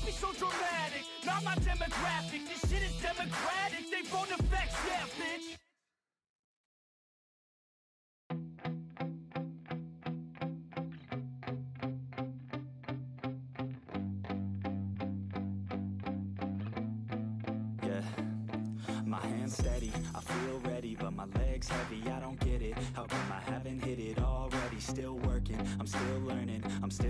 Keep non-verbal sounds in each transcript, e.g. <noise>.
Don't be so dramatic, not my demographic. This shit is democratic. They phone effects, yeah, bitch. Yeah, my hands steady, I feel ready, but my legs heavy. I don't get it. How come I haven't hit it already? Still working, I'm still learning, I'm still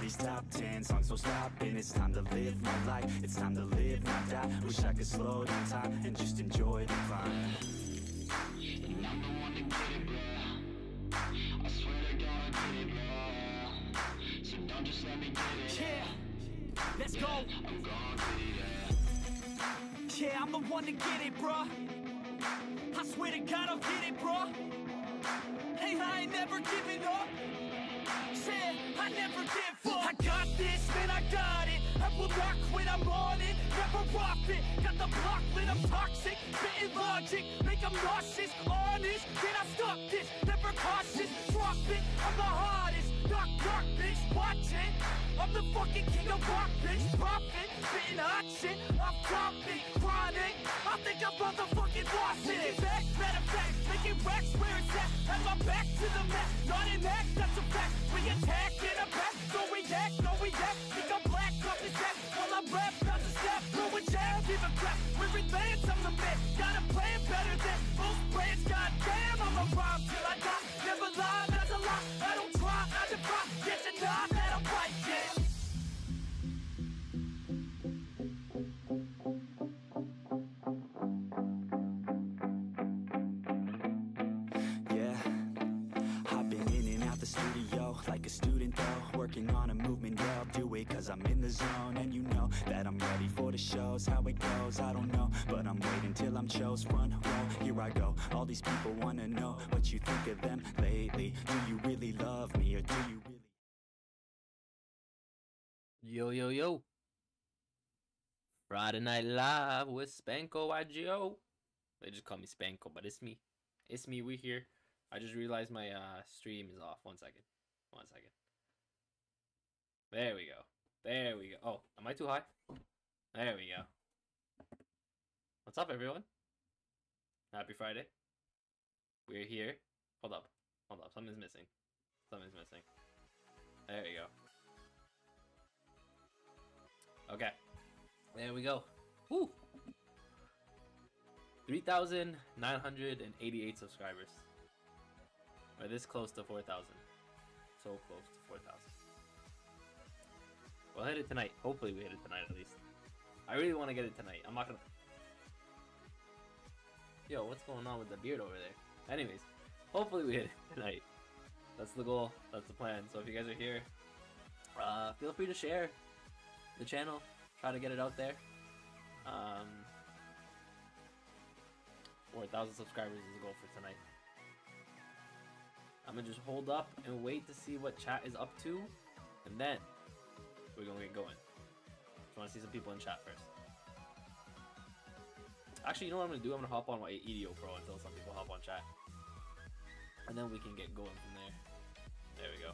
these top ten songs, no stopping. It's time to live my life, it's time to live, not die. Wish I could slow down time and just enjoy the climb. And I'm one to get it, bro. I swear to God, I get it, bro. So don't just let me get it. Yeah, let's go. I'm gonna get it, yeah. I'm the one to get it, bruh. I swear to God, I'll get it, bruh. Hey, I ain't never giving up. Said I never give up. I got this, man, I got it. I will not quit, I'm on it. Never off it. Got the block lit, I'm toxic. Spitting logic, make them nauseous. Honest, can I stop this? Never cautious, drop it. I'm the hardest. Knock, knock, bitch, watch it. I'm the fucking king of rock, bitch. Profit, spitting hot shit. I'm dropping, chronic. I think I'm motherfucking lost it. Back, matter of fact, making racks where it's at. Have my back to the mat, not an act, that's a back, so we act, no we act. Think I'm black, off the jack. While I rap, bounce a step, a jab, give a crap. We're advanced, I'm the man. Got a plan better than most brands. Goddamn, I'm a rhyme zone And you know that I'm ready for the shows How it goes, I don't know But I'm waiting till I'm chose front row Here I go, all these people wanna know What you think of them lately Do you really love me or do you really Yo, yo, yo. Friday Night Live with Spanko YGO. They just call me Spanko, but it's me. It's me. We here. I just realized my uh, stream is off. One second. One second. There we go. There we go. Oh, am I too high? There we go. What's up, everyone? Happy Friday. We're here. Hold up. Hold up. Something's missing. Something's missing. There we go. Okay. There we go. Woo! 3,988 subscribers. We're this close to 4,000. So close to 4,000. We'll hit it tonight. Hopefully we hit it tonight at least. I really want to get it tonight. I'm not gonna... Yo, what's going on with the beard over there? Anyways, hopefully we hit it <laughs> tonight. That's the goal. That's the plan. So if you guys are here, uh, feel free to share the channel. Try to get it out there. Um, 4,000 subscribers is the goal for tonight. I'm gonna just hold up and wait to see what chat is up to, and then we're gonna get going. Just wanna see some people in chat first. Actually, you know what I'm gonna do? I'm gonna hop on my EDO Pro until some people hop on chat. And then we can get going from there. There we go.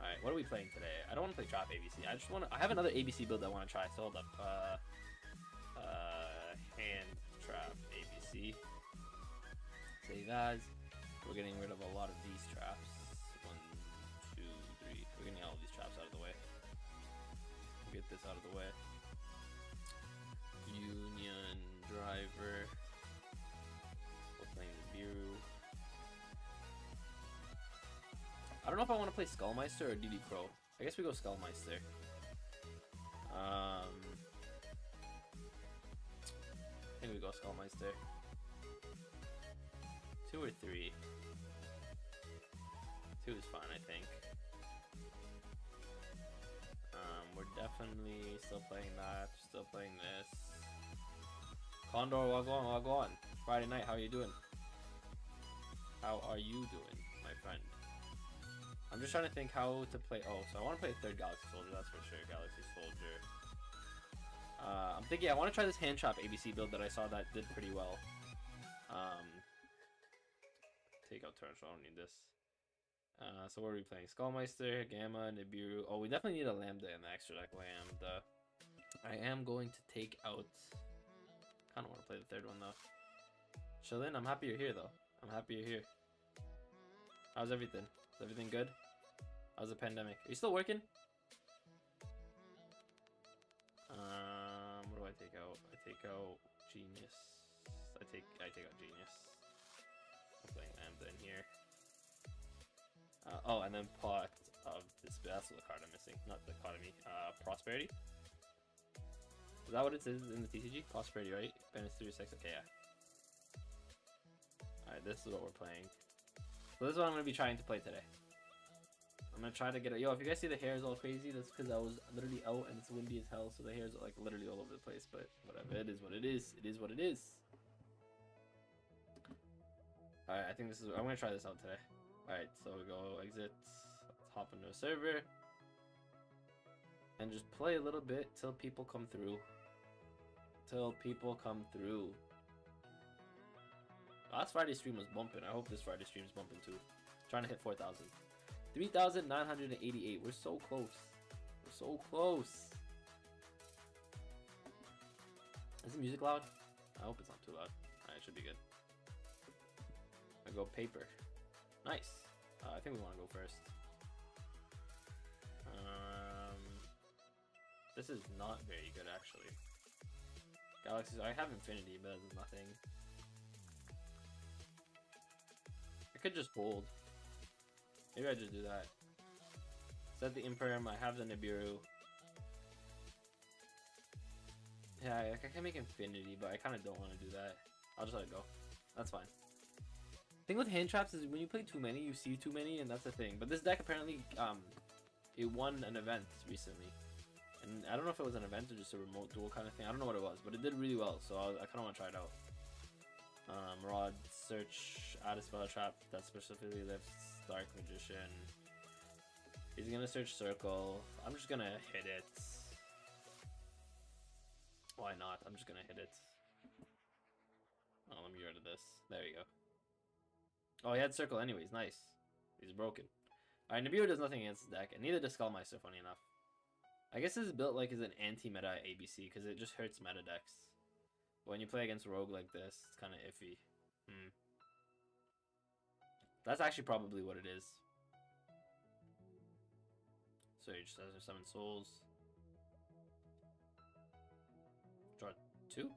Alright, what are we playing today? I don't want to play Trap ABC. I just want to... I have another ABC build I want to try, so hold up. Uh, uh, hand Trap ABC. Save as. We're getting rid of a lot of these traps. This out of the way. Union Driver. We're playing Biru. I don't know if I want to play Skullmeister or DD Crow. I guess we go Skullmeister. Um, I think we go Skullmeister. Two or three. Two is fine, I think. Um, we're playing that. Still playing this. Condor Wagwan Wagwan. Friday night, how are you doing? How are you doing, my friend? I'm just trying to think how to play. Oh, so I want to play third Galaxy Soldier, that's for sure. Galaxy Soldier. Uh, I'm thinking I want to try this hand trap ABC build that I saw that did pretty well. Um, take out so I don't need this. Uh, so what are we playing? Skullmeister, Gamma, Nibiru. Oh, we definitely need a Lambda the extra deck Lambda. I am going to take out... kind of want to play the third one, though. Shalin, I'm happy you're here, though. I'm happy you're here. How's everything? Is everything good? How's the pandemic? Are you still working? Um, what do I take out? I take out Genius. I take I take out Genius. I'm playing Lambda in here. Uh, oh, and then part of this. That's the card I'm missing. Not the economy. Uh, prosperity. Is that what it says in the TCG? Prosperity, right? Balance three six. Okay, yeah. All right, this is what we're playing. So this is what I'm gonna be trying to play today. I'm gonna try to get it. Yo, if you guys see the hair is all crazy, that's because I was literally out and it's windy as hell, so the hair is like literally all over the place. But whatever, it is what it is. It is what it is. All right, I think this is. I'm gonna try this out today. All right, so we go exit. Let's hop into a server and just play a little bit till people come through. Till people come through. Oh, Last Friday stream was bumping. I hope this Friday stream is bumping too. Trying to hit 4,000. 3,988. We're so close. We're so close. Is the music loud? I hope it's not too loud. Alright, it should be good. I go paper. Nice. Uh, I think we want to go first. Um, this is not very good actually. Galaxies. I have Infinity, but that's nothing. I could just hold. Maybe I just do that. Set the Imperium, I have the Nibiru. Yeah, I, I can make Infinity, but I kind of don't want to do that. I'll just let it go. That's fine. Thing with hand traps is when you play too many, you see too many, and that's the thing. But this deck apparently, um, it won an event recently. And I don't know if it was an event or just a remote duel kind of thing. I don't know what it was, but it did really well, so I, I kind of want to try it out. Um, Rod, search, add a spell trap that specifically lifts Dark Magician. He's gonna search Circle. I'm just gonna hit it. Why not? I'm just gonna hit it. Oh, let me get rid of this. There you go. Oh, he had Circle anyways. Nice. He's broken. Alright, Nibiru does nothing against his deck, and neither does Skullmeister, funny enough. I guess this is built like as an anti-meta ABC, because it just hurts meta decks. But when you play against Rogue like this, it's kind of iffy. Hmm. That's actually probably what it is. So he just has her summon souls. Draw two?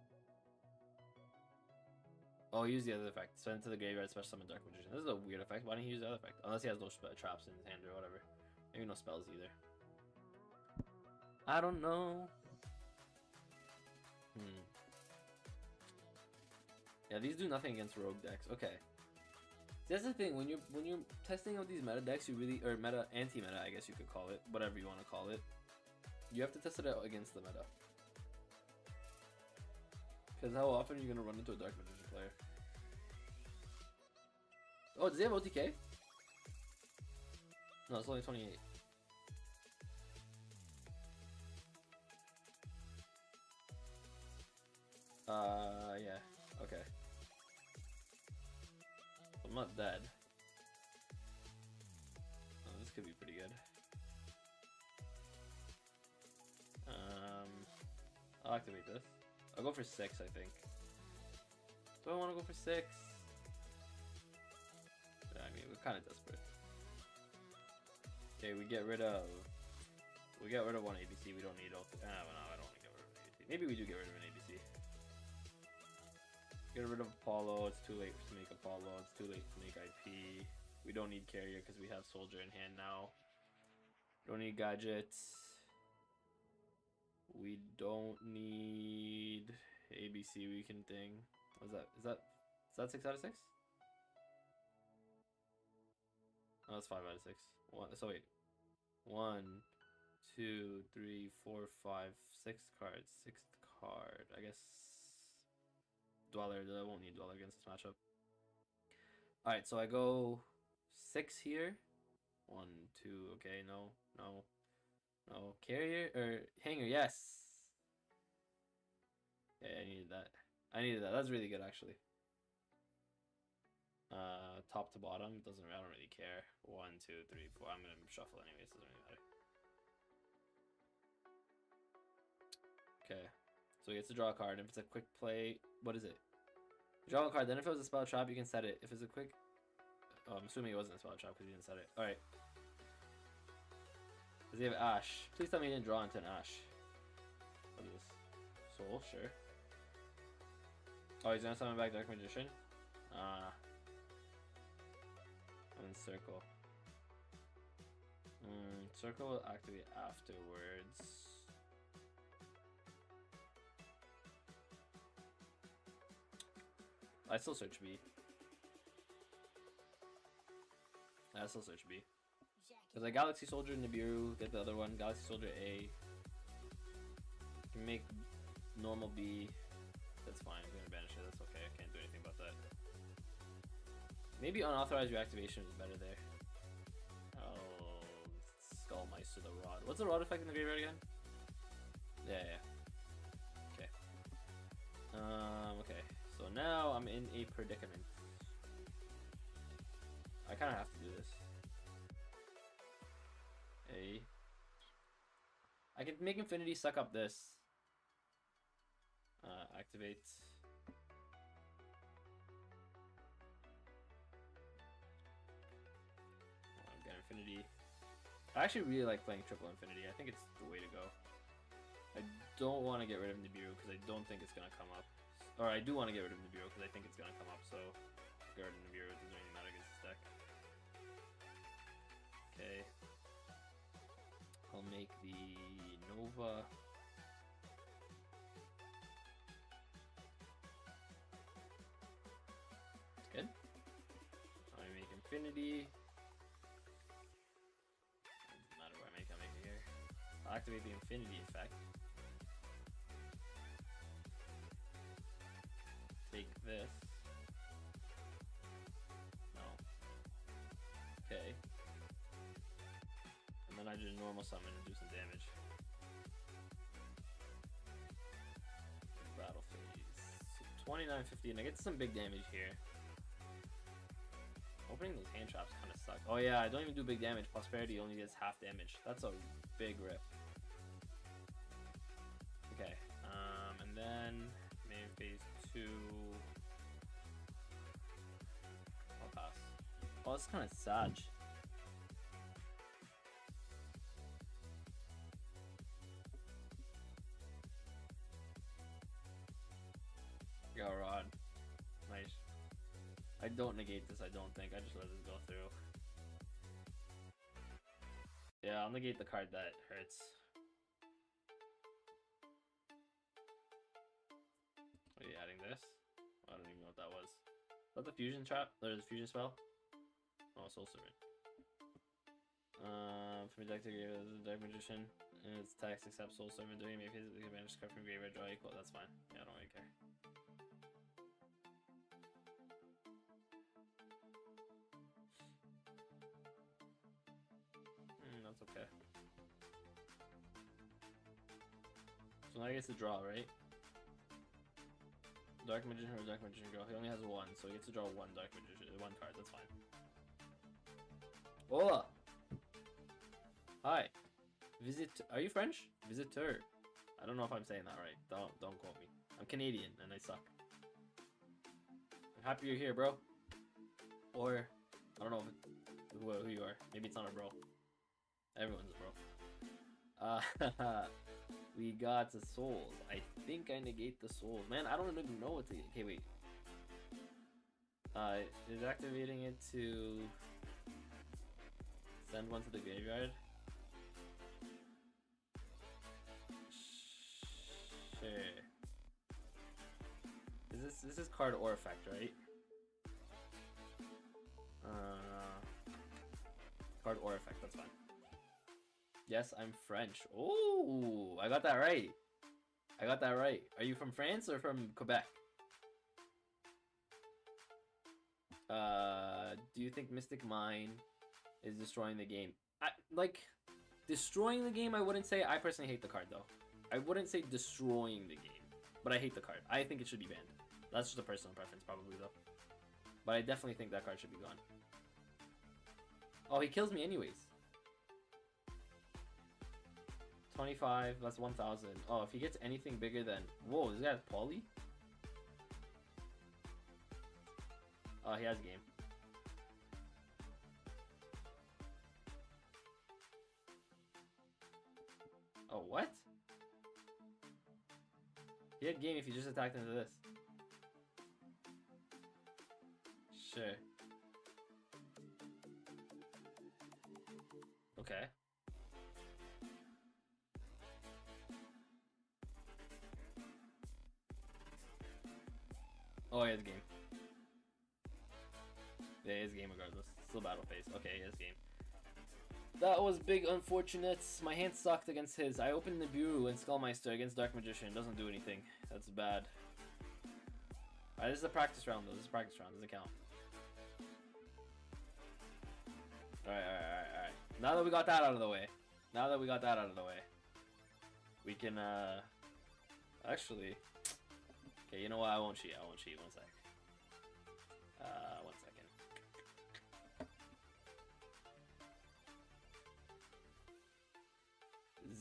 Oh, use the other effect. Send it to the graveyard, special summon Dark Magician. This is a weird effect. Why don't you use the other effect? Unless he has no traps in his hand or whatever. Maybe no spells either. I don't know. Hmm. Yeah, these do nothing against rogue decks. Okay. That's the thing when you're when you're testing out these meta decks, you really or meta anti-meta, I guess you could call it, whatever you want to call it. You have to test it out against the meta. Because how often are you gonna run into a dark magician player? Oh, does he have OTK? No, it's only 28. Uh, yeah. Okay. I'm not dead. Oh, this could be pretty good. Um, I'll activate this. I'll go for six, I think. Do I want to go for six? I mean, we're kind of desperate. Okay, we get rid of... We get rid of one ABC, we don't need all... Ah, no, I don't want to get rid of an ABC. Maybe we do get rid of an ABC. Get rid of Apollo, it's too late to make Apollo, it's too late to make IP. We don't need Carrier because we have Soldier in hand now. Don't need Gadgets. We don't need ABC weekend thing. What's that? Is that is that six out of six? Oh, that's five out of six. One. So wait, one, two, three, four, five, six cards. Sixth card. I guess Dweller. I won't need Dweller against this matchup. Alright, so I go six here. One, two, okay, no, no, no. Carrier or hanger, yes. Okay, I needed that. I needed that. That's really good actually. Uh, top to bottom doesn't. I don't really care. One, two, three, four. I'm gonna shuffle anyways. Doesn't really matter. Okay, so he gets to draw a card. If it's a quick play, what is it? Draw a card. Then if it was a spell trap, you can set it. If it's a quick, oh, I'm assuming it wasn't a spell trap because he didn't set it. All right. Does he have Ash? Please tell me he didn't draw into an Ash. What is this? Soul, sure. Oh, he's gonna summon back Dark Magician. Ah. And then circle. Mm, circle will activate afterwards. I still search B. I still search B. There's a Galaxy Soldier Nibiru, get the other one, Galaxy Soldier A. Can make normal B. That's fine, I'm gonna banish it, that's okay, I can't do anything about that. Maybe unauthorized reactivation is better there. Skullmeister the Rod. What's the Rod effect in the graveyard again? Yeah, yeah. Okay. Um, okay. So now I'm in a predicament. I kind of have to do this. A. I can make Infinity suck up this. Uh, activate. Got Infinity. I actually really like playing Triple Infinity. I think it's the way to go. I don't want to get rid of Nibiru because I don't think it's going to come up. Or I do want to get rid of Nibiru because I think it's going to come up, so Garden Nibiru doesn't really matter against this deck. Okay. I'll make the Nova. It's good. I make Infinity. Activate the Infinity effect. Take this. No. Okay. And then I do a normal summon and do some damage. Battle phase. So 2950, and I get some big damage here. Opening those hand traps kind of suck. Oh yeah, I don't even do big damage. Prosperity only gets half damage. That's a big rip. Oh, it's kind of sad. Go. Nice. I don't negate this, I don't think. I just let this go through. Yeah, I'll negate the card that hurts. Are you adding this? I don't even know what that was. Is that the fusion trap? There's a fusion spell? Oh, Soul Servant. Um, from deck to graveyard, the Dark Magician. And its text except Soul Servant doing maybe his advantage card from graveyard draw equal. That's fine. Yeah, I don't really care. Mm, that's okay. So now he gets to draw, right? Dark Magician or Dark Magician draw. He only has one, so he gets to draw one Dark Magician, one card. That's fine. Hola. Hi. Visit. Are you French? Visitor. I don't know if I'm saying that right. Don't don't quote me. I'm Canadian and I suck. I'm happy you're here, bro. Or I don't know who, who you are. Maybe it's not a bro. Everyone's a bro. Uh, <laughs> we got the souls. I think I negate the souls. Man, I don't even know what to. Okay, wait. Uh, is activating it to send one to the graveyard? Sure. Is this this is card or effect, right? Uh, card or effect. That's fine. Yes, I'm French. Oh, I got that right. I got that right. Are you from France or from Quebec? Uh, do you think Mystic Mine is destroying the game? I like destroying the game. I wouldn't say. I personally hate the card though. I wouldn't say destroying the game, but I hate the card. I think it should be banned. That's just a personal preference, probably though. But I definitely think that card should be gone. Oh, he kills me anyways. 25, that's 1,000. Oh, if he gets anything bigger than... Whoa, this guy has Poly? Oh, he has game. Oh, what? He had game if he just attacked into this. Sure. Okay. Oh, he has game. Yeah, he has game regardless. Still battle phase. Okay, he has game. That was big unfortunate. My hand sucked against his. I opened the Nibiru and Skullmeister against Dark Magician. Doesn't do anything. That's bad. Alright, this is a practice round though. This is a practice round. Doesn't count. Alright, alright, alright, alright. Now that we got that out of the way. Now that we got that out of the way. We can, uh... Actually... Okay, you know what? I won't cheat. I won't cheat. One sec.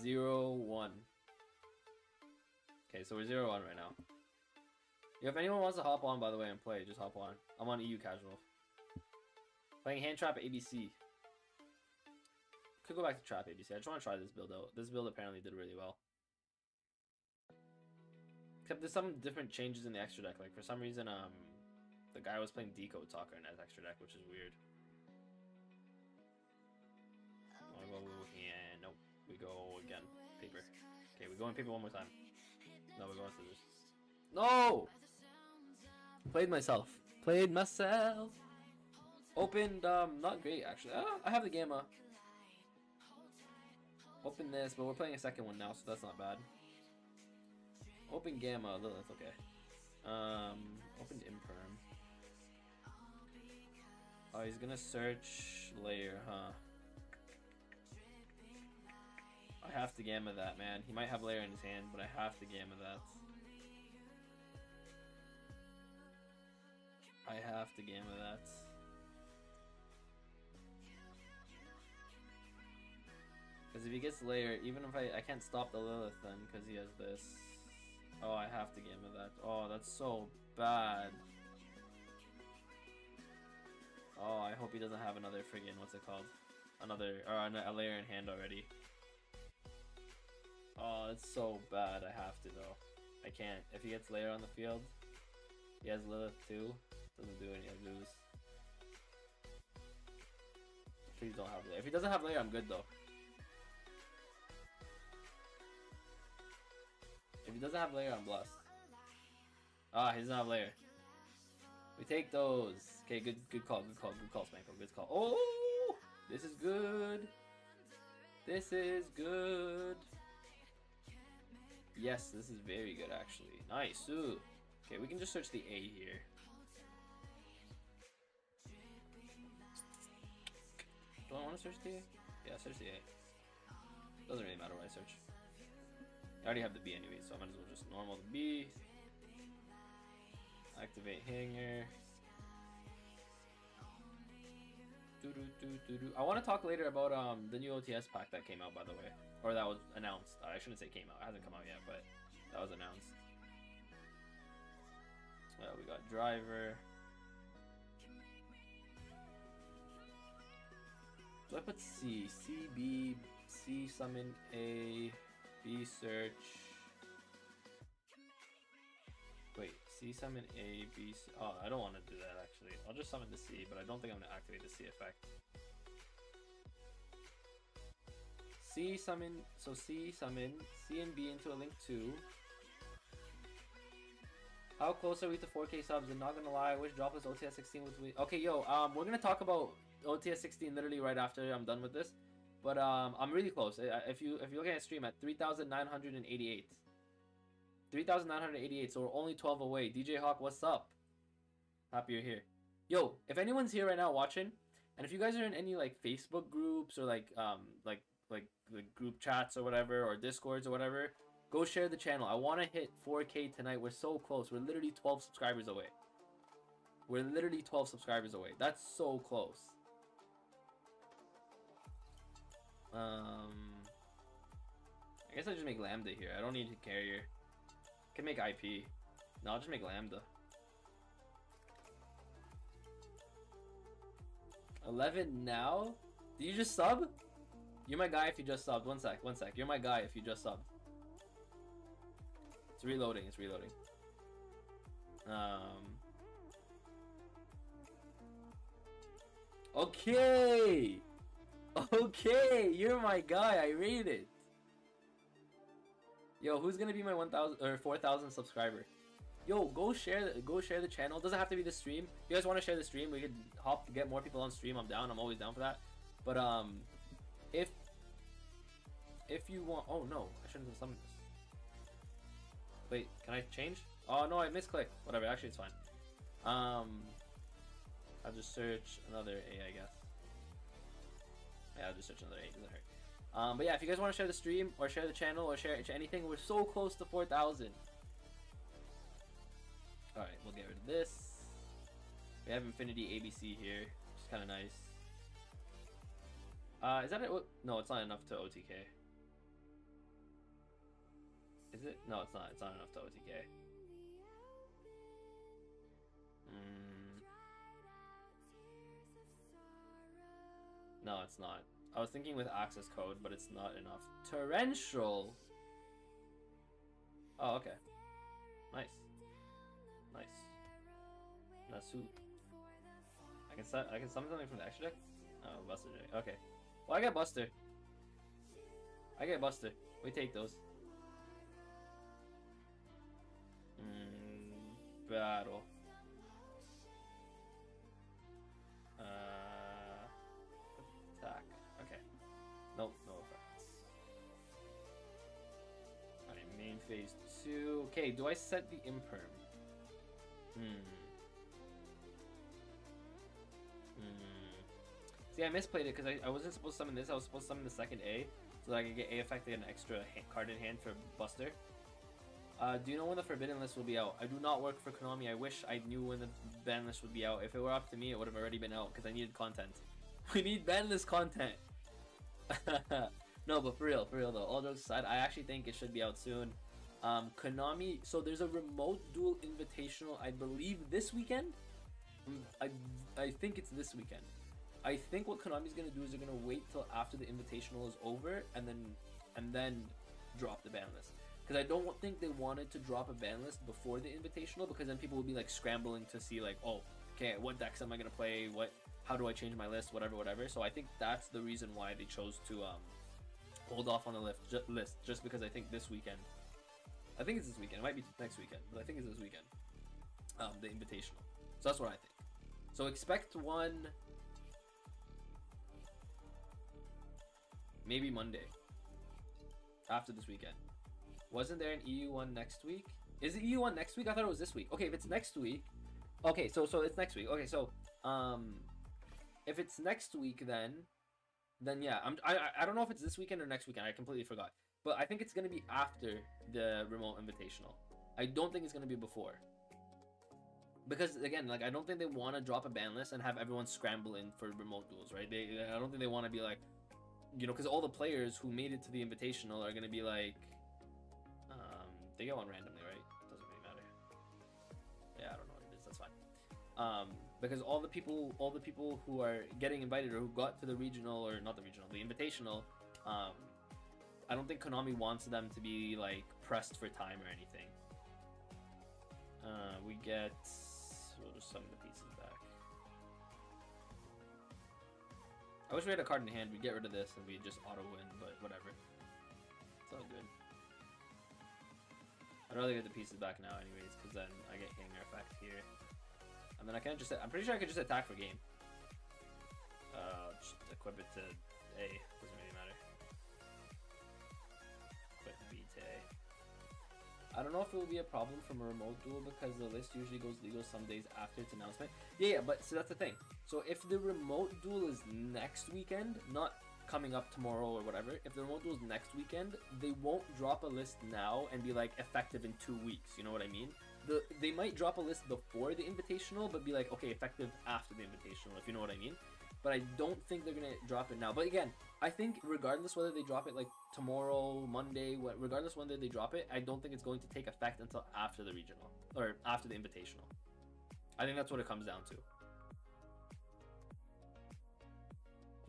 Zero one. Okay, so we're zero one right now. If anyone wants to hop on, by the way, and play, just hop on. I'm on EU casual. Playing hand trap ABC. Could go back to trap ABC. I just want to try this build out. This build apparently did really well. Except there's some different changes in the extra deck. Like for some reason, um, the guy was playing Decode Talker in that extra deck, which is weird. Go? Yeah, nope. We go. Okay, we go in paper one more time. No, we're going scissors. No! Played myself. Played myself. Opened, um, not great actually. Ah, I have the gamma. Open this, but we're playing a second one now, so that's not bad. Open gamma, Lilith, okay. Um, opened imperm. Oh, he's gonna search layer, huh? I have to gamma that, man. He might have layer in his hand, but I have to gamma that. I have to gamma that. Because if he gets layer, even if I, I can't stop the Lilith then, because he has this. Oh, I have to gamma that. Oh, that's so bad. Oh, I hope he doesn't have another friggin' what's it called? Another or a layer in hand already. Oh, it's so bad. I have to though. I can't. If he gets layer on the field, he has Lilith too. Doesn't do any. I lose. Please don't have layer. If he doesn't have layer, I'm good though. If he doesn't have layer, I'm blessed. Ah, he doesn't have layer. We take those. Okay, good, good call, good call, good call, Spanko, good call. Oh, this is good. This is good. Yes, this is very good actually. Nice. Ooh. Okay, we can just search the A here. Do I want to search the A? Yeah, search the A. Doesn't really matter what I search. I already have the B anyway, so I might as well just normal the B. Activate hanger. I want to talk later about um the new OTS pack that came out, by the way, or that was announced. I shouldn't say came out; it hasn't come out yet, but that was announced. Well, we got driver. Do I put C? C, B, C summon A, B search. C summon A, B, C. Oh, I don't want to do that actually. I'll just summon the C, but I don't think I'm gonna activate the C effect. C summon. So C summon C and B into a link two. How close are we to 4K subs? And not gonna lie, I wish dropless OTS 16 was. We- okay, yo, um, we're gonna talk about OTS 16 literally right after I'm done with this. But um, I'm really close. If you if you look at stream at 3,988. 3,988, so we're only 12 away. DJ Hawk, what's up? Happy you're here. Yo, if anyone's here right now watching, and if you guys are in any like Facebook groups or like um like like like group chats or whatever or discords or whatever, go share the channel. I want to hit 4K tonight. We're so close. We're literally 12 subscribers away. We're literally 12 subscribers away. That's so close. Um, I guess I just make lambda here. I don't need a carrier. Can make IP. No, I'll just make lambda. 11 now? Do you just sub? You're my guy if you just subbed. One sec, one sec. You're my guy if you just subbed. It's reloading, it's reloading. Um. Okay! <laughs> Okay, you're my guy. I read it. Yo, who's gonna be my 1,000 or 4,000 subscriber? Yo, go share the go share the channel. Doesn't have to be the stream. If you guys want to share the stream, we could hop get more people on stream. I'm down. I'm always down for that. But um, if if you want, oh no, I shouldn't have summoned this. Wait, can I change? Oh no, I misclicked. Whatever. Actually, it's fine. Um, I'll just search another A, I guess. Yeah, I'll just search another A. Doesn't hurt. Um, but yeah, if you guys want to share the stream or share the channel or share anything, we're so close to 4,000. Alright, we'll get rid of this. We have Infinity ABC here, which is kind of nice. Uh, is that it? No, it's not enough to OTK. Is it? No, it's not. It's not enough to OTK. Mm. No, it's not. I was thinking with access code, but it's not enough. Torrential. Oh, okay. Nice. Nice. Nasu. I can. I can summon something from the extra deck. Oh, Buster deck. Okay. Well, I get Buster. I get Buster. We take those. Mm, battle. Phase two. Okay, do I set the imperm? Hmm. Hmm. See, I misplayed it because I, I wasn't supposed to summon this. I was supposed to summon the second A, so that I could get A effect and an extra card in hand for Buster. Uh, do you know when the Forbidden List will be out? I do not work for Konami. I wish I knew when the ban list would be out. If it were up to me, it would have already been out because I needed content. <laughs> We need ban list content. <laughs> no, but for real, for real though. All jokes aside, I actually think it should be out soon. Um, Konami. So there's a remote duel invitational. I believe this weekend. Mm, I I think it's this weekend. I think what Konami's gonna do is they're gonna wait till after the invitational is over and then and then drop the ban list. Because I don't think they wanted to drop a ban list before the invitational because then people would be like scrambling to see like, oh, okay, what decks am I gonna play? What how do I change my list? Whatever, whatever. So I think that's the reason why they chose to um, hold off on the list, ju- list just because I think this weekend. I think it's this weekend. It might be next weekend, but I think it's this weekend. Um, the invitational. So that's what I think. So expect one. Maybe Monday. After this weekend. Wasn't there an EU one next week? Is it EU one next week? I thought it was this week. Okay, if it's next week. Okay, so so it's next week. Okay, so um, if it's next week, then then yeah, I'm I I- I don't know if it's this weekend or next weekend. I completely forgot. But I think it's gonna be after the remote invitational. I don't think it's gonna be before. Because again, like I don't think they want to drop a ban list and have everyone scrambling for remote duels, right? They I don't think they want to be like, you know, because all the players who made it to the invitational are gonna be like, um, they go on randomly, right? Doesn't really matter. Yeah, I don't know what it is. That's fine. Um, because all the people, all the people who are getting invited or who got to the regional or not the regional, the invitational, um, I don't think Konami wants them to be like pressed for time or anything. Uh, we get. We'll just summon the pieces back. I wish we had a card in hand. We'd get rid of this and we'd just auto win, but whatever. It's all good. I'd rather get the pieces back now, anyways, because then I get hanger effect here. And then I can just. I'm pretty sure I could just attack for game. Uh, just equip it to A. Doesn't know if it will be a problem from a remote duel because the list usually goes legal some days after its announcement. Yeah, yeah, but so that's the thing. So if the remote duel is next weekend, not coming up tomorrow or whatever, if the remote duel is next weekend, they won't drop a list now and be like effective in two weeks. You know what I mean? The they might drop a list before the invitational, but be like okay, effective after the invitational. If you know what I mean. But I don't think they're gonna drop it now. But again, I think regardless whether they drop it like tomorrow, Monday, what, regardless whether they drop it, I don't think it's going to take effect until after the regional or after the invitational. I think that's what it comes down to.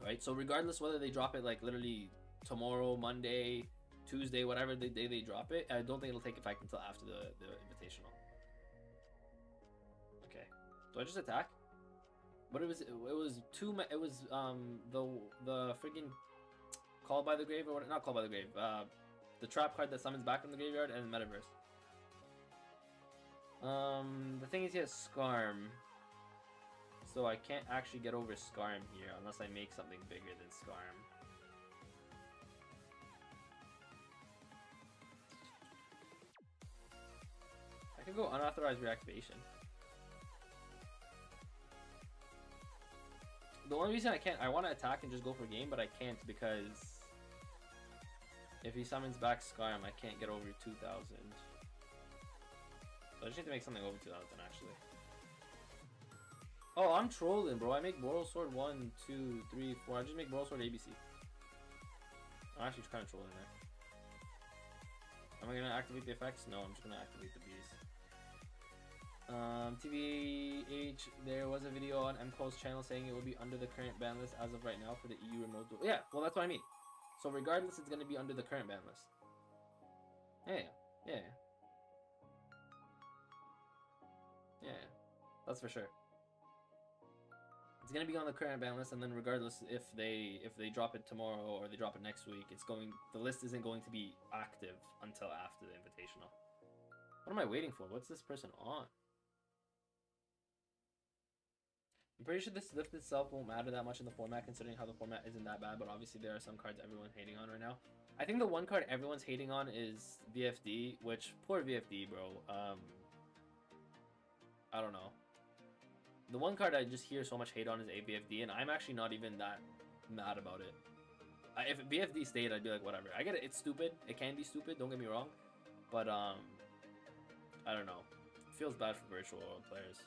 Right. So regardless whether they drop it like literally tomorrow, Monday, Tuesday, whatever the day they drop it, I don't think it'll take effect until after the the invitational. Okay. Do I just attack? But it was it was two it was um the the freaking called by the grave or what not called by the grave uh the trap card that summons back from the graveyard and the metaverse. Um the thing is he has Scarm. So I can't actually get over Scarm here unless I make something bigger than Scarm. I could go unauthorized reactivation. The only reason I can't, I want to attack and just go for game, but I can't because if he summons back Scarm, I can't get over 2,000. So I just need to make something over 2,000 actually. Oh, I'm trolling, bro. I make Moral Sword 1, 2, 3, 4. I just make Moral Sword ABC. I'm actually kind of trolling there. Am I going to activate the effects? No, I'm just going to activate the. Um, TVH, there was a video on MCO's channel saying it will be under the current ban list as of right now for the EU remote. Yeah, well, that's what I mean. So regardless, it's going to be under the current ban list. Yeah, yeah. Yeah, that's for sure. It's gonna be on the current ban list, and then regardless if they if they drop it tomorrow or they drop it next week, it's going the list isn't going to be active until after the invitational. What am I waiting for? What's this person on? I'm pretty sure this lift itself won't matter that much in the format, considering how the format isn't that bad. But obviously, there are some cards everyone's hating on right now. I think the one card everyone's hating on is VFD, which poor VFD, bro. Um, I don't know. The one card I just hear so much hate on is ABFD, and I'm actually not even that mad about it. I, if VFD stayed, I'd be like, whatever. I get it. It's stupid. It can be stupid. Don't get me wrong, but um, I don't know. It feels bad for virtual world players.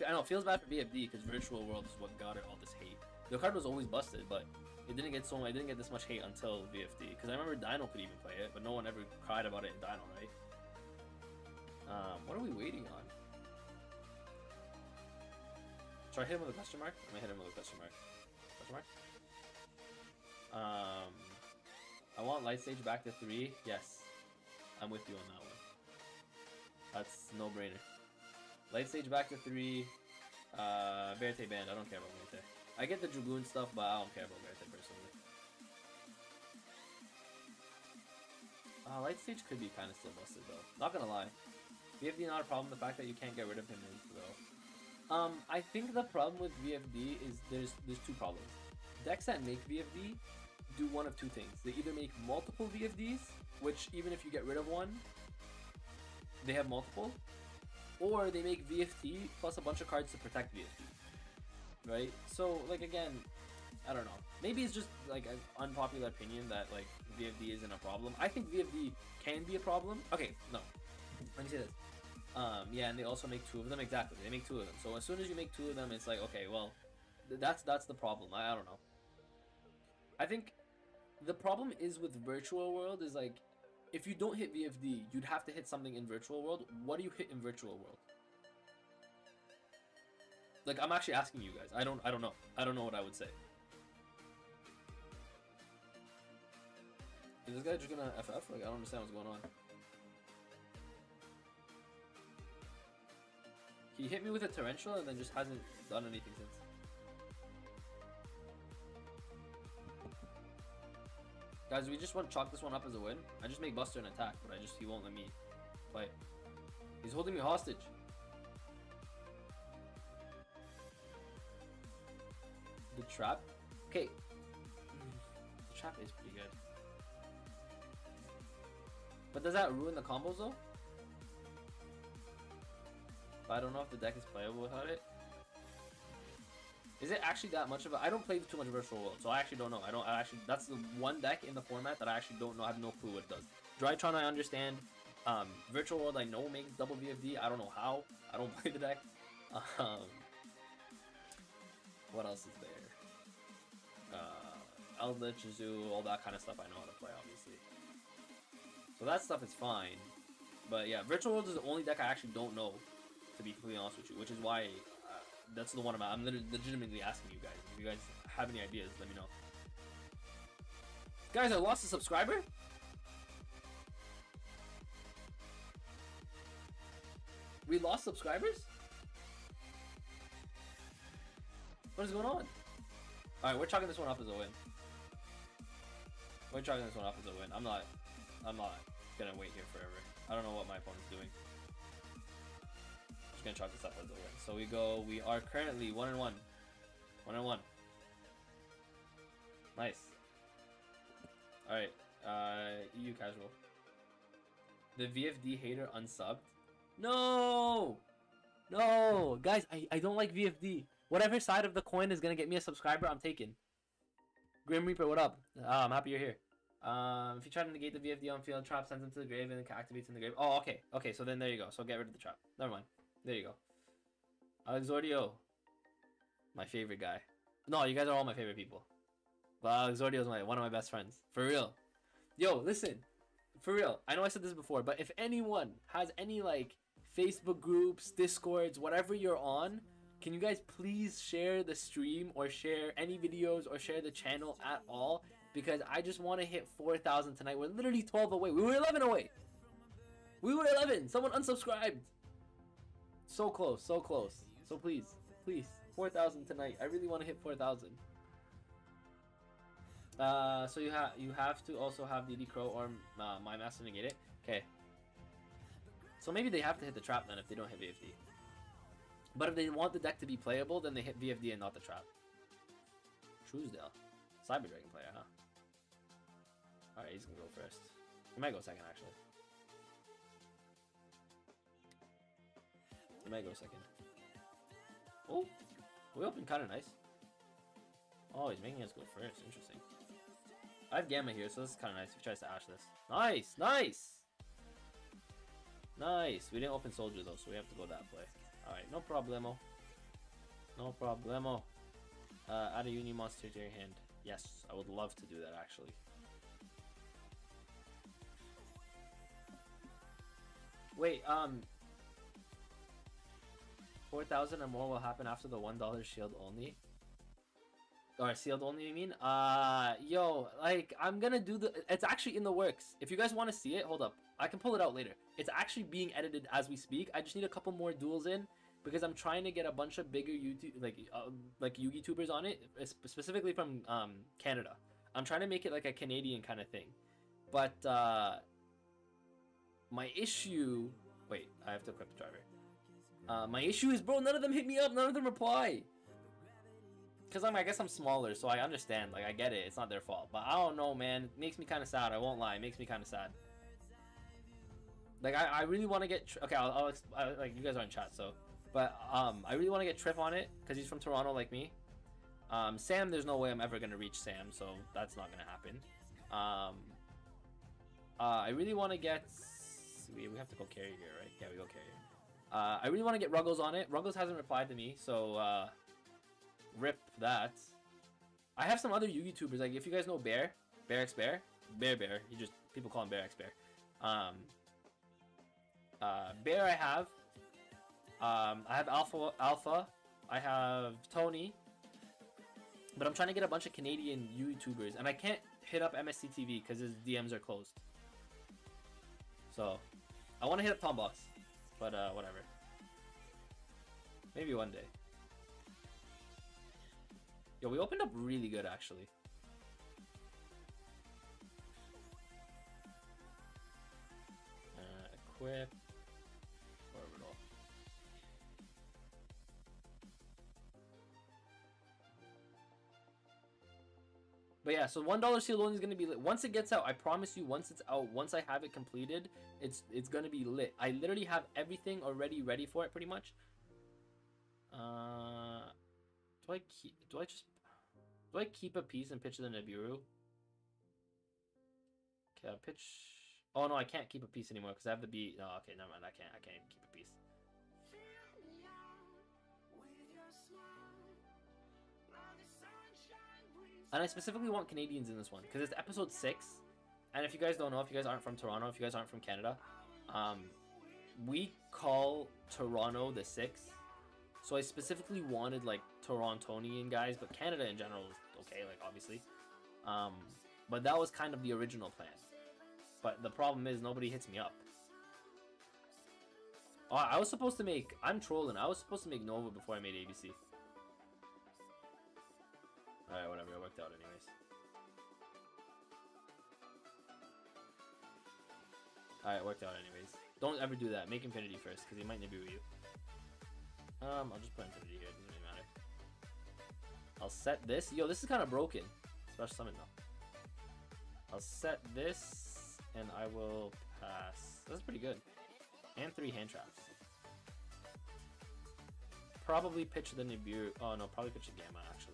I don't know it feels bad for VFD because virtual world is what got it all this hate. The card was always busted, but it didn't get so it didn't get this much hate until VFD. Because I remember Dino could even play it, but no one ever cried about it in Dino, right? Um, what are we waiting on? Should I hit him with a question mark? I'm gonna hit him with a question mark. Question mark? Um, I want Light Stage back to three. Yes, I'm with you on that one. That's no brainer. Light Stage back to three. Uh, band. I don't care about Verte. I get the Dragoon stuff, but I don't care about Verte personally. Uh, Light Stage could be kind of still busted though. Not gonna lie. VFD not a problem. The fact that you can't get rid of him is though. Um, I think the problem with VFD is there's there's two problems. Decks that make VFD do one of two things. They either make multiple VFDs, which even if you get rid of one, they have multiple, or they make VFD plus a bunch of cards to protect VFD, Right? So like again, I don't know. Maybe it's just like an unpopular opinion that like VFD isn't a problem. I think VFD can be a problem. Okay, no. Let me say this. Um, yeah, and they also make two of them. Exactly, they make two of them. So as soon as you make two of them, it's like okay, well, th- that's that's the problem. I, I don't know. I think the problem is with virtual world is like if you don't hit VFD, you'd have to hit something in virtual world. What do you hit in virtual world? Like I'm actually asking you guys. I don't I don't know. I don't know what I would say. Is this guy just gonna FF? Like I don't understand what's going on. He hit me with a torrential and then just hasn't done anything since. Guys, we just want to chalk this one up as a win. I just make Buster an attack, but I just he won't let me play. He's holding me hostage. The trap? Okay. The trap is pretty good. But does that ruin the combos though? But I don't know if the deck is playable without it. Is it actually that much of a? I don't play too much Virtual World, so I actually don't know. I don't I actually. That's the one deck in the format that I actually don't know. I have no clue what it does. Drytron, I understand. Um, Virtual World, I know makes double VFD. I don't know how. I don't <laughs> play the deck. Um, what else is there? Uh, Eldritch Zoo, all that kind of stuff I know how to play, obviously. So that stuff is fine. But yeah, Virtual World is the only deck I actually don't know, to be completely honest with you, which is why that's the one I'm, I'm legitimately asking you guys. If you guys have any ideas, let me know. Guys, I lost a subscriber? We lost subscribers? What is going on? Alright, we're chalking this one up as a win. We're chalking this one up as a win. I'm not I'm not gonna wait here forever. I don't know what my opponent's doing. Just gonna chalk this up as a win. So we go we are currently one and one. One and one. Nice. Alright, uh EU casual. The VFD hater unsubbed. No! No! Guys, I, I don't like VFD. Whatever side of the coin is gonna get me a subscriber, I'm taking. Grim Reaper, what up? Ah, I'm happy you're here. Um, if you try to negate the VFD on field, trap sends him to the grave and then activates in the grave. Oh, okay. Okay, so then there you go. So get rid of the trap. Never mind. There you go. Alexordio. My favorite guy. No, you guys are all my favorite people. But Alexordio is my one of my best friends. For real. Yo, listen. For real. I know I said this before, but if anyone has any like Facebook groups, Discords, whatever you're on, can you guys please share the stream or share any videos or share the channel at all? Because I just want to hit 4,000 tonight. We're literally 12 away. We were 11 away. We were 11. Someone unsubscribed. So close, so close. So please, please, 4,000 tonight. I really want to hit 4,000. Uh, so you have you have to also have DD Crow or uh, My Master negate it. Okay. So maybe they have to hit the trap then if they don't hit VFD. But if they want the deck to be playable, then they hit VFD and not the trap. Truesdale. Cyber Dragon player, huh? Alright, he's gonna go first. He might go second, actually. He might go second. Oh! We opened kinda nice. Oh, he's making us go first. Interesting. I have Gamma here, so this is kinda nice if he tries to Ash this. Nice! Nice! Nice! We didn't open Soldier though, so we have to go that way. Alright, no problemo. No problemo. Uh, add a Uni monster to your hand. Yes, I would love to do that actually. Wait, um... 4,000 or more will happen after the $1 shield only. Or sealed only, you mean? Uh, yo, like, I'm gonna do the... It's actually in the works. If you guys want to see it, hold up. I can pull it out later. It's actually being edited as we speak. I just need a couple more duels in because I'm trying to get a bunch of bigger YouTube, like, uh, like Yugi tubers on it, specifically from um, Canada. I'm trying to make it like a Canadian kind of thing. But, uh, my issue... Wait, I have to equip the driver. Uh, my issue is, bro, none of them hit me up. None of them reply. Because I'm, I guess I'm smaller, so I understand. Like, I get it. It's not their fault. But I don't know, man. It makes me kind of sad. I won't lie. It makes me kind of sad. Like, I, I really want to get... Okay, I'll, I'll I, like, you guys are in chat, so... But, um, I really want to get Triff on it, because he's from Toronto like me. Um, Sam, there's no way I'm ever going to reach Sam, so that's not going to happen. Um, uh, I really want to get... We, we have to go carry here, right? Yeah, we go carry. Uh, I really want to get Ruggles on it. Ruggles hasn't replied to me, so uh, rip that. I have some other YouTubers. Like if you guys know Bear, Bear X Bear, Bear Bear. He just people call him Bear X Bear. Um, uh, Bear I have. Um, I have Alpha Alpha. I have Tony. But I'm trying to get a bunch of Canadian YouTubers, and I can't hit up MSC TV because his DMs are closed. So, I want to hit up Tom Boss. But uh, whatever. Maybe one day. Yo, we opened up really good actually. Uh, equip. But yeah, so one dollar seal only is gonna be lit. Once it gets out, I promise you. Once it's out, once I have it completed, it's it's gonna be lit. I literally have everything already ready for it, pretty much. Uh, do I keep? Do I just? Do I keep a piece and pitch the Nibiru? Okay, I'll pitch. Oh no, I can't keep a piece anymore because I have the B. No, okay, never mind. I can't. I can't even keep a piece. And I specifically want Canadians in this one because it's episode six. And if you guys don't know, if you guys aren't from Toronto, if you guys aren't from Canada, um, we call Toronto the six. So I specifically wanted like Torontonian guys, but Canada in general is okay, like obviously. Um, but that was kind of the original plan. But the problem is nobody hits me up. Oh, I was supposed to make. I'm trolling. I was supposed to make Nova before I made ABC. Alright, whatever. It worked out anyways. Alright, worked out anyways. Don't ever do that. Make Infinity first, because he might Nibiru you. Um, I'll just put Infinity here. It doesn't really matter. I'll set this. Yo, this is kind of broken. Special summon though. I'll set this, and I will pass. That's pretty good. And three hand traps. Probably pitch the Nibiru. Oh no, probably pitch the Gamma actually.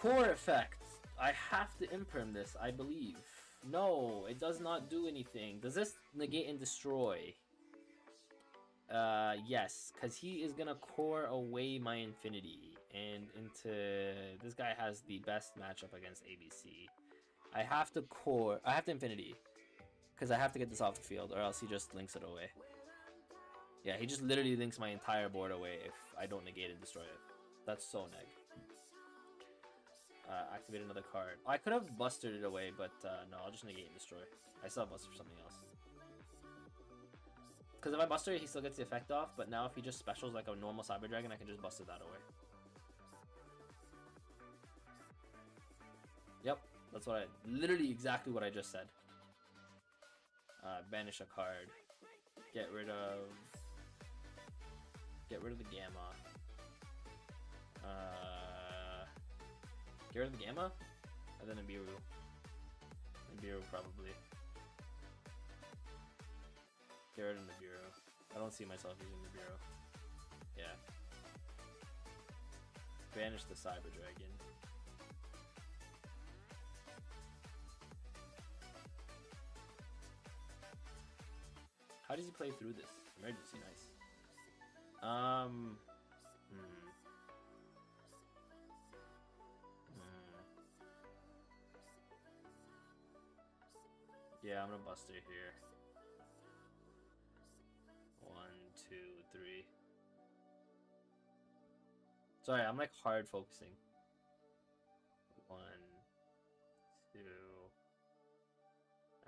Core effect. I have to imperm this, I believe. No, it does not do anything. Does this negate and destroy? Uh, yes, because he is gonna core away my infinity and into this guy has the best matchup against ABC. I have to core. I have to infinity because I have to get this off the field, or else he just links it away. Yeah, he just literally links my entire board away if I don't negate and destroy it. That's so neg. Uh, activate another card. I could have busted it away, but uh, no, I'll just negate and destroy. I still have buster for something else. Because if I buster it, he still gets the effect off, but now if he just specials like a normal Cyber Dragon, I can just bust it that away. Yep, that's what I... Literally exactly what I just said. Uh, banish a card. Get rid of... Get rid of the Gamma. Uh, get rid of the Gamma? And then Nibiru. Nibiru probably. Get rid of Nibiru. I don't see myself using Nibiru. Yeah. Banish the Cyber Dragon. How does he play through this? Emergency, nice. Um. Hmm. Yeah, I'm gonna buster here. One, two, three. Sorry, I'm like hard focusing. One, two.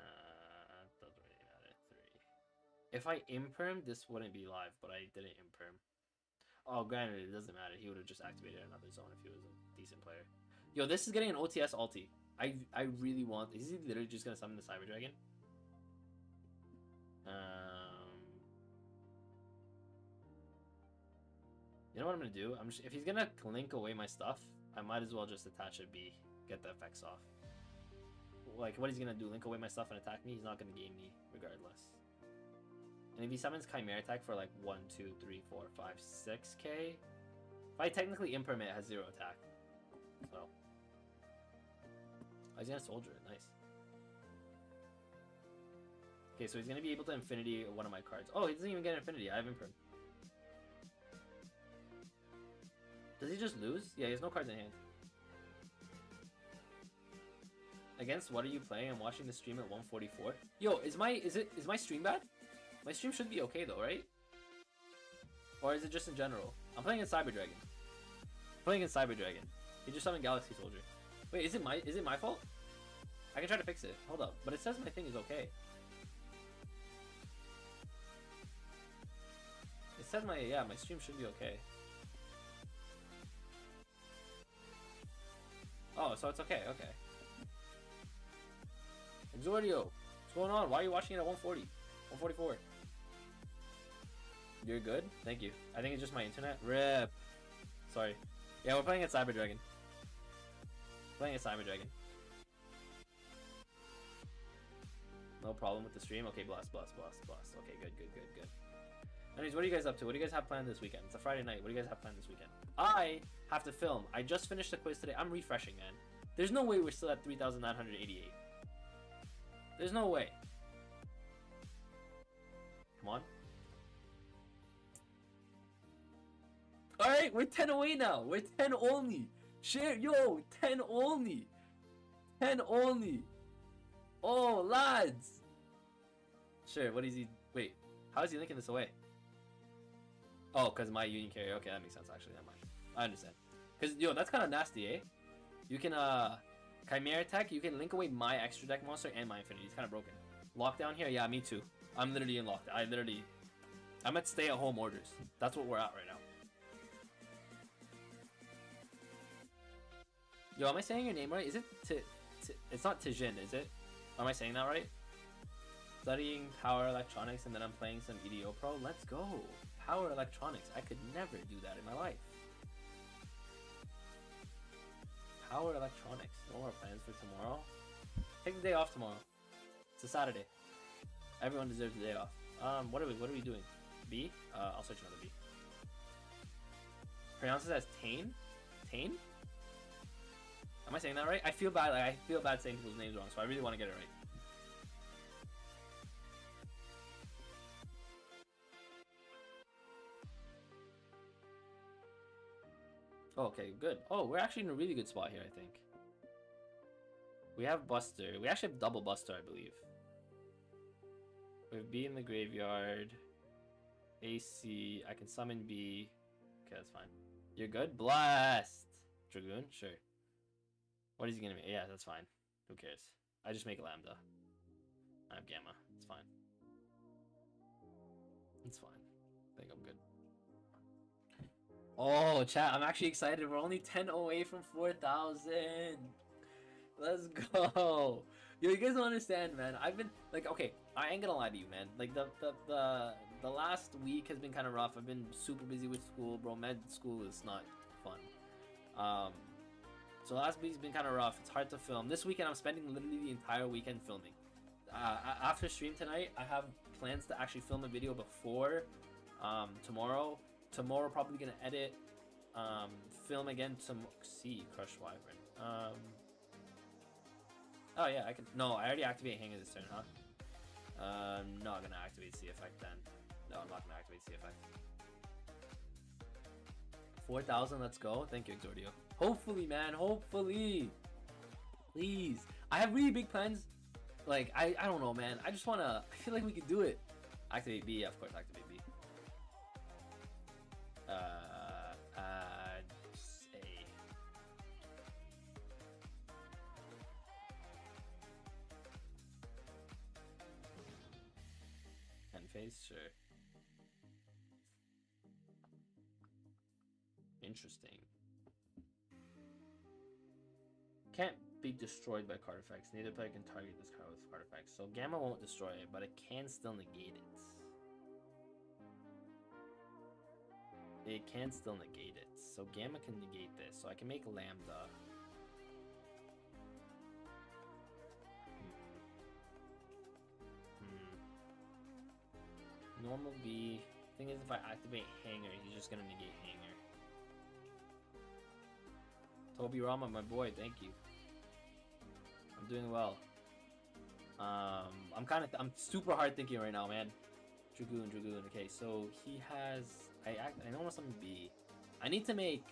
Uh, doesn't really matter. Three. If I imperm, this wouldn't be live, but I didn't imperm. Oh, granted, it doesn't matter. He would have just activated another zone if he was a decent player. Yo, this is getting an OTS ulti. I I really want. Is he literally just gonna summon the Cyber Dragon? Um. You know what I'm gonna do? I'm just, if he's gonna link away my stuff, I might as well just attach a B, get the effects off. Like, what he's gonna do? Link away my stuff and attack me? He's not gonna gain me regardless. And if he summons Chimera attack for like 1, 2, 3, 4, 5, 6k, if I technically imperm it, it has 0 attack. So. Gonna soldier nice. Okay, so he's gonna be able to infinity one of my cards. Oh, he doesn't even get infinity, I have imperm. Does he just lose? Yeah, he has no cards in hand. Against what are you playing? I'm watching the stream at 144. Yo, is my is it is my stream bad? My stream should be okay though, right? Or is it just in general? I'm playing in Cyber Dragon. I'm playing in Cyber Dragon. He just summoned Galaxy Soldier. Wait, is it my is it my fault? I can try to fix it. Hold up. But it says my thing is okay. It says my yeah, my stream should be okay. Oh, so it's okay, okay. Exordio, what's going on? Why are you watching it at 140? 144. You're good? Thank you. I think it's just my internet. Rip. Sorry. Yeah, we're playing at Cyber Dragon. Playing at Cyber Dragon. No problem with the stream. Okay, bless, bless, bless, bless. Okay, good, good, good, good. Anyways, what are you guys up to? What do you guys have planned this weekend? It's a Friday night. What do you guys have planned this weekend? I have to film. I just finished the quiz today. I'm refreshing, man. There's no way we're still at 3,988. There's no way. Come on. Alright, we're 10 away now. We're 10 only. Share, yo, 10 only. 10 only. Oh, lads. Sure, what is he? Wait, how is he linking this away? Oh, because my union carrier. Okay, that makes sense actually. That much. I understand. Because, yo, that's kind of nasty, eh? You can, uh, Chimera Tech, you can link away my extra deck monster and my infinity. It's kind of broken. Lockdown here? Yeah, me too. I'm literally in lockdown. I literally, I'm at stay at home orders. That's what we're at right now. Yo, am I saying your name right? Is it T? T it's not Tijin, is it? Am I saying that right? Studying power electronics and then I'm playing some EDO Pro. Let's go. Power electronics. I could never do that in my life. Power electronics. No more plans for tomorrow. Take the day off tomorrow. It's a Saturday. Everyone deserves a day off. Um, what are we? What are we doing? B? Uh, I'll search another B. Pronounces as Tane? Tane? Am I saying that right? I feel bad. Like I feel bad saying people's names wrong, so I really want to get it right. Okay, good. Oh, we're actually in a really good spot here, I think. We have Buster. We actually have double Buster, I believe. We have B in the graveyard. AC. I can summon B. Okay, that's fine. You're good? Blast! Dragoon? Sure. What is he gonna be? Yeah, that's fine. Who cares? I just make Lambda. I have Gamma. It's fine. It's fine. I think I'm good. Oh, chat, I'm actually excited. We're only 10 away from 4,000. Let's go. Yo, you guys don't understand, man. I've been, like, okay, I ain't gonna lie to you, man. Like, the, the, the, the last week has been kind of rough. I've been super busy with school, bro. Med school is not fun. Um, so last week's been kind of rough. It's hard to film. This weekend, I'm spending literally the entire weekend filming. Uh, after stream tonight, I have plans to actually film a video before um, tomorrow. Tomorrow probably gonna edit um film again some see crush wyvern. Um oh yeah i can no i already activate Hangar this turn huh? Um I'm not gonna activate c effect then. No i'm not gonna activate c effect 4000 let's go. Thank you exordio hopefully man. Hopefully. Please. I have really big plans. Like i i don't know man. I just want to <laughs> i feel like we could do it. Activate b Yeah, of course activate b. Uh, a. End phase, sure. Interesting. Can't be destroyed by card effects. Neither player can target this card with card effects. So Gamma won't destroy it, but it can still negate it. it can still negate it. So Gamma can negate this. So I can make Lambda. Hmm. Hmm. Normal B. Thing is, if I activate Hangar, he's just gonna negate Hangar. Toby Rama, my boy, thank you. I'm doing well. Um, I'm kind of, I'm super hard thinking right now, man. Dragoon, Dragoon. Okay, so he has I I, I know something B. I need to make.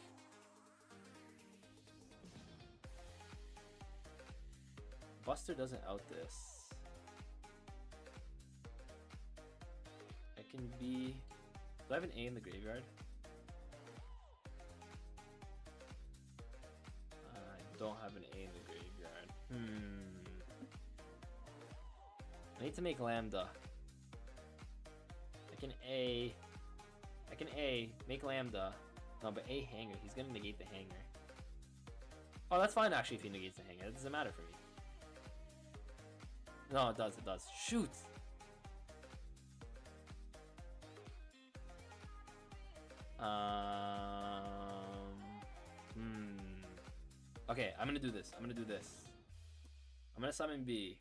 Buster doesn't out this. I can be. Do I have an A in the graveyard? Don't have an A in the graveyard. Hmm. I need to make Lambda. I can A. I can A, make Lambda. No, but A Hangar. He's gonna negate the Hangar. Oh, that's fine actually if he negates the Hangar. It doesn't matter for me. No, it does, it does. Shoot! Um... Okay, I'm gonna do this. I'm gonna do this. I'm gonna summon B.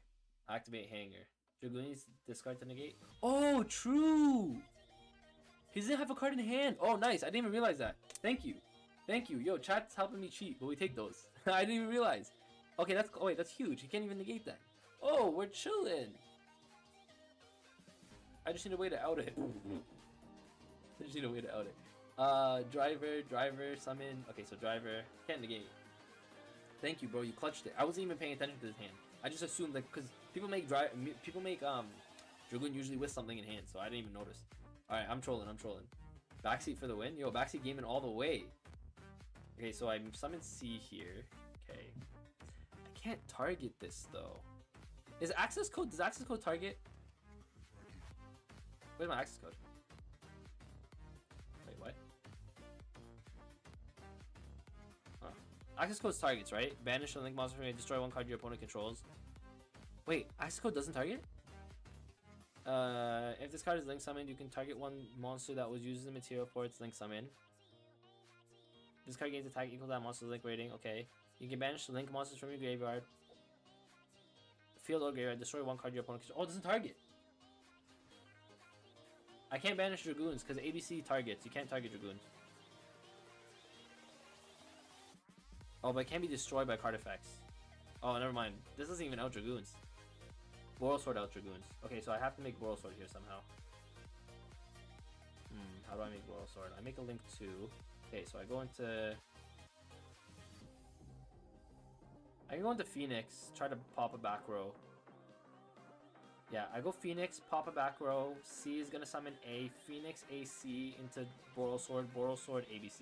Activate Hangar. Dragoonies discard to negate. Oh, true. He doesn't have a card in hand. Oh, nice. I didn't even realize that. Thank you. Thank you. Yo, chat's helping me cheat, but we take those. <laughs> I didn't even realize. Okay, that's oh wait, that's huge. He can't even negate that. Oh, we're chilling. I just need a way to out it. <laughs> I just need a way to out it. Uh, driver, driver, summon. Okay, so driver can't negate. Thank you, bro. You clutched it. I wasn't even paying attention to his hand. I just assumed that because people make drive, people make um, Dragoon usually with something in hand, so I didn't even notice. All right, I'm trolling. I'm trolling. Backseat for the win. Yo, backseat gaming all the way. Okay, so I summon C here. Okay. I can't target this though. Is access code? Does access code target? Where's my access code? Access code's targets, right? Banish a link monster from your destroy one card your opponent controls. Wait, access code doesn't target? Uh, if this card is link summoned, you can target one monster that was used as the material for its link summon. This card gains attack equal to that monster's link rating. Okay. You can banish the link monsters from your graveyard. Field or graveyard. Destroy one card your opponent controls. Oh, it doesn't target. I can't banish Dragoons because ABC targets. You can't target Dragoons. Oh, but it can't be destroyed by card effects. Oh, never mind. This doesn't even out Dragoons. Borrelsword out Dragoons. Okay, so I have to make Borrelsword here somehow. Hmm, how do I make Borrelsword? I make a link to... Okay, so I go into... I can go into Phoenix, try to pop a back row. Yeah, I go Phoenix, pop a back row. C is gonna summon A. Phoenix AC into Borrelsword. Boral Sword ABC.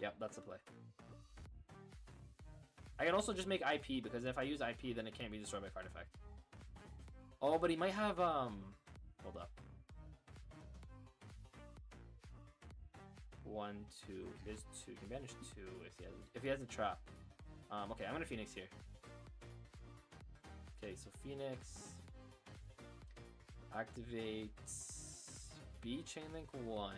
Yep, that's the play. I can also just make IP because if I use IP, then it can't be destroyed by card effect. Oh, but he might have um. Hold up. One, two. There's two. He can banish two if he has if he has a trap. Um. Okay, I'm gonna Phoenix here. Okay, so Phoenix activates B Chainlink one.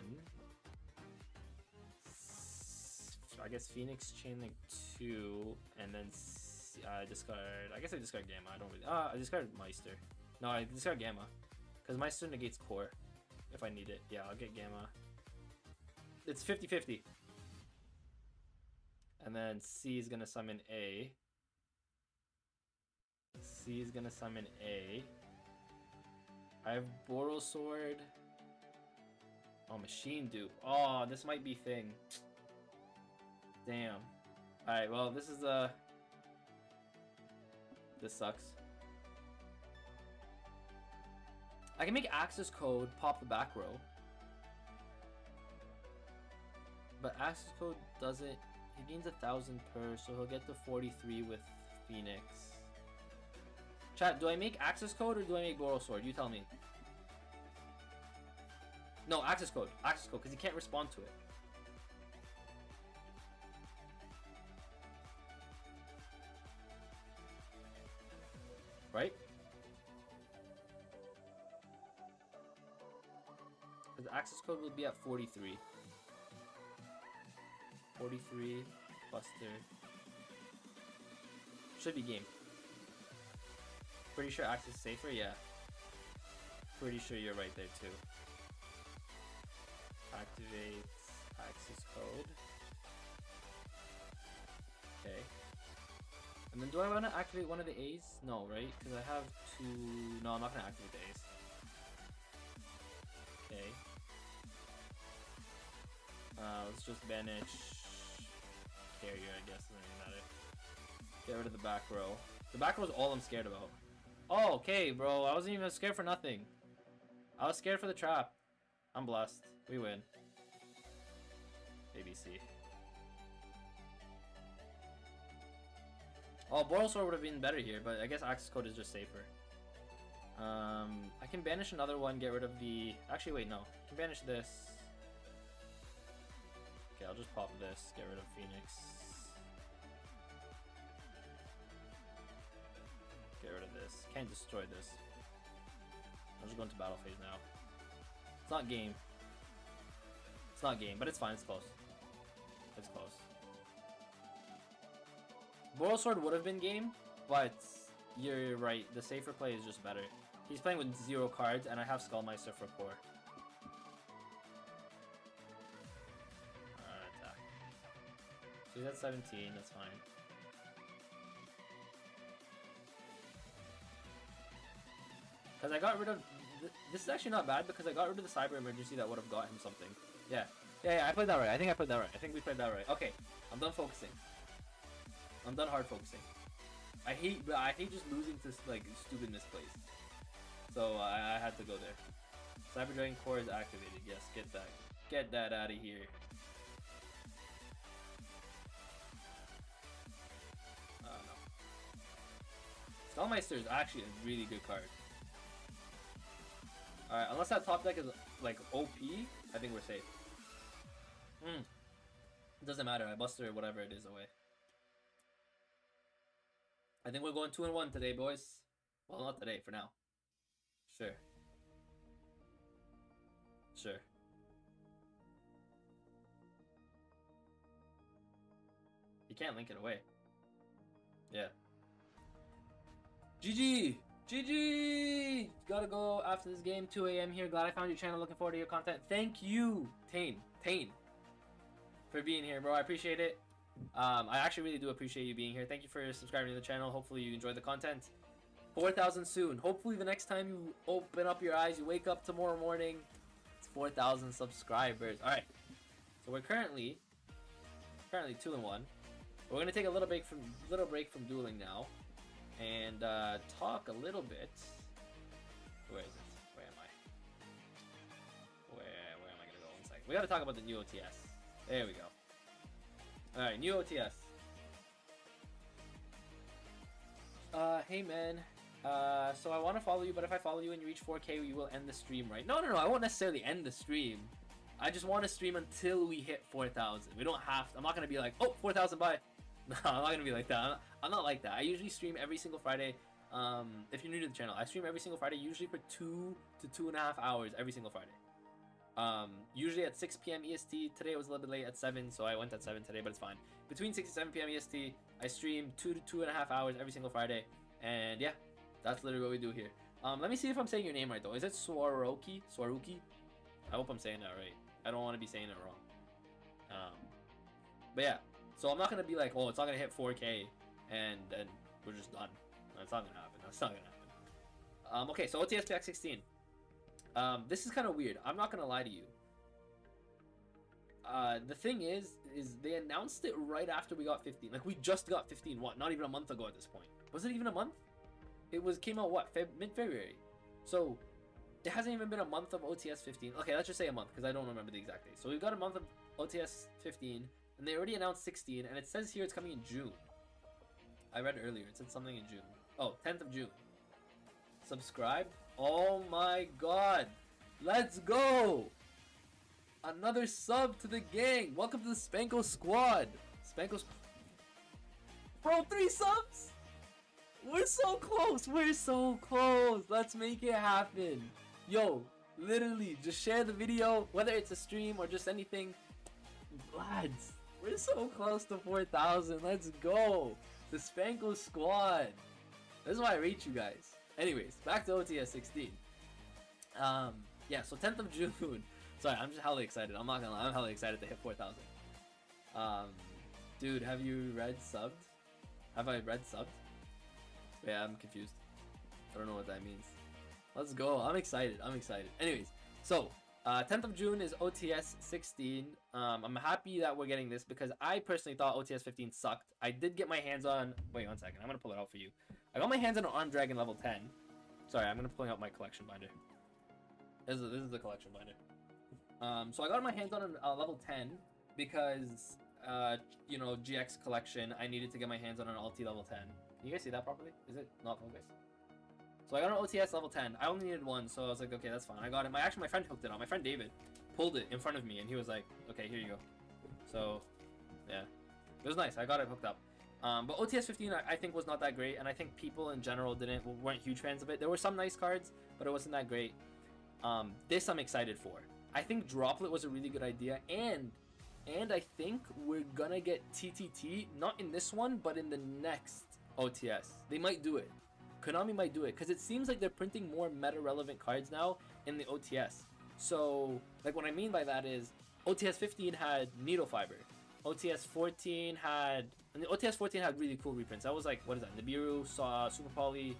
I guess Phoenix Chainlink two, and then uh, discard. I guess I discard Gamma. I don't really. Ah, I discard Meister. No, I discard Gamma, because Meister negates Core, if I need it. Yeah, I'll get Gamma. It's 50-50. And then C is gonna summon A. C is gonna summon A. I have Borrelsword. Oh, Machine Dupe. Oh, this might be thing. Damn. Alright, well, this is, uh... This sucks. I can make access code pop the back row. But access code doesn't... He gains a thousand per, so he'll get to 43 with Phoenix. Chat, do I make access code or do I make Borrelsword? You tell me. No, access code. Access code, because he can't respond to it. Because access code will be at 43. 43, Buster. Should be game. Pretty sure access is safer? Yeah. Pretty sure you're right there too. Activate access code. Okay. And then do I want to activate one of the A's? No, right? Because I have two... No, I'm not going to activate the A's. Okay. Uh, let's just banish carrier, I guess. Doesn't really matter. Get rid of the back row. The back row is all I'm scared about. Oh, okay, bro. I wasn't even scared for nothing. I was scared for the trap. I'm blessed. We win. ABC. Oh, Borrelsword would have been better here, but I guess access code is just safer. Um, I can banish another one, get rid of the... Actually, wait, no. I can banish this. Okay, I'll just pop this, get rid of Phoenix. Get rid of this. Can't destroy this. I'm just going to battle phase now. It's not game. It's not game, but it's fine, it's close. It's close. Borrelsword would have been game, but you're right, the safer play is just better. He's playing with zero cards, and I have Skullmeister for 4. She's at 17, that's fine. Because I got rid of... th- This is actually not bad, because I got rid of the Cyber Emergency that would have got him something. Yeah. Yeah, yeah, I played that right. I think I played that right. I think we played that right. Okay, I'm done focusing. I'm done hard focusing. I hate, but I hate just losing to like stupid misplays. So I, I had to go there. Cyber Dragon Core is activated. Yes, get that, get that out of here. No. Skullmeister is actually a really good card. Alright, unless that top deck is like OP, I think we're safe. Hmm. Doesn't matter. I busted whatever it is away. I think we're going two and one today, boys. Well, not today. For now. Sure. Sure. You can't link it away. Yeah. GG! GG! Gotta go after this game, 2 a.m. here. Glad I found your channel. Looking forward to your content. Thank you, Tane. Tane. For being here, bro. I appreciate it. Um, I actually really do appreciate you being here. Thank you for subscribing to the channel. Hopefully you enjoyed the content. 4,000 soon. Hopefully the next time you open up your eyes, you wake up tomorrow morning, it's 4,000 subscribers. All right. So we're currently currently two and one. We're gonna take a little break from little break from dueling now, and uh, talk a little bit. Where is it? Where am I? Where where am I gonna go? One second. We gotta talk about the new OTS. There we go. All right, new OTS. Uh, hey man. Uh, so I want to follow you, but if I follow you and you reach 4K, we will end the stream, right? No, no, no. I won't necessarily end the stream. I just want to stream until we hit 4,000. We don't have. to, I'm not gonna be like, oh, 4,000, bye. <laughs> No, I'm not gonna be like that. I'm not, like that. I usually stream every single Friday. Um, if you're new to the channel, I stream every single Friday, usually for two to two and a half hours every single Friday. Um, usually at 6 p.m. EST. Today was a little bit late at 7, so I went at 7 today, but it's fine. Between 6 and 7 p.m. EST, I stream two to two and a half hours every single Friday, and yeah, that's literally what we do here. Um, let me see if I'm saying your name right though. Is it Swaroki? Swaruki? I hope I'm saying that right. I don't want to be saying it wrong. Um, but yeah, so I'm not gonna be like, oh, it's not gonna hit 4K, and then we're just done. That's not gonna happen. That's not gonna happen. Um, okay, so OTS Pack 16. Um, this is kind of weird. I'm not gonna lie to you. Uh, the thing is, is they announced it right after we got 15. Like we just got 15. What? Not even a month ago at this point. Was it even a month? It was came out what? Feb- Mid February. So it hasn't even been a month of OTS 15. Okay, let's just say a month because I don't remember the exact date. So we've got a month of OTS 15, and they already announced 16, and it says here it's coming in June. I read earlier. It said something in June. Oh, 10th of June. Subscribe. Oh my god. Let's go. Another sub to the gang. Welcome to the Spanko squad. Spanko Bro, three subs? We're so close. We're so close. Let's make it happen. Yo, literally, just share the video, whether it's a stream or just anything. Lads, we're so close to 4,000. Let's go. The Spanko squad. This is why I rate you guys. Anyways, back to OTS 16. Um, yeah, so 10th of June. <laughs> Sorry, I'm just hella excited. I'm not gonna lie, I'm hella excited to hit 4,000. Um, dude, have you read subbed? Have I read subbed? Yeah, I'm confused. I don't know what that means. Let's go. I'm excited. I'm excited. Anyways, so uh, 10th of June is OTS 16. Um, I'm happy that we're getting this because I personally thought OTS 15 sucked. I did get my hands on. Wait one second. I'm gonna pull it out for you. I got my hands on an Armed Dragon level 10. Sorry, I'm gonna pull out my collection binder. This is this is the collection binder. Um, so I got my hands on a, a level 10 because uh, you know GX collection. I needed to get my hands on an Alti level 10. Can you guys see that properly? Is it not focused? So I got an OTS level 10. I only needed one, so I was like, okay, that's fine. I got it. My actually my friend hooked it on. My friend David pulled it in front of me, and he was like, okay, here you go. So, yeah, it was nice. I got it hooked up. Um, but OTS 15 I, I think was not that great, and I think people in general didn't weren't huge fans of it. There were some nice cards, but it wasn't that great. Um, this I'm excited for. I think Droplet was a really good idea, and and I think we're gonna get TTT not in this one, but in the next OTS. They might do it. Konami might do it because it seems like they're printing more meta relevant cards now in the OTS. So, like, what I mean by that is OTS 15 had Needle Fiber, OTS 14 had and the OTS 14 had really cool reprints. That was like what is that? Nibiru, saw Super Poly,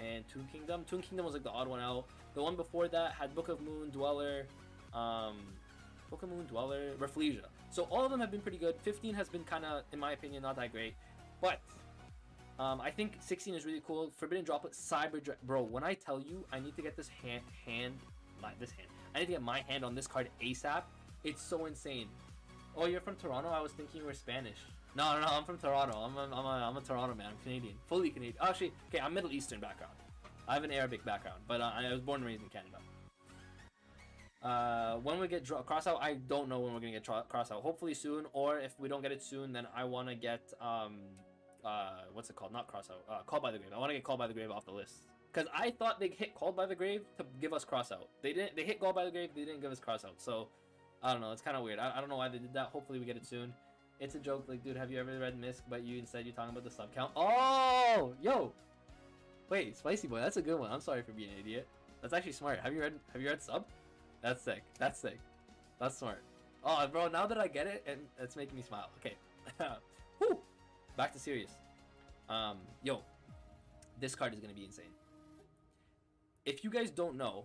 and Toon Kingdom. Toon Kingdom was like the odd one out. The one before that had Book of Moon, Dweller, um, Book of Moon, Dweller, Rafflesia. So all of them have been pretty good. 15 has been kind of, in my opinion, not that great. But um, I think 16 is really cool. Forbidden Droplet, Cyber Dra- Bro, when I tell you I need to get this hand, hand, not this hand, I need to get my hand on this card ASAP, it's so insane. Oh, you're from Toronto? I was thinking you were Spanish. No, no, no, I'm from Toronto. I'm a, I'm a, I'm a Toronto man. I'm Canadian. Fully Canadian. Actually, okay, I'm Middle Eastern background. I have an Arabic background, but uh, I was born and raised in Canada. Uh, when we get cross out, I don't know when we're gonna get cross out. Hopefully soon, or if we don't get it soon, then I want to get um, uh, what's it called? Not cross out. Uh, called by the grave. I want to get called by the grave off the list because I thought they hit called by the grave to give us cross out. They didn't. They hit called by the grave. They didn't give us cross out. So I don't know. It's kind of weird. I, I don't know why they did that. Hopefully we get it soon. It's a joke. Like, dude, have you ever read Misk? But you instead you're talking about the sub count. Oh, yo. Wait, spicy boy. That's a good one. I'm sorry for being an idiot. That's actually smart. Have you read? Have you read sub? That's sick. That's sick. That's smart. Oh, bro. Now that I get it, and it's making me smile. Okay. <laughs> Woo. Back to serious. Um, yo, this card is gonna be insane. If you guys don't know,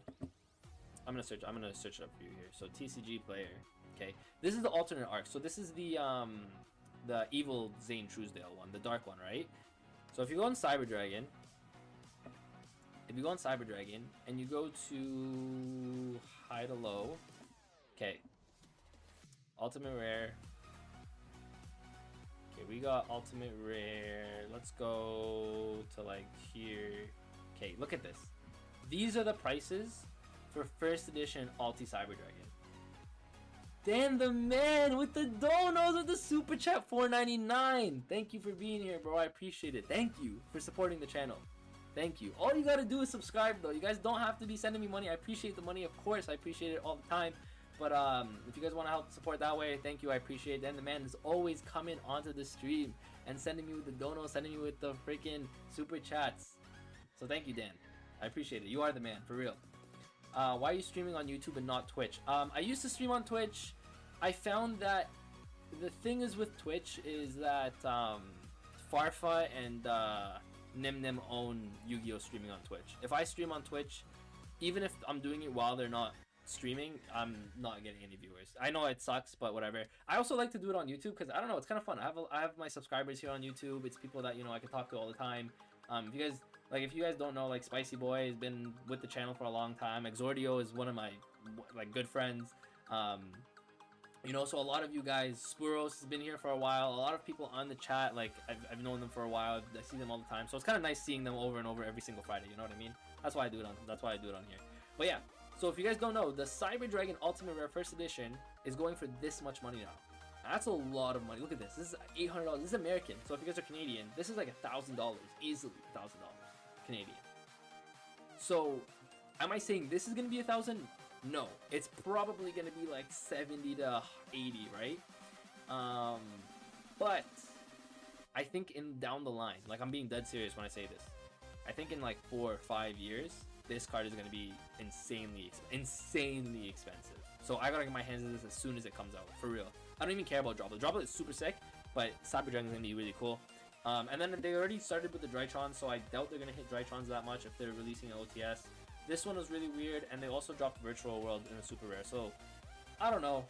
I'm gonna search. I'm gonna search it up for you here. So TCG player. Okay, this is the alternate arc. So this is the um, the evil Zane Truesdale one, the dark one, right? So if you go on Cyber Dragon, if you go on Cyber Dragon and you go to hide a low, okay, ultimate rare. Okay, we got ultimate rare. Let's go to like here. Okay, look at this. These are the prices for first edition Alti Cyber Dragon. Dan the man with the donos with the super chat 499. Thank you for being here, bro. I appreciate it. Thank you for supporting the channel. Thank you. All you gotta do is subscribe though. You guys don't have to be sending me money. I appreciate the money, of course. I appreciate it all the time. But um, if you guys want to help support that way, thank you. I appreciate it. Dan the man is always coming onto the stream and sending me with the donos, sending me with the freaking super chats. So thank you, Dan. I appreciate it. You are the man, for real. Uh, why are you streaming on YouTube and not Twitch? Um, I used to stream on Twitch. I found that the thing is with Twitch is that um, Farfa and uh, Nim Nim own Yu-Gi-Oh streaming on Twitch. If I stream on Twitch, even if I'm doing it while they're not streaming, I'm not getting any viewers. I know it sucks, but whatever. I also like to do it on YouTube because I don't know, it's kind of fun. I have a, I have my subscribers here on YouTube. It's people that you know I can talk to all the time. Um, if you guys like, if you guys don't know, like Spicy Boy has been with the channel for a long time. Exordio is one of my like good friends. Um, you know, so a lot of you guys, Spuros has been here for a while. A lot of people on the chat, like I've, I've known them for a while. I see them all the time, so it's kind of nice seeing them over and over every single Friday. You know what I mean? That's why I do it on. That's why I do it on here. But yeah, so if you guys don't know, the Cyber Dragon Ultimate Rare First Edition is going for this much money now. That's a lot of money. Look at this. This is eight hundred dollars. This is American. So if you guys are Canadian, this is like thousand dollars, easily thousand dollars Canadian. So, am I saying this is gonna be a thousand? No, it's probably gonna be like seventy to eighty, right? Um, but I think in down the line, like I'm being dead serious when I say this. I think in like four or five years, this card is gonna be insanely, insanely expensive. So I gotta get my hands on this as soon as it comes out, for real. I don't even care about Droplet. Droplet is super sick, but Cyber Dragon is gonna be really cool. Um, and then they already started with the Drytron, so I doubt they're gonna hit Drytrons that much if they're releasing an OTS. This one was really weird, and they also dropped Virtual World in a super rare. So I don't know.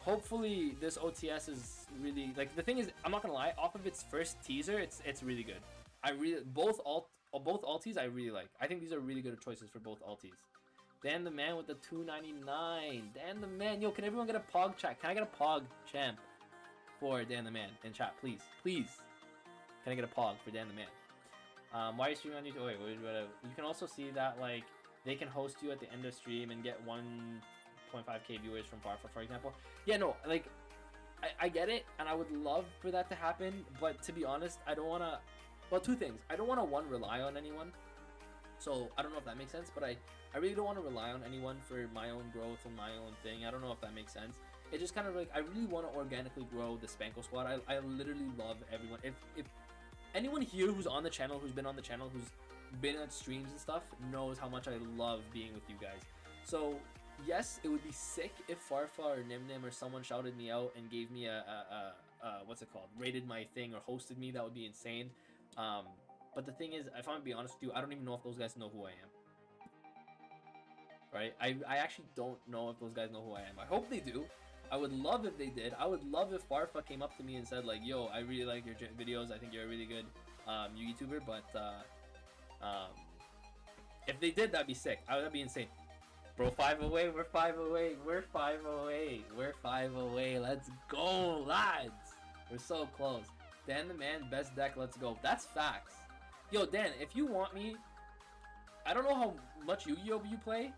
Hopefully this OTS is really like the thing is I'm not gonna lie. Off of its first teaser, it's it's really good. I really both alt both alties I really like. I think these are really good choices for both alties. Dan the man with the 299. Dan the man. Yo, can everyone get a pog chat? Can I get a pog champ for Dan the man in chat, please? Please. Can I get a pog for Dan the man? Um, why are you streaming on YouTube? Wait, wait, wait. You can also see that like they can host you at the end of stream and get 1.5k viewers from Farfa, for example. Yeah, no, like I, I get it, and I would love for that to happen. But to be honest, I don't want to. Well, two things. I don't want to one rely on anyone. So I don't know if that makes sense, but I I really don't want to rely on anyone for my own growth and my own thing. I don't know if that makes sense. it just kind of like I really want to organically grow the Spanko squad. I, I literally love everyone. If if anyone here who's on the channel, who's been on the channel, who's been at streams and stuff, knows how much I love being with you guys. So yes, it would be sick if Farfa or Nimnim or someone shouted me out and gave me a, a, a, a what's it called, rated my thing or hosted me. That would be insane. Um, but the thing is, if I'm gonna be honest with you, I don't even know if those guys know who I am. Right? I, I actually don't know if those guys know who I am. I hope they do. I would love if they did. I would love if Farfa came up to me and said like, "Yo, I really like your videos. I think you're a really good um, YouTuber." But uh, um, if they did, that'd be sick. I, that'd be insane. Bro, five away. We're five away. We're five away. We're five away. Let's go, lads. We're so close. Dan the man, best deck. Let's go. That's facts. Yo, Dan, if you want me, I don't know how much Yu-Gi-Oh you play,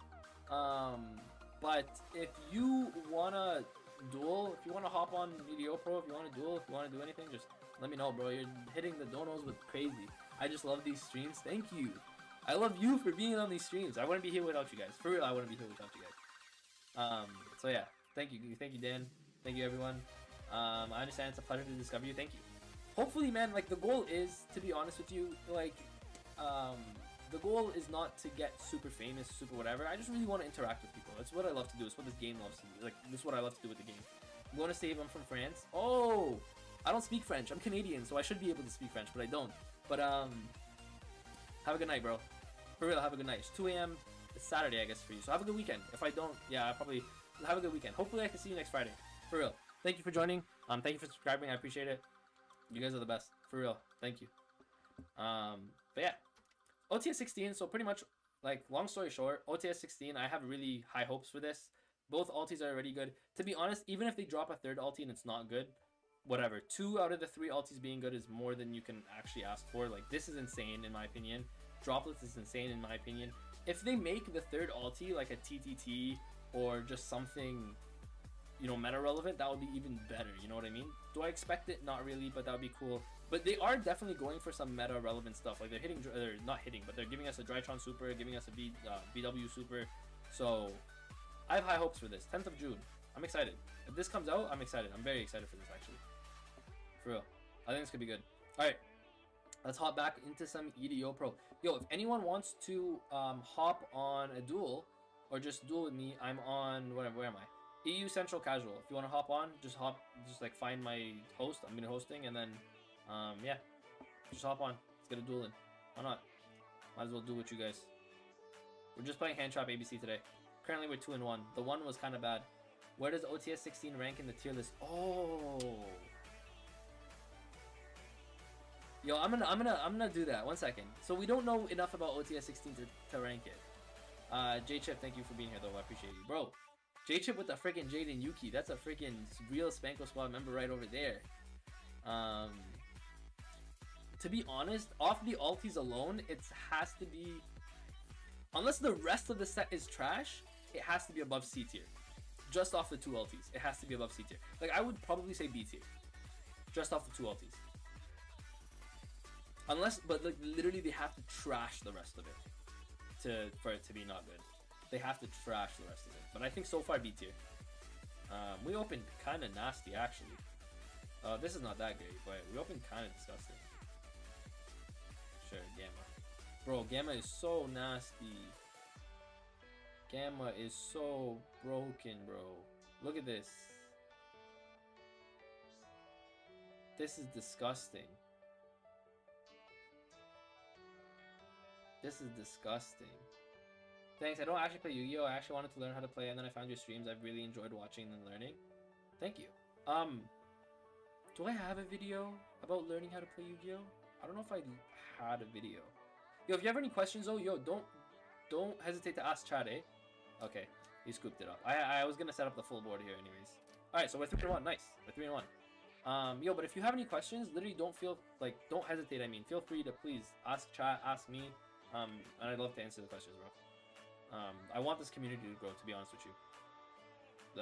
um, but if you wanna duel, if you wanna hop on Yu-Gi-Oh Pro, if you wanna duel, if you wanna do anything, just let me know, bro. You're hitting the donos with crazy. I just love these streams. Thank you. I love you for being on these streams. I wouldn't be here without you guys. For real, I wouldn't be here without you guys. Um, so yeah, thank you, thank you, Dan. Thank you, everyone. Um, I understand it's a pleasure to discover you. Thank you. Hopefully, man, like the goal is, to be honest with you, like, um, the goal is not to get super famous, super whatever. I just really want to interact with people. That's what I love to do. It's what this game loves to do. Like, this is what I love to do with the game. I'm going to save. I'm from France. Oh, I don't speak French. I'm Canadian, so I should be able to speak French, but I don't. But um, have a good night, bro. For real, have a good night. It's 2 a.m. It's Saturday, I guess, for you. So have a good weekend. If I don't, yeah, I probably have a good weekend. Hopefully, I can see you next Friday. For real. Thank you for joining. Um, thank you for subscribing. I appreciate it. You guys are the best. For real. Thank you. Um, but yeah, OTS 16. So pretty much, like, long story short, OTS 16. I have really high hopes for this. Both ultis are already good. To be honest, even if they drop a third ulti and it's not good, whatever. Two out of the three ultis being good is more than you can actually ask for. Like, this is insane in my opinion. Droplets is insane in my opinion. If they make the third ulti like a TTT or just something, you know, meta relevant, that would be even better. You know what I mean? Do I expect it? Not really, but that would be cool. But they are definitely going for some meta relevant stuff. Like they're hitting, they're not hitting, but they're giving us a Drytron Super, giving us a B, uh, BW Super. So I have high hopes for this. 10th of June. I'm excited. If this comes out, I'm excited. I'm very excited for this actually. For real. I think this could be good. Alright. Let's hop back into some EDO Pro. Yo, if anyone wants to um, hop on a duel or just duel with me, I'm on where, where am I? EU Central Casual. If you want to hop on, just hop, just like find my host. I'm gonna hosting, and then, um, yeah, just hop on. Let's get a duel in. Why not? Might as well do with you guys. We're just playing Hand Trap ABC today. Currently, we're two and one. The one was kind of bad. Where does OTS 16 rank in the tier list? Oh. Yo, I'm gonna, I'm gonna, I'm gonna do that. One second. So we don't know enough about OTS 16 to, to rank it. Uh, J Chip, thank you for being here, though. I appreciate you, bro. J Chip with the freaking Jaden Yuki. That's a freaking real Spanko Squad member right over there. Um, to be honest, off the ultis alone, it has to be. Unless the rest of the set is trash, it has to be above C tier. Just off the two ultis, it has to be above C tier. Like I would probably say B tier. Just off the two ultis. Unless, but like literally, they have to trash the rest of it to for it to be not good. They have to trash the rest of it. But I think so far B tier. Um, we opened kind of nasty actually. Uh, this is not that great, but we opened kind of disgusting. Sure, Gamma. Bro, Gamma is so nasty. Gamma is so broken, bro. Look at this. This is disgusting. This is disgusting. Thanks, I don't actually play Yu-Gi-Oh! I actually wanted to learn how to play and then I found your streams. I've really enjoyed watching and learning. Thank you. Um, do I have a video about learning how to play Yu-Gi-Oh? I don't know if I had a video. Yo, if you have any questions though, yo, don't don't hesitate to ask chat, eh? Okay, he scooped it up. I I was gonna set up the full board here anyways. Alright, so we're 3 and 1, nice. We're 3 and 1. Um, yo, but if you have any questions, literally don't feel, like, don't hesitate, I mean. Feel free to please ask chat, ask me, um, and I'd love to answer the questions, bro. Um, I want this community to grow, to be honest with you.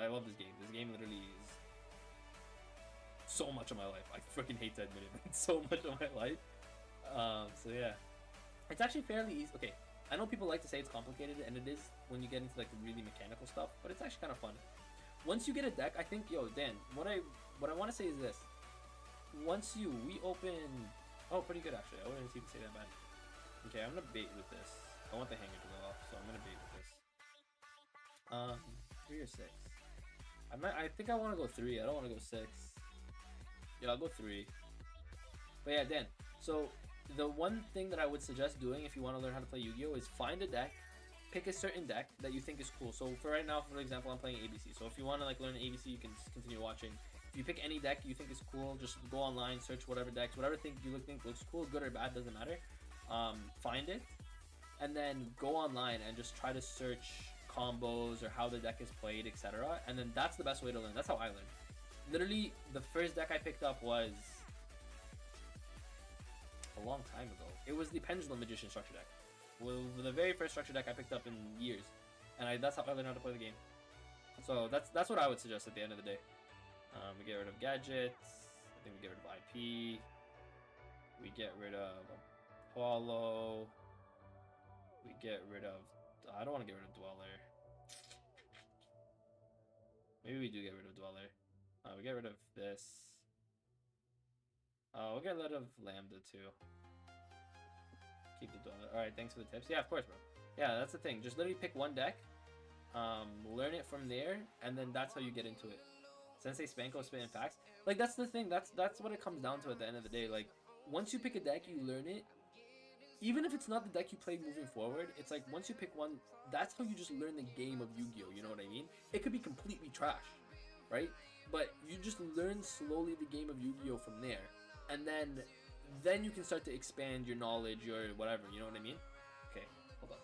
I love this game. This game literally is so much of my life. I freaking hate to admit it, <laughs> but it's so much of my life. Um, so yeah, it's actually fairly easy. Okay, I know people like to say it's complicated, and it is when you get into like really mechanical stuff, but it's actually kind of fun. once you get a deck, I think yo Dan, what I what I want to say is this. Once you we open, oh pretty good actually. I wouldn't even say that bad. Okay, I'm gonna bait with this. I want the Hangar so I'm gonna bait with this. Um, three or six. I might. I think I want to go three. I don't want to go six. Yeah, I'll go three. But yeah, Dan. So the one thing that I would suggest doing if you want to learn how to play Yu-Gi-Oh is find a deck, pick a certain deck that you think is cool. So for right now, for example, I'm playing ABC. So if you want to like learn ABC, you can continue watching. If you pick any deck you think is cool, just go online, search whatever decks, whatever thing you think looks cool, good or bad, doesn't matter. Um, find it, and then go online and just try to search combos or how the deck is played, etc. And then that's the best way to learn. That's how I learned. Literally, the first deck I picked up was a long time ago. It was the Pendulum Magician structure deck. Well, the very first structure deck I picked up in years, and I, that's how I learned how to play the game. So that's that's what I would suggest at the end of the day. Um, we get rid of gadgets. I think we get rid of IP. We get rid of Apollo. We get rid of. I don't want to get rid of Dweller. Maybe we do get rid of Dweller. Uh, we get rid of this. Uh, we'll get rid of Lambda too. Keep the Dweller. Alright, thanks for the tips. Yeah, of course, bro. Yeah, that's the thing. Just literally pick one deck, um, learn it from there, and then that's how you get into it. Sensei Spanko spitting facts. Like that's the thing. That's that's what it comes down to at the end of the day. Like once you pick a deck, you learn it. Even if it's not the deck you play moving forward, it's like once you pick one, that's how you just learn the game of Yu-Gi-Oh. You know what I mean? It could be completely trash, right? But you just learn slowly the game of Yu-Gi-Oh from there, and then then you can start to expand your knowledge, your whatever. You know what I mean? Okay, hold on.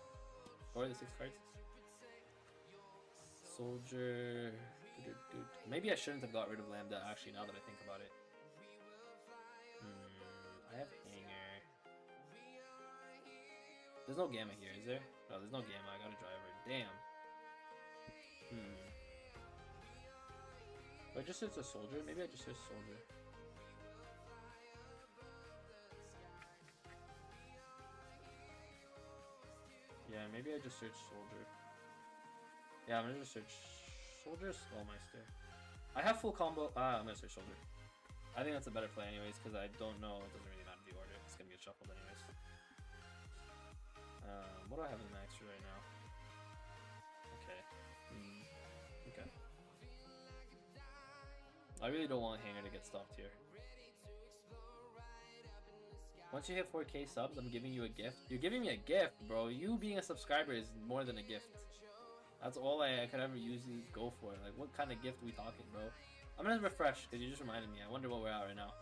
What are the six cards? Soldier. Maybe I shouldn't have got rid of Lambda. Actually, now that I think about it. Hmm, I have There's no Gamma here, is there? No, there's no Gamma. I got a Driver. Damn. Hmm. I just search a Soldier? Maybe I just search Soldier. Yeah, maybe I just search Soldier. Yeah, I'm gonna just search Soldier Skullmeister. I have full combo. Ah, I'm gonna search Soldier. I think that's a better play, anyways, because I don't know. It doesn't really matter the order. It's gonna get shuffled, anyways. Um, what do I have in the max right now? Okay. Hmm. Okay. I really don't want Hangar to get stopped here. Once you hit 4k subs, I'm giving you a gift. You're giving me a gift, bro. You being a subscriber is more than a gift. That's all I, I could ever usually go for. Like, what kind of gift we talking, bro? I'm gonna refresh because you just reminded me. I wonder what we're at right now.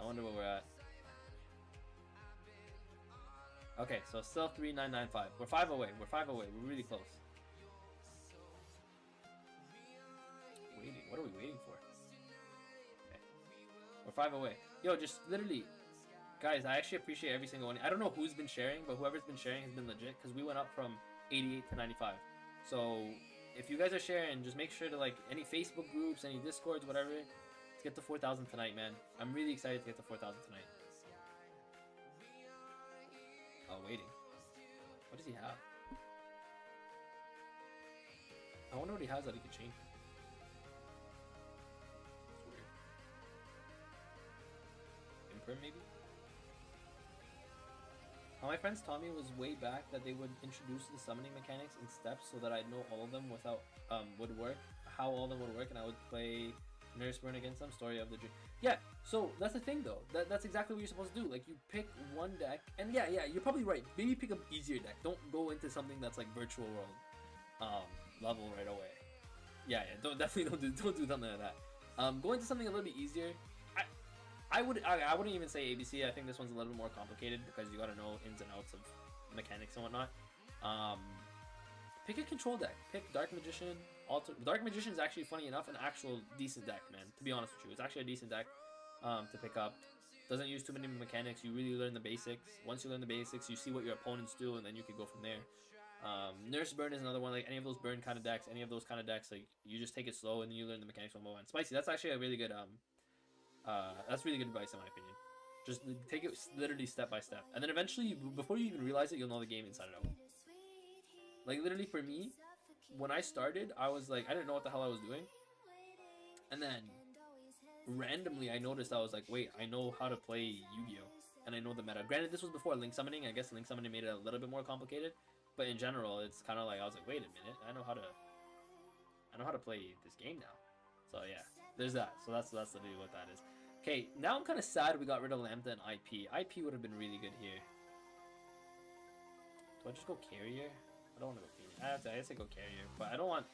I wonder what we're at. Okay, so still 3995. We're five away. We're five away. We're really close. Waiting. What are we waiting for? Okay. We're five away. Yo, just literally, guys. I actually appreciate every single one. I don't know who's been sharing, but whoever's been sharing has been legit because we went up from 88 to 95. So if you guys are sharing, just make sure to like any Facebook groups, any Discords, whatever. Let's get to 4,000 tonight, man. I'm really excited to get to 4,000 tonight. Oh, waiting. What does he have? I wonder what he has that he could change. That's weird. Imperm, maybe? How my friends Tommy was way back that they would introduce the summoning mechanics in steps so that I'd know all of them without um would work, how all of them would work, and I would play Nurse Burn against them. Story of the Dream. Yeah, so that's the thing though. That, that's exactly what you're supposed to do. Like you pick one deck, and yeah, yeah, you're probably right. Maybe pick an easier deck. Don't go into something that's like virtual world um level right away. Yeah, yeah. Don't <laughs> definitely don't do don't do something like that. Um, go into something a little bit easier. I I would I, I wouldn't even say ABC. I think this one's a little bit more complicated because you got to know ins and outs of mechanics and whatnot. Um, pick a control deck. Pick Dark Magician. Alter Dark Magician is actually funny enough an actual decent deck, man. To be honest with you, it's actually a decent deck um, to pick up. Doesn't use too many mechanics. You really learn the basics. Once you learn the basics, you see what your opponents do, and then you can go from there. Um, Nurse Burn is another one. Like any of those burn kind of decks, any of those kind of decks, like you just take it slow and then you learn the mechanics one by one. Spicy. That's actually a really good. Um, uh, that's really good advice in my opinion. Just take it literally step by step, and then eventually, before you even realize it, you'll know the game inside and out. Like literally for me, when I started, I was like, I didn't know what the hell I was doing, and then randomly I noticed I was like, wait, I know how to play Yu-Gi-Oh, and I know the meta. Granted, this was before Link Summoning. I guess Link Summoning made it a little bit more complicated, but in general, it's kind of like I was like, wait a minute, I know how to, I know how to play this game now. So yeah, there's that. So that's that's literally what that is. Okay, now I'm kind of sad we got rid of Lambda and IP. IP would have been really good here. Do I just go carrier? I don't want to go carrier. I have to. I guess I go carrier, but I don't want.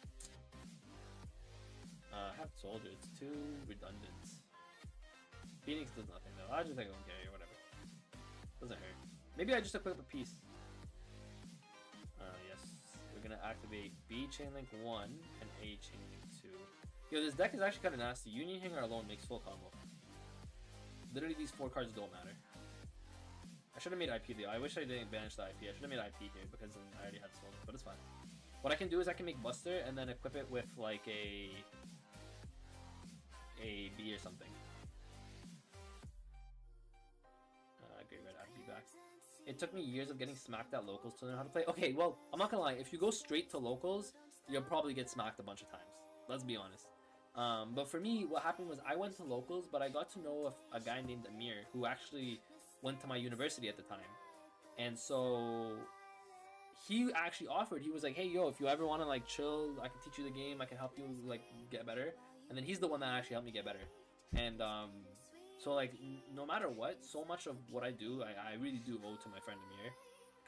Uh, have soldier. It's too redundant. Phoenix does nothing though. I just think go carrier. Whatever. Doesn't hurt. Maybe I just equip a piece. Uh, yes. We're gonna activate B chain link one and A chain link two. Yo, this deck is actually kind of nasty. Union Hangar alone makes full combo. Literally, these four cards don't matter. I should have made IP though. I wish I didn't banish the IP. I should have made IP here because I already had Soldier, but it's fine. What I can do is I can make Buster and then equip it with like a a B or something. Uh, Great Red, I'd be back. It took me years of getting smacked at locals to learn how to play. Okay, well, I'm not gonna lie. If you go straight to locals, you'll probably get smacked a bunch of times. Let's be honest. Um, but for me, what happened was I went to locals, but I got to know a, a guy named Amir who actually went to my university at the time. And so he actually offered, he was like, hey, yo, if you ever want to like chill, I can teach you the game, I can help you like get better. And then he's the one that actually helped me get better. And um, so like no matter what, so much of what I do, I, I really do owe to my friend Amir.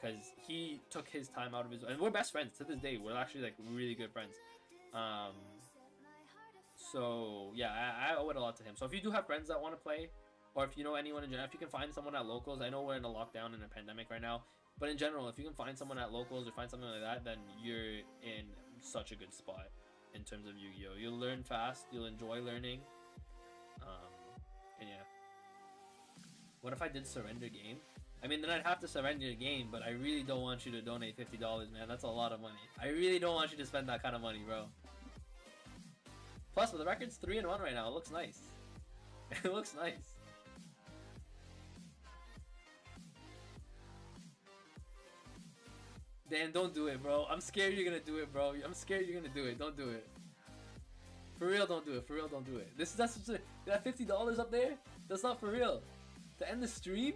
Because he took his time out of his and we're best friends to this day. We're actually like really good friends. Um, so yeah, I, I owe it a lot to him. So if you do have friends that want to play, or if you know anyone in general, if you can find someone at locals, I know we're in a lockdown and a pandemic right now, but in general, if you can find someone at locals or find something like that, then you're in such a good spot in terms of Yu-Gi-Oh. You'll learn fast, you'll enjoy learning, um, and yeah. What if I did surrender game? I mean, then I'd have to surrender the game, but I really don't want you to donate fifty dollars, man. That's a lot of money. I really don't want you to spend that kind of money, bro. Plus, with the record's three and one right now. It looks nice. <laughs> it looks nice. Dan, don't do it, bro. I'm scared you're gonna do it, bro. I'm scared you're gonna do it. Don't do it. For real, don't do it. For real, don't do it. This is that's that fifty dollars up there. That's not for real. To end the stream.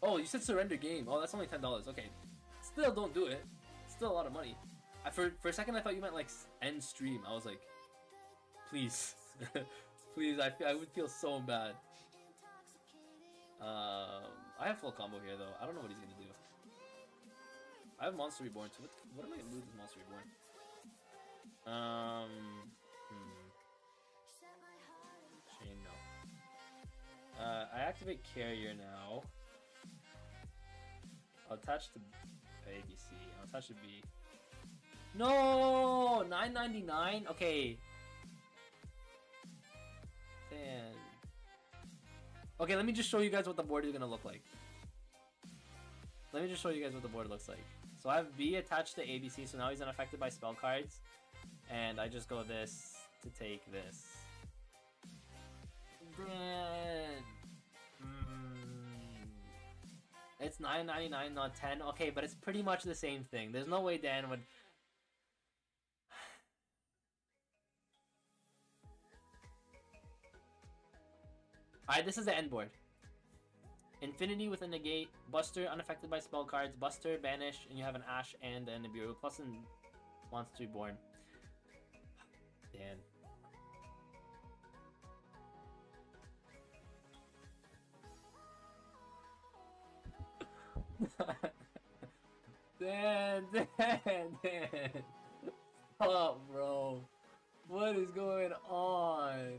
Oh, you said surrender game. Oh, that's only ten dollars. Okay. Still, don't do it. Still a lot of money. I, for for a second, I thought you meant like end stream. I was like, please, <laughs> please. I I would feel so bad. Um, I have full combo here though. I don't know what he's gonna do. I have Monster Reborn. So what, what am I gonna do with Monster Reborn? Um, hmm. Chain no. Uh, I activate Carrier now. I'll attach the ABC. I'll attach the B. No, nine ninety nine. Okay. Then. Okay, let me just show you guys what the board is gonna look like. Let me just show you guys what the board looks like. So I have B attached to ABC, so now he's unaffected by spell cards. And I just go this to take this. Then... Mm, it's 9.99, not 10. Okay, but it's pretty much the same thing. There's no way Dan would... <sighs> Alright, this is the end board. Infinity with a negate, Buster unaffected by spell cards, Buster banish, and you have an Ash and a Nibiru, plus an Monster Reborn. Dan. <laughs> Dan, Dan, Dan. Stop, bro. What is going on?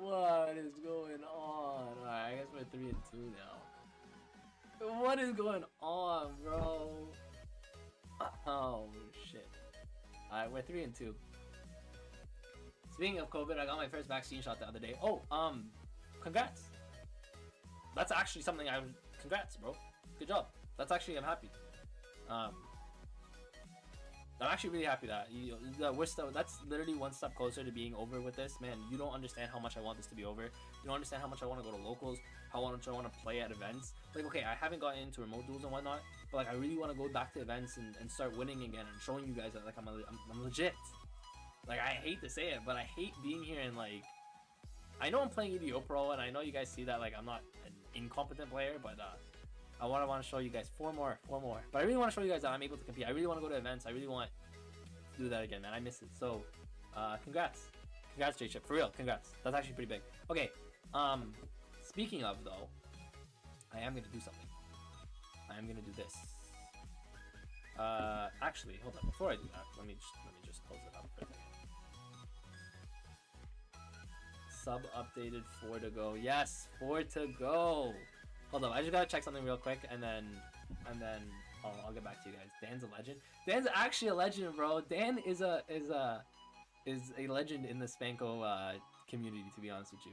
What is going on? Alright, I guess we're 3 and 2 now. What is going on, bro? Oh, shit. Alright, we're 3 and 2. Speaking of COVID, I got my first vaccine shot the other day. Oh, um, congrats. That's actually something I'm. Congrats, bro. Good job. That's actually, I'm happy. Um, I'm actually really happy that you, that we're still. That's literally one step closer to being over with this, man. You don't understand how much I want this to be over. You don't understand how much I want to go to locals, how much I want to play at events. Like, okay, I haven't gotten into remote duels and whatnot, but like, I really want to go back to events and, and start winning again and showing you guys that like I'm, a, I'm I'm legit. Like, I hate to say it, but I hate being here and like. I know I'm playing EDO Pro, and I know you guys see that like I'm not an incompetent player, but uh, I want to want to show you guys four more, four more. But I really want to show you guys that I'm able to compete. I really want to go to events. I really want to do that again, man. I miss it. So, uh, congrats, congrats, J Chip. For real, congrats. That's actually pretty big. Okay. Um, speaking of though, I am gonna do something. I am gonna do this. Uh, actually, hold on. Before I do that, let me just, let me just close it up for a second. Sub updated four to go. Yes, four to go. Hold up, I just gotta check something real quick, and then, and then I'll, I'll get back to you guys. Dan's a legend. Dan's actually a legend, bro. Dan is a is a is a legend in the Spanko uh, community. To be honest with you,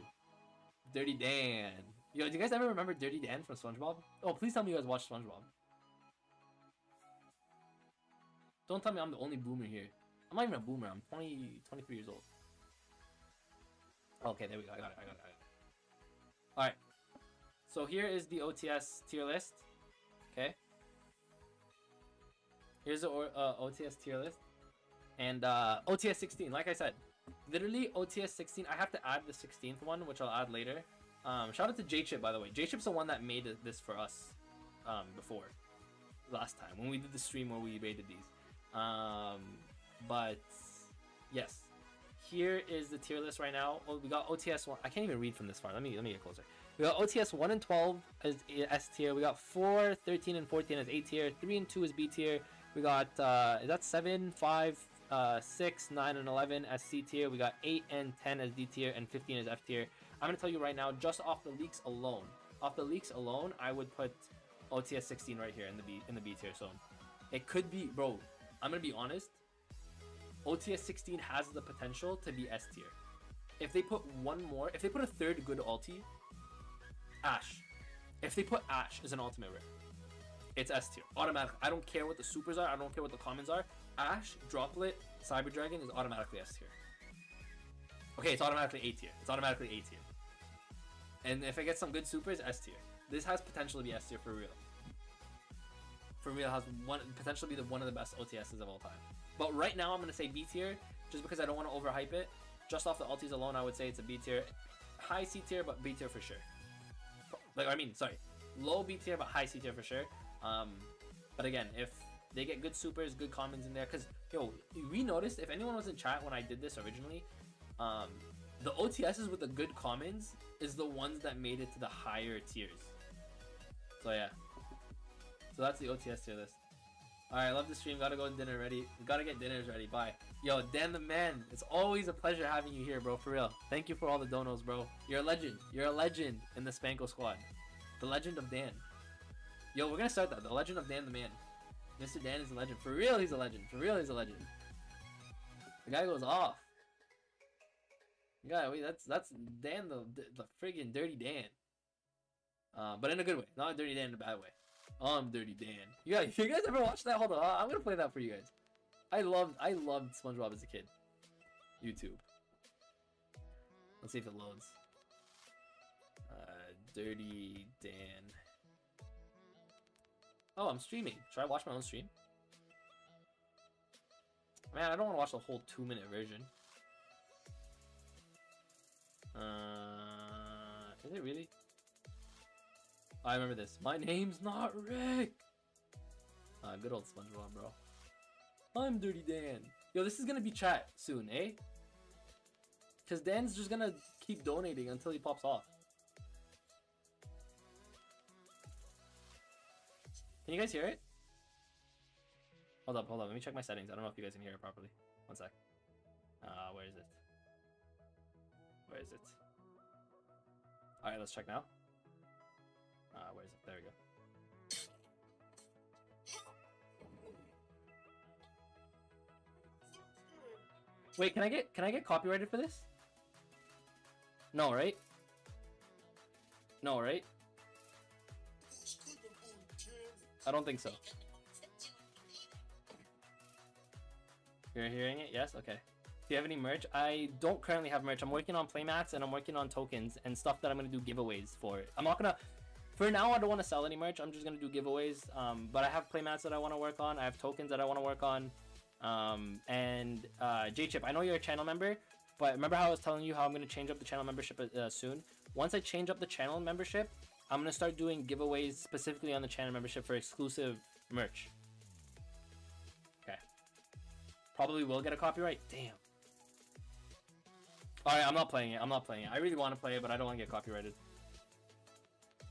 Dirty Dan. Yo, do you guys ever remember Dirty Dan from SpongeBob? Oh, please tell me you guys watched SpongeBob. Don't tell me I'm the only boomer here. I'm not even a boomer. I'm 20, 23 years old. Okay, there we go. I got it. I got it. I got it. All right. So here is the OTS tier list. Okay. Here's the uh, OTS tier list. And uh, OTS 16, like I said, literally OTS 16. I have to add the 16th one, which I'll add later. Um, shout out to J-Chip, by the way. J-Chip's the one that made this for us um, before. Last time, when we did the stream where we rated these. Um, but, yes. Here is the tier list right now. Oh, we got OTS 1. I can't even read from this far. Let me, let me get closer. We got OTS 1 and 12 as S tier. We got 4, 13, and 14 as A tier. 3 and 2 is B tier. We got, uh, is that 7, 5, uh, 6, 9, and 11 as C tier. We got 8 and 10 as D tier, and 15 as F tier. I'm going to tell you right now, just off the leaks alone, off the leaks alone, I would put OTS 16 right here in the B, in the B tier So It could be, bro, I'm going to be honest. OTS 16 has the potential to be S tier. If they put one more, if they put a third good ulti, Ash. If they put Ash as an ultimate rare, it's S tier. Automatically. I don't care what the supers are. I don't care what the commons are. Ash, Droplet, Cyber Dragon is automatically S tier. Okay, it's automatically A tier. It's automatically A tier. And if I get some good supers, S tier. This has potential to be S tier for real. For real, has one potential to be the one of the best OTSs of all time. But right now, I'm gonna say B tier, just because I don't want to overhype it. Just off the ultis alone, I would say it's a B tier. High C tier, but B tier for sure. Like I mean, sorry, low B tier, but high C tier for sure. Um, but again, if they get good supers, good commons in there, because yo, we noticed if anyone was in chat when I did this originally, um, the OTSs with the good commons is the ones that made it to the higher tiers. So yeah, so that's the OTS tier list. Alright, love the stream. Gotta go to dinner ready. Gotta get dinners ready. Bye. Yo, Dan the man. It's always a pleasure having you here, bro. For real. Thank you for all the donos, bro. You're a legend. You're a legend in the Spanko squad. The legend of Dan. Yo, we're gonna start that. The legend of Dan the man. Mr. Dan is a legend. For real, he's a legend. For real, he's a legend. The guy goes off. Yeah, wait, that's that's Dan the the, friggin' dirty Dan. Uh, but in a good way, not a dirty Dan in a bad way. I'm Dirty Dan. You guys, <laughs> you guys ever watch that? Hold on, I'm gonna play that for you guys. I loved, I loved SpongeBob as a kid. YouTube. Let's see if it loads. Uh, Dirty Dan. Oh, I'm streaming. Should I watch my own stream? Man, I don't want to watch the whole two-minute version. Uh, is it really? I remember this. My name's not Rick. Uh, good old SpongeBob, bro. I'm Dirty Dan. Yo, this is gonna be chat soon, eh? Cause Dan's just gonna keep donating until he pops off. Can you guys hear it? Hold up, hold up. Let me check my settings. I don't know if you guys can hear it properly. One sec. Uh, where is it? Where is it? Alright, let's check now. Uh, where is it? There we go. Wait, can I get can I get copyrighted for this? No, right? No, right? I don't think so. You're hearing it? Yes? Okay. Do you have any merch? I don't currently have merch. I'm working on playmats and I'm working on tokens and stuff that I'm gonna do giveaways for. I'm not gonna for now I don't want to sell any merch. I'm just gonna do giveaways. Um, but I have playmats that I want to work on. I have tokens that I want to work on. Um, and uh, J Chip, I know you're a channel member, but remember how I was telling you how I'm gonna change up the channel membership uh, soon. Once I change up the channel membership, I'm gonna start doing giveaways specifically on the channel membership for exclusive merch. Okay. Probably will get a copyright. Damn. Alright, I'm not playing it. I'm not playing it. I really want to play it, but I don't want to get copyrighted.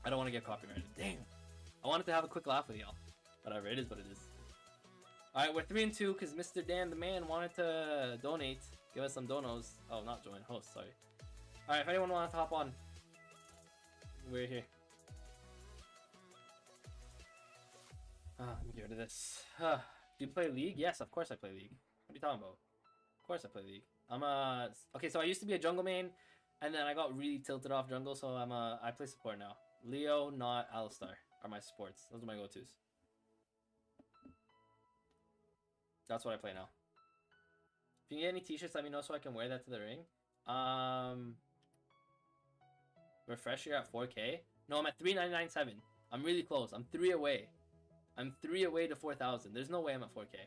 I don't want to get copyrighted. Damn. I wanted to have a quick laugh with y'all. Whatever, it is what it is. Alright, we're 3 and 2 because Mr. Dan the man wanted to donate. Give us some donos. Oh, not join. Host, sorry. Alright, if anyone wants to hop on, we're here. Ah, let me get rid of this. Do you play League? Yes, of course I play League. What are you talking about? Of course I play League. I'm a okay. So I used to be a jungle main, and then I got really tilted off jungle. So I'm a I play support now. Leo, not Alistar, are my supports. Those are my go-tos. That's what I play now. If you get any t-shirts, let me know so I can wear that to the ring. Um, refresh you're at 4K. No, I'm at 3997. I'm really close. I'm three away. I'm three away to 4,000. There's no way I'm at 4K.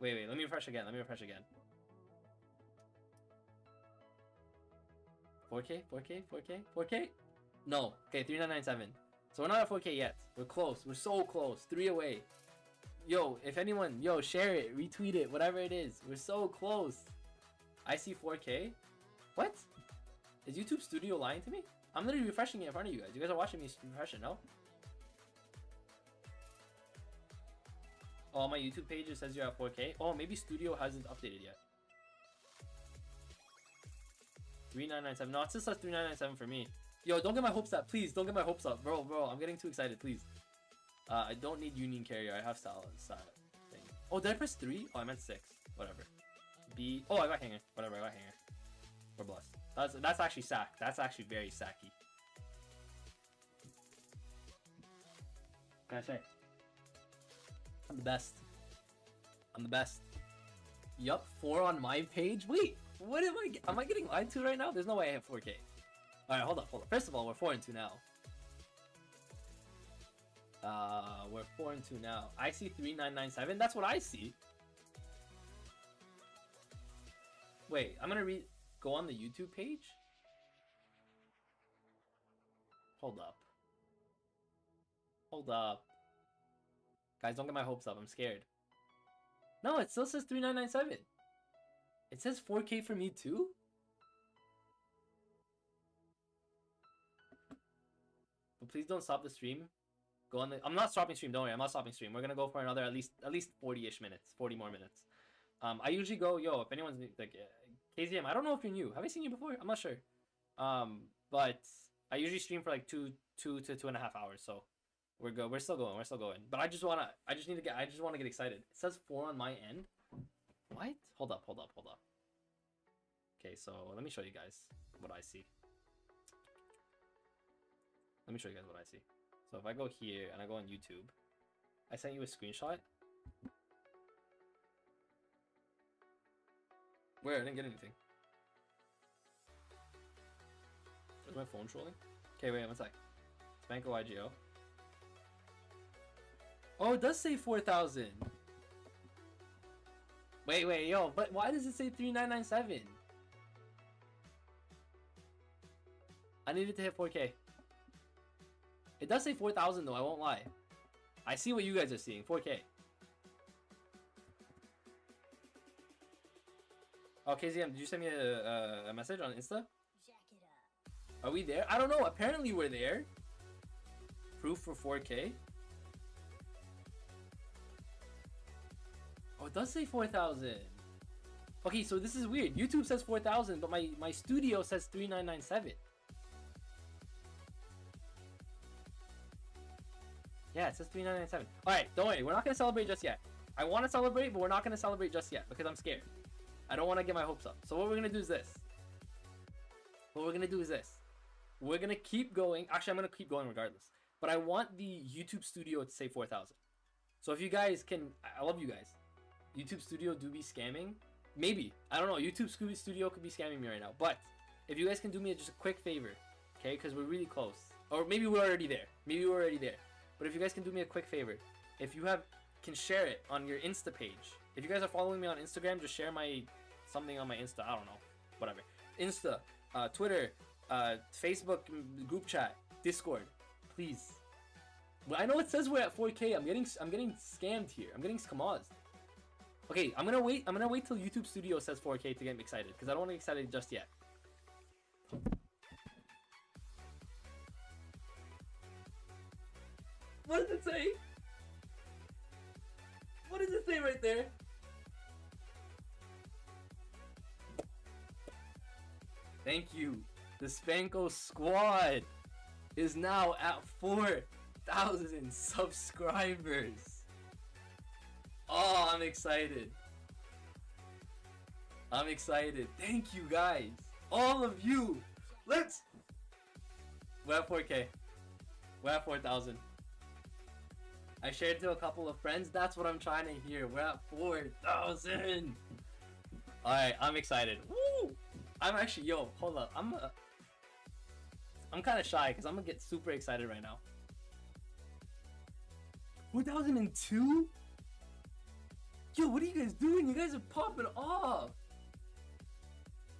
Wait, wait, let me refresh again. Let me refresh again. 4K, 4K, 4K, 4K? No. Okay, 3997. So we're not at 4K yet. We're close. We're so close. Three away. Yo, if anyone, yo, share it, retweet it, whatever it is. We're so close. I see 4K. What? Is YouTube Studio lying to me? I'm literally refreshing it in front of you guys. You guys are watching me refresh it, no? Oh, my YouTube page says you're at 4K. Oh, maybe Studio hasn't updated yet. 3997. No, it still says 3997 for me. Yo, don't get my hopes up. Please, don't get my hopes up. Bro, bro, I'm getting too excited. Please. Uh, I don't need Union Carrier. I have style, style thing. Oh, did I press 3? Oh, I meant 6. Whatever. B. Oh, I got Hangar. Whatever, I got Hangar. We're blessed. That's, that's actually sack. That's actually very sacky. Can I say? I'm the best. I'm the best. Yup, four on my page. Wait, what am I? Am I getting lied to right now? There's no way I have 4K. All right, hold up, hold up. First of all, we're four and two now. Uh, we're four and two now. I see three nine nine seven. That's what I see. Wait, I'm gonna read. Go on the YouTube page. Hold up. Hold up. Guys, don't get my hopes up. I'm scared. No, it still says 3997. It says 4K for me too? But please don't stop the stream. Go on the I'm not stopping stream, don't worry, I'm not stopping stream. We're gonna go for another at least at least 40-ish minutes. 40 more minutes. Um I usually go, yo, if anyone's new- like uh, KZM, I don't know if you're new. Have I seen you before? I'm not sure. Um, but I usually stream for like two two to two and a half hours, so we're good. We're still going. We're still going. But I just wanna. I just need to get. I just want to get excited. It says four on my end. What? Hold up. Hold up. Hold up. Okay, so let me show you guys what I see. Let me show you guys what I see. So if I go here and I go on YouTube, I sent you a screenshot. Where? I didn't get anything. Is my phone trolling? Okay, wait one sec. SpankoYGO. Oh, it does say 4,000. Wait, wait, yo, but why does it say 3997? I needed to hit 4K. It does say 4,000 though, I won't lie. I see what you guys are seeing, 4K. Oh, KZM, did you send me a, a, a message on Insta? Are we there? I don't know, apparently we're there. Proof for 4K. It does say 4,000. Okay, so this is weird. YouTube says 4,000, but my, my studio says 3,997. Yeah, it says 3,997. Alright, don't worry. We're not going to celebrate just yet. I want to celebrate, but we're not going to celebrate just yet because I'm scared. I don't want to get my hopes up. So what we're going to do is this. What we're going to do is this. We're going to keep going. Actually, I'm going to keep going regardless. But I want the YouTube studio to say 4,000. So if you guys can, I I love you guys. YouTube Studio do be scamming. Maybe I don't know. YouTube Stu- Studio could be scamming me right now. But if you guys can do me just a quick favor, okay? Because we're really close, or maybe we're already there. Maybe we're already there. But if you guys can do me a quick favor, if you have can share it on your Insta page. If you guys are following me on Instagram, just share my something on my Insta. I don't know, whatever. Insta, uh, Twitter, uh, Facebook group chat, Discord, please. I know it says we're at 4K. I'm getting I'm getting scammed here. I'm getting skamazed. Okay, I'm gonna wait. I'm gonna wait till YouTube Studio says 4K to get me excited because I don't want to get excited just yet. What does it say? What does it say right there? Thank you. The Spanko squad is now at 4,000 subscribers. Oh, I'm excited. I'm excited. Thank you guys. All of you. Let's. We're at 4K. We're at 4,000. I shared to a couple of friends. That's what I'm trying to hear. We're at 4,000. Alright, I'm excited. Woo! I'm actually, yo, hold up. I'm uh, I'm kind of shy because I'm gonna get super excited right now. 4002? Yo, what are you guys doing? You guys are popping off.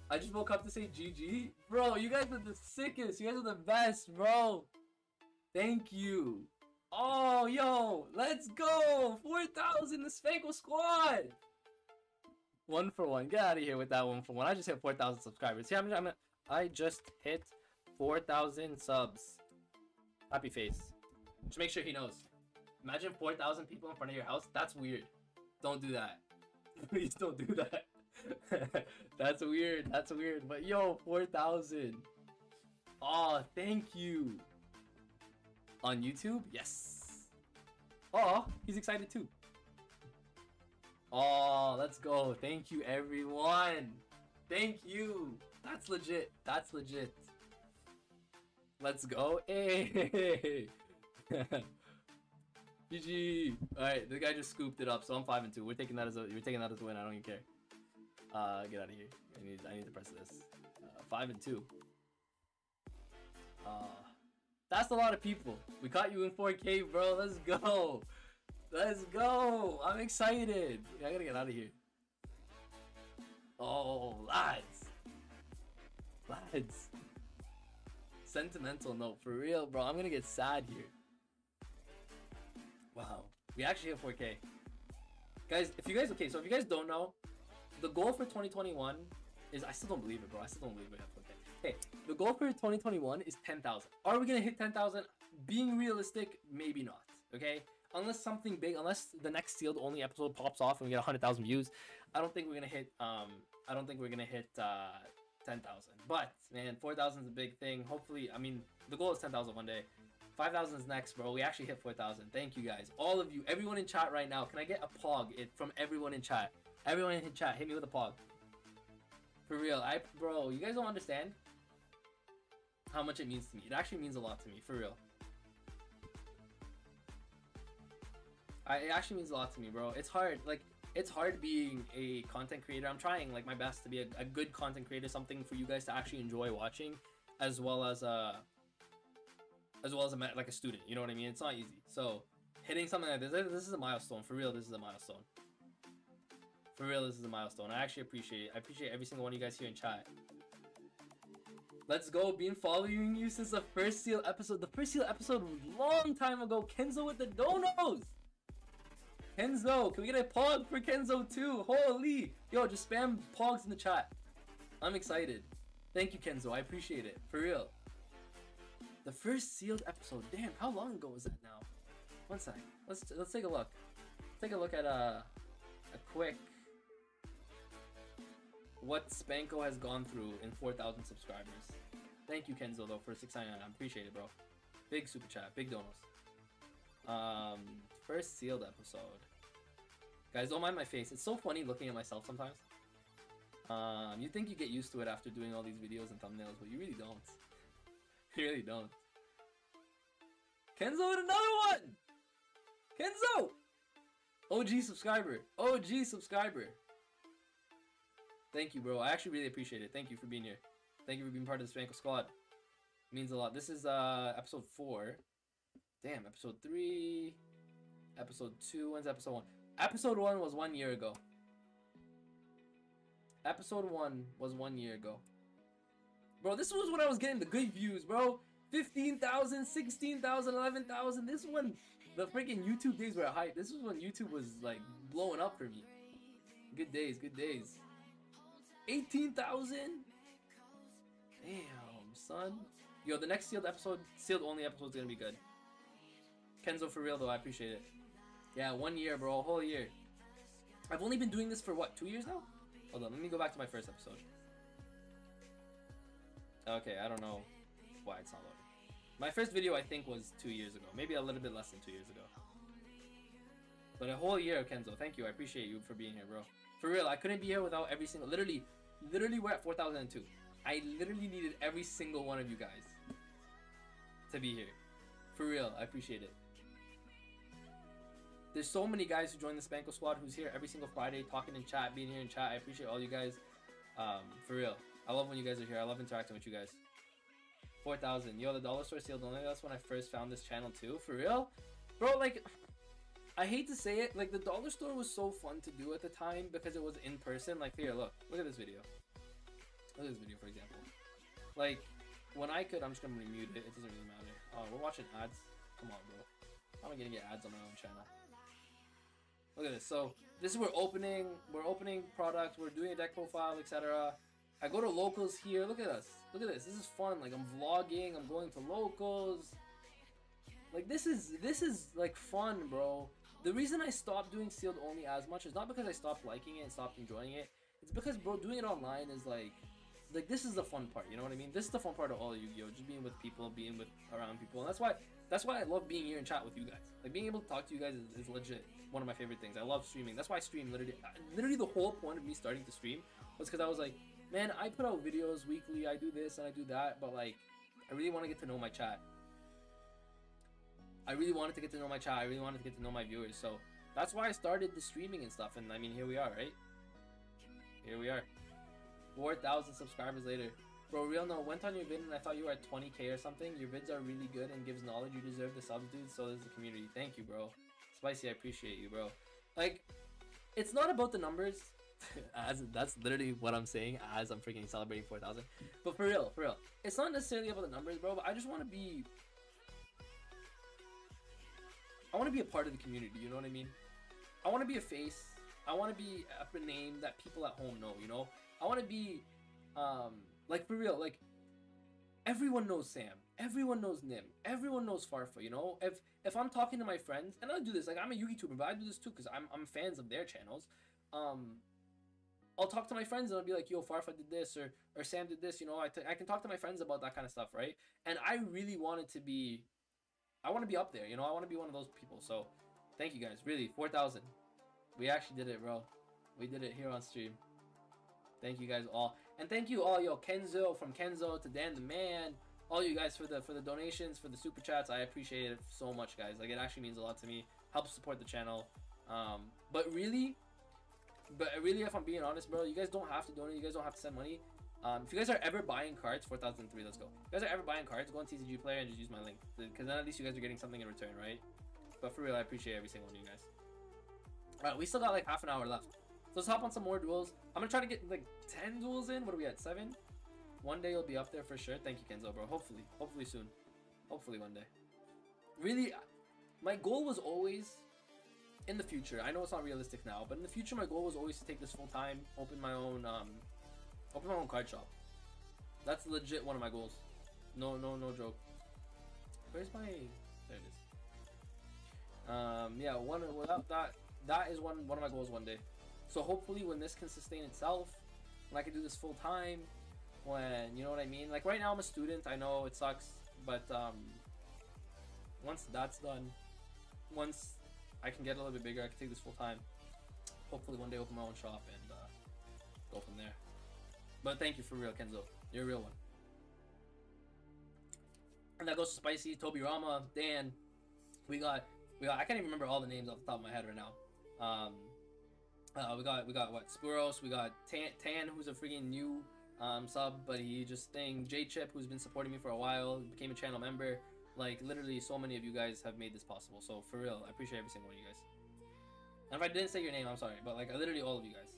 I just woke up to say GG. Bro, you guys are the sickest. You guys are the best, bro. Thank you. Oh, yo, let's go. 4,000, the Spanko squad. One for one. Get out of here with that one for one. I just hit 4,000 subscribers. See, I'm, I'm, I just hit 4,000 subs. Happy face. Just make sure he knows. Imagine 4,000 people in front of your house. That's weird. Don't do that. <laughs> Please don't do that. <laughs> That's weird. That's weird. But yo, 4,000. Oh, thank you. On YouTube? Yes. Oh, he's excited too. Oh, let's go. Thank you, everyone. Thank you. That's legit. That's legit. Let's go. <laughs> Hey. GG. All right, the guy just scooped it up, so I'm five and two. We're taking that as a you're taking that as a win. I don't even care. Uh, get out of here. I need I need to press this. Uh, five and two. Uh, that's a lot of people. We caught you in 4K, bro. Let's go. Let's go. I'm excited. I gotta get out of here. Oh, lads. Lads. Sentimental note, for real, bro. I'm gonna get sad here. Wow. We actually have 4K. Guys, if you guys, okay, so if you guys don't know, the goal for 2021 is, I still don't believe it, bro. I still don't believe we have 4K. Okay, the goal for 2021 is 10,000. Are we gonna hit 10,000? Being realistic, maybe not. Okay, unless something big, unless the next sealed only episode pops off and we get 100,000 views, I don't think we're gonna hit. Um, I don't think we're gonna hit uh 10,000. But man, 4,000 is a big thing. Hopefully, I mean, the goal is 10,000 one day. 5,000 is next, bro. We actually hit 4,000. Thank you guys, all of you, everyone in chat right now. Can I get a pog from everyone in chat? Everyone in chat, hit me with a pog. For real, I bro, you guys don't understand how much it means to me. It actually means a lot to me, for real. I, it actually means a lot to me, bro. It's hard, like, it's hard being a content creator. I'm trying, like, my best to be a, a good content creator, something for you guys to actually enjoy watching, as well as a, as well as a, like a student. You know what I mean? It's not easy. So, hitting something like this, this is a milestone. For real, this is a milestone. For real, this is a milestone. I actually appreciate it. I appreciate every single one of you guys here in chat. Let's go. Been following you since the first seal episode. The first seal episode long time ago. Kenzo with the donos. Kenzo, can we get a pog for Kenzo too? Holy, yo, just spam pogs in the chat. I'm excited. Thank you, Kenzo. I appreciate it for real. The first sealed episode. Damn, how long ago was that now? One sec. Let's let's take a look. Take a look at uh, a quick what Spanko has gone through in 4,000 subscribers. Thank you, Kenzo, though, for 699. I appreciate it, bro. Big super chat, big donos. Um, first sealed episode. Guys, don't mind my face. It's so funny looking at myself sometimes. Um, you think you get used to it after doing all these videos and thumbnails, but you really don't. <laughs> You really don't. Kenzo with another one! Kenzo! OG subscriber. OG subscriber. Thank you, bro. I actually really appreciate it. Thank you for being here. Thank you for being part of the Spanko squad. means a lot. This is uh episode four. Damn, episode three. Episode two. When's episode one? Episode one was one year ago. Episode one was one year ago. Bro, this was when I was getting the good views, bro. 15,000, 16,000, 11,000. This one, the freaking YouTube days were hype. This was when YouTube was like blowing up for me. Good days, good days. 18,000? Damn, son. Yo, the next sealed episode, sealed only episode is gonna be good. Kenzo for real though, I appreciate it. Yeah, one year, bro, a whole year. I've only been doing this for what, two years now? Hold on, let me go back to my first episode. Okay, I don't know why it's not loading. My first video, I think, was two years ago. Maybe a little bit less than two years ago. But a whole year, Kenzo. Thank you. I appreciate you for being here, bro. For real, I couldn't be here without every single... Literally, literally, we're at 4,002. I literally needed every single one of you guys to be here. For real, I appreciate it. There's so many guys who join the Spanko squad who's here every single Friday talking in chat, being here in chat. I appreciate all you guys. Um, for real. I love when you guys are here. I love interacting with you guys. 4,000. Yo, the dollar store sealed only. That's when I first found this channel too. For real? Bro, like, I hate to say it. Like, the dollar store was so fun to do at the time because it was in person. Like, here, look. Look at this video. Look at this video, for example. Like, when I could, I'm just gonna remute it. It doesn't really matter. Oh, we're watching ads. Come on, bro. How am I gonna get ads on my own channel? Look at this. So, this is we're opening. We're opening products. We're doing a deck profile, etc. I go to locals here. Look at us. Look at this. This is fun. Like I'm vlogging. I'm going to locals. Like this is this is like fun, bro. The reason I stopped doing sealed only as much is not because I stopped liking it and stopped enjoying it. It's because, bro, doing it online is like, like this is the fun part. You know what I mean? This is the fun part of all Yu-Gi-Oh! Just being with people, being with around people, and that's why that's why I love being here and chat with you guys. Like being able to talk to you guys is, is legit one of my favorite things. I love streaming. That's why I stream literally. Literally, the whole point of me starting to stream was because I was like, man, I put out videos weekly, I do this and I do that, but like, I really want to get to know my chat. I really wanted to get to know my chat, I really wanted to get to know my viewers, so that's why I started the streaming and stuff, and I mean, here we are, right? Here we are. 4,000 subscribers later. Bro, real no, went on your vid and I thought you were at 20k or something. Your vids are really good and gives knowledge. You deserve the subs, dude. So does the community. Thank you, bro. Spicy, I appreciate you, bro. Like, it's not about the numbers. <laughs> as that's literally what I'm saying as I'm freaking celebrating 4,000. But for real, for real, it's not necessarily about the numbers, bro. But I just want to be, I want to be a part of the community. You know what I mean? I want to be a face. I want to be a name that people at home know. You know, I want to be, um, like for real, like everyone knows Sam. Everyone knows Nim. Everyone knows Farfa. You know, if if I'm talking to my friends, and I do this, like I'm a YouTuber, but I do this too because I'm I'm fans of their channels. Um, I'll talk to my friends and I'll be like, yo, Farfa did this or or Sam did this. You know, I, I can talk to my friends about that kind of stuff, right? And I really wanted to be, I want to be up there. You know, I want to be one of those people. So, thank you guys. Really, four thousand. We actually did it, bro. We did it here on stream. Thank you guys all, and thank you all, yo, Kenzo from Kenzo to Dan the Man, all you guys for the for the donations, for the super chats. I appreciate it so much, guys. Like it actually means a lot to me. Helps support the channel. Um, but really, but really, if I'm being honest, bro, you guys don't have to donate. You guys don't have to send money. Um, if you guys are ever buying cards, 4003, let's go. If you guys are ever buying cards, go on TCGplayer and just use my link. Because then at least you guys are getting something in return, right? But for real, I appreciate every single one of you guys. Alright, we still got like half an hour left. So let's hop on some more duels. I'm gonna try to get like 10 duels in. What are we at? 7? One day you'll be up there for sure. Thank you, Kenzo, bro. Hopefully. Hopefully soon. Hopefully one day. Really, my goal was always in the future, I know it's not realistic now, but in the future, my goal was always to take this full time, open my own, um, open my own card shop. That's legit one of my goals. No, no, no joke. Where's my? There it is. Um, yeah, one without that, that is one one of my goals one day. So hopefully, when this can sustain itself, when I can do this full time, when you know what I mean. Like right now, I'm a student. I know it sucks, but um, once that's done, once I can get a little bit bigger. I can take this full time. Hopefully one day open my own shop and uh, go from there. But thank you for real, Kenzo. You're a real one. And that goes to Spicy, Toby Rama, Dan. We got, we got. I can't even remember all the names off the top of my head right now. Um, uh, we got we got what Spuros, we got Tan, Tan who's a freaking new um, sub, but he just thing. J Chip who's been supporting me for a while, became a channel member. Like literally, so many of you guys have made this possible. So for real, I appreciate every single one of you guys. And if I didn't say your name, I'm sorry, but like literally all of you guys.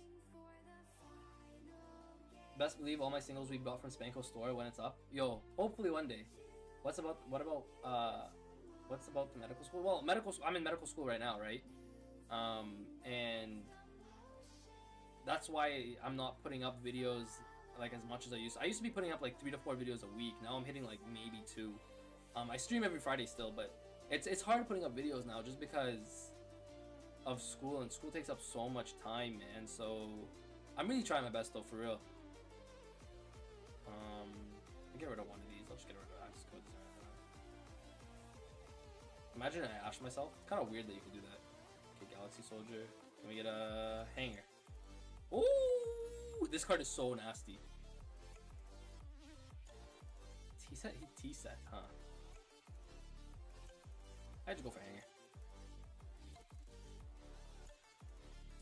Best believe all my singles we bought from Spanko store when it's up. Yo, hopefully one day. What's about what about uh what's about the medical school? Well, medical I'm in medical school right now, right? Um and that's why I'm not putting up videos like as much as I used. I used to be putting up like 3 to 4 videos a week. Now I'm hitting like maybe 2. Um I stream every Friday still, but it's it's hard putting up videos now just because of school and school takes up so much time, man. So I'm really trying my best though, for real. Um, I'll get rid of one of these. I'll just get rid of access codes. Imagine I ash myself. Kind of weird that you could do that. Okay, Galaxy Soldier. Can we get a Hangar? Ooh, this card is so nasty. T set, T set, huh? I to go for Hangar.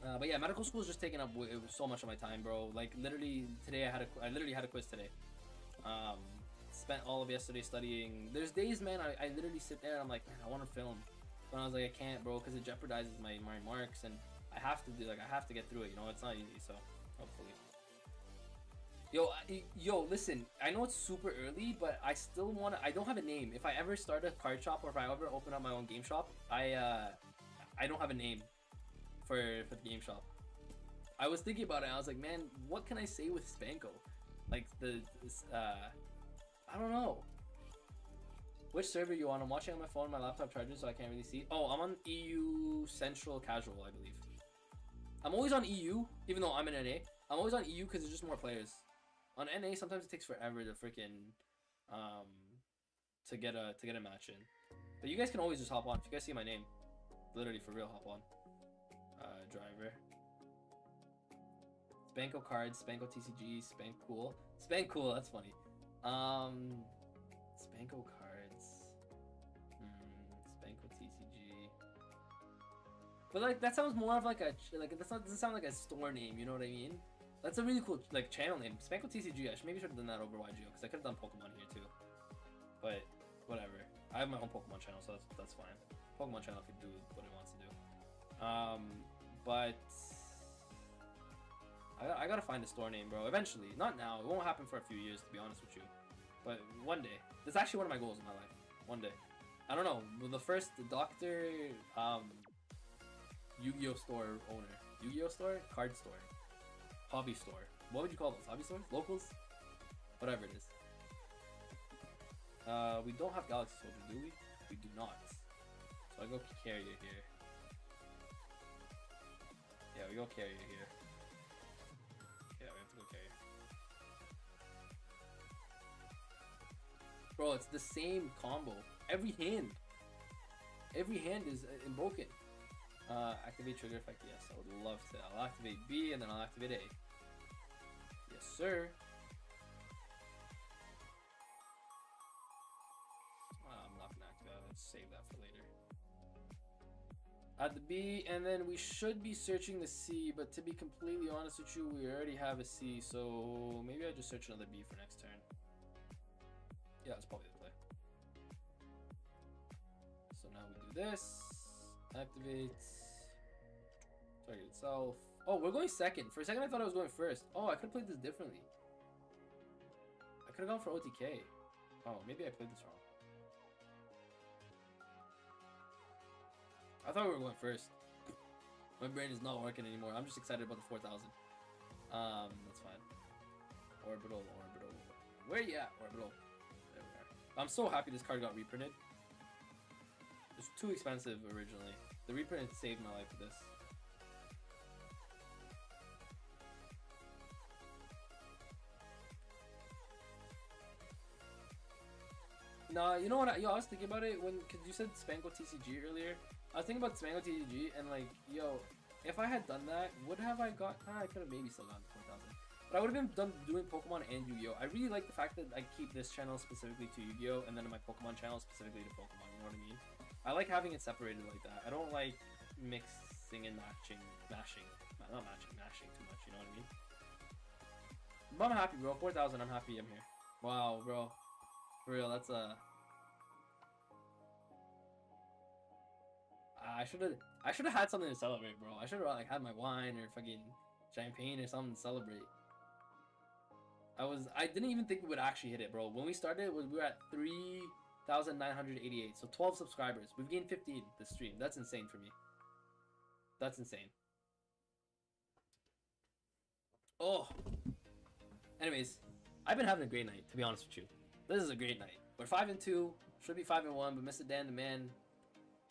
Uh, but yeah, medical school is just taking up so much of my time, bro. Like literally today, I had a I literally had a quiz today. Um, spent all of yesterday studying. There's days, man, I, I literally sit there and I'm like, man, I want to film, but I was like, I can't, bro, because it jeopardizes my my marks, and I have to do like I have to get through it. You know, it's not easy. So hopefully. Yo, yo, listen. I know it's super early, but I still want to. I don't have a name. If I ever start a card shop or if I ever open up my own game shop, I uh, I don't have a name for for the game shop. I was thinking about it. I was like, man, what can I say with Spanko? Like the, this, uh, I don't know. Which server you on? I'm watching on my phone, my laptop charger, so I can't really see. Oh, I'm on EU Central Casual, I believe. I'm always on EU, even though I'm in NA. I'm always on EU because there's just more players. On NA, sometimes it takes forever to freaking um to get a to get a match in. But you guys can always just hop on. If you guys see my name, literally for real, hop on. Uh, driver. Spanko cards, Spanko TCG, Spank cool, Spank cool. That's funny. Um, Spanko cards. Hmm, Spanko TCG. But like that sounds more of like a like that's not doesn't sound like a store name. You know what I mean? That's a really cool like channel name. Spanko TCG. I should maybe should have done that over YGO because I could have done Pokemon here too. But whatever. I have my own Pokemon channel, so that's that's fine. Pokemon channel can do what it wants to do. Um, but I, I gotta find a store name, bro. Eventually, not now. It won't happen for a few years, to be honest with you. But one day. That's actually one of my goals in my life. One day. I don't know. The first Doctor um, Yu-Gi-Oh store owner. Yu-Gi-Oh store, card store, hobby store. What would you call those? Hobby stores? Locals? Whatever it is. Uh, we don't have Galaxy Soldier, do we? We do not. So I go carrier here. Yeah, we go carrier here. Yeah, we have to go carrier. Bro, it's the same combo. Every hand. Every hand is uh, invoking. Uh, activate trigger effect, yes. I would love to. I'll activate B and then I'll activate A. Yes, sir. Uh, I'm not gonna activate that. Let's save that for later. Add the B, and then we should be searching the C, but to be completely honest with you, we already have a C, so maybe I just search another B for next turn. Yeah, that's probably the play. So now we do this. Activate. Target itself. Oh, we're going second. For a second, I thought I was going first. Oh, I could have played this differently. I could have gone for OTK. Oh, maybe I played this wrong. I thought we were going first. My brain is not working anymore. I'm just excited about the 4,000. Um, that's fine. Orbital, orbital. Where you at, orbital? There we are. I'm so happy this card got reprinted. It was too expensive originally. The reprint saved my life for this. Nah, you know what? I, yo, I was thinking about it when, cause you said Spangle TCG earlier. I was thinking about Spangle TCG and like, yo, if I had done that, would have I got? Ah, I could have maybe still gotten 4,000. But I would have been done doing Pokemon and Yu-Gi-Oh. I really like the fact that I keep this channel specifically to Yu-Gi-Oh, and then my Pokemon channel specifically to Pokemon. You know what I mean? I like having it separated like that. I don't like mixing and matching, mashing, Ma- not matching, mashing too much. You know what I mean? But I'm happy, bro. Four thousand. I'm happy. I'm here. Wow, bro. For real, that's a. I should have. I should have had something to celebrate, bro. I should have like had my wine or fucking champagne or something to celebrate. I was. I didn't even think we would actually hit it, bro. When we started, we were at three thousand nine hundred eighty-eight. So twelve subscribers. We've gained fifteen this stream. That's insane for me. That's insane. Oh. Anyways, I've been having a great night, to be honest with you. This is a great night. We're five and two, should be five and one, but Mr. Dan the man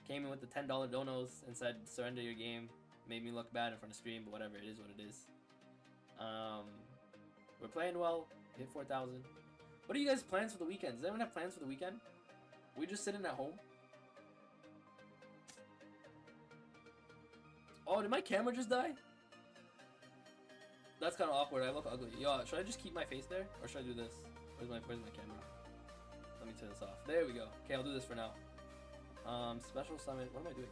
came in with the ten dollar donos and said surrender your game. Made me look bad in front of stream, but whatever, it is what it is. Um, we're playing well. Hit four thousand. What are you guys' plans for the weekend? Does anyone have plans for the weekend? We just sitting at home. Oh, did my camera just die? That's kind of awkward. I look ugly. Yo, should I just keep my face there, or should I do this? Where's my Where's my camera? Let me turn this off. There we go. Okay, I'll do this for now. Um, special summon. What am I doing?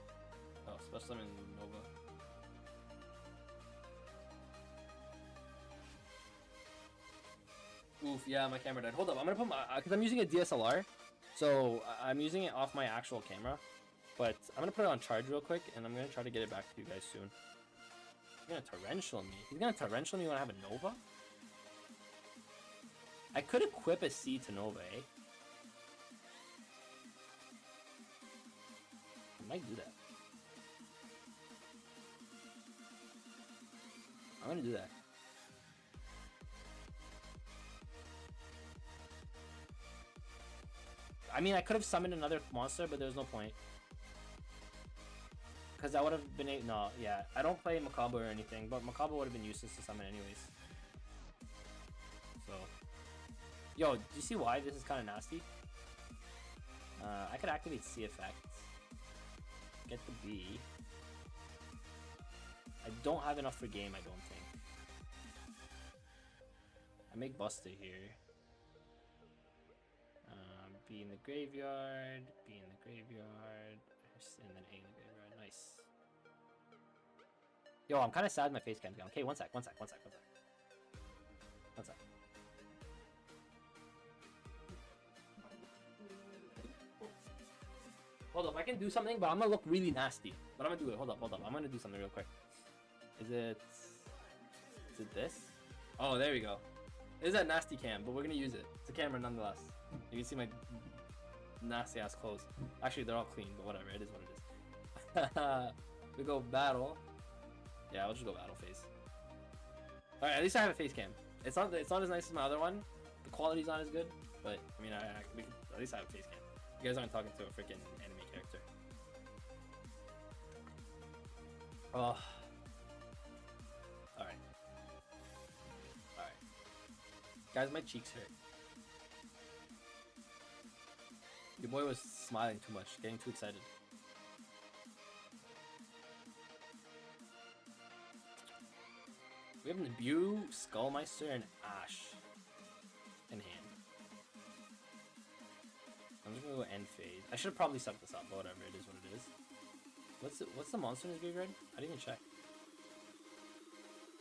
Oh, special summon Nova. Oof, yeah, my camera died. Hold up, I'm gonna put my because I'm using a DSLR, so I'm using it off my actual camera. But I'm gonna put it on charge real quick, and I'm gonna try to get it back to you guys soon. He's gonna torrential me. He's gonna torrential me when I have a Nova. I could equip a C to Nova, eh? Might do that. I'm gonna do that. I mean, I could have summoned another monster, but there's no point. Because I would have been a no, yeah. I don't play Macabre or anything, but Macabre would have been useless to summon anyways. So, yo, do you see why this is kind of nasty? Uh, I could activate C effects. Get the B. I don't have enough for game, I don't think. I make Buster here. Um, B in the graveyard, B in the graveyard, and then A in the graveyard. Nice. Yo, I'm kind of sad my face cam's gone. Okay, one sec, one sec, one sec, one sec. One sec. Hold up, I can do something, but I'm gonna look really nasty. But I'm gonna do it. Hold up, hold up. I'm gonna do something real quick. Is it... Is it this? Oh, there we go. It is a nasty cam, but we're gonna use it. It's a camera nonetheless. You can see my nasty ass clothes. Actually, they're all clean, but whatever. It is what it is. <laughs> we go battle. Yeah, I'll just go battle phase. All right, at least I have a face cam. It's not it's not as nice as my other one. The quality's not as good, but I mean, I, I at least I have a face cam. You guys aren't talking to a freaking Oh. All right. All right. Guys, my cheeks hurt. Your boy was smiling too much, getting too excited. We have Nibiru, Skullmeister, and Ash in hand. I'm just gonna go end phase. I should have probably sucked this up, but whatever, it is what it is. What's the, what's the monster in his graveyard? I didn't even check.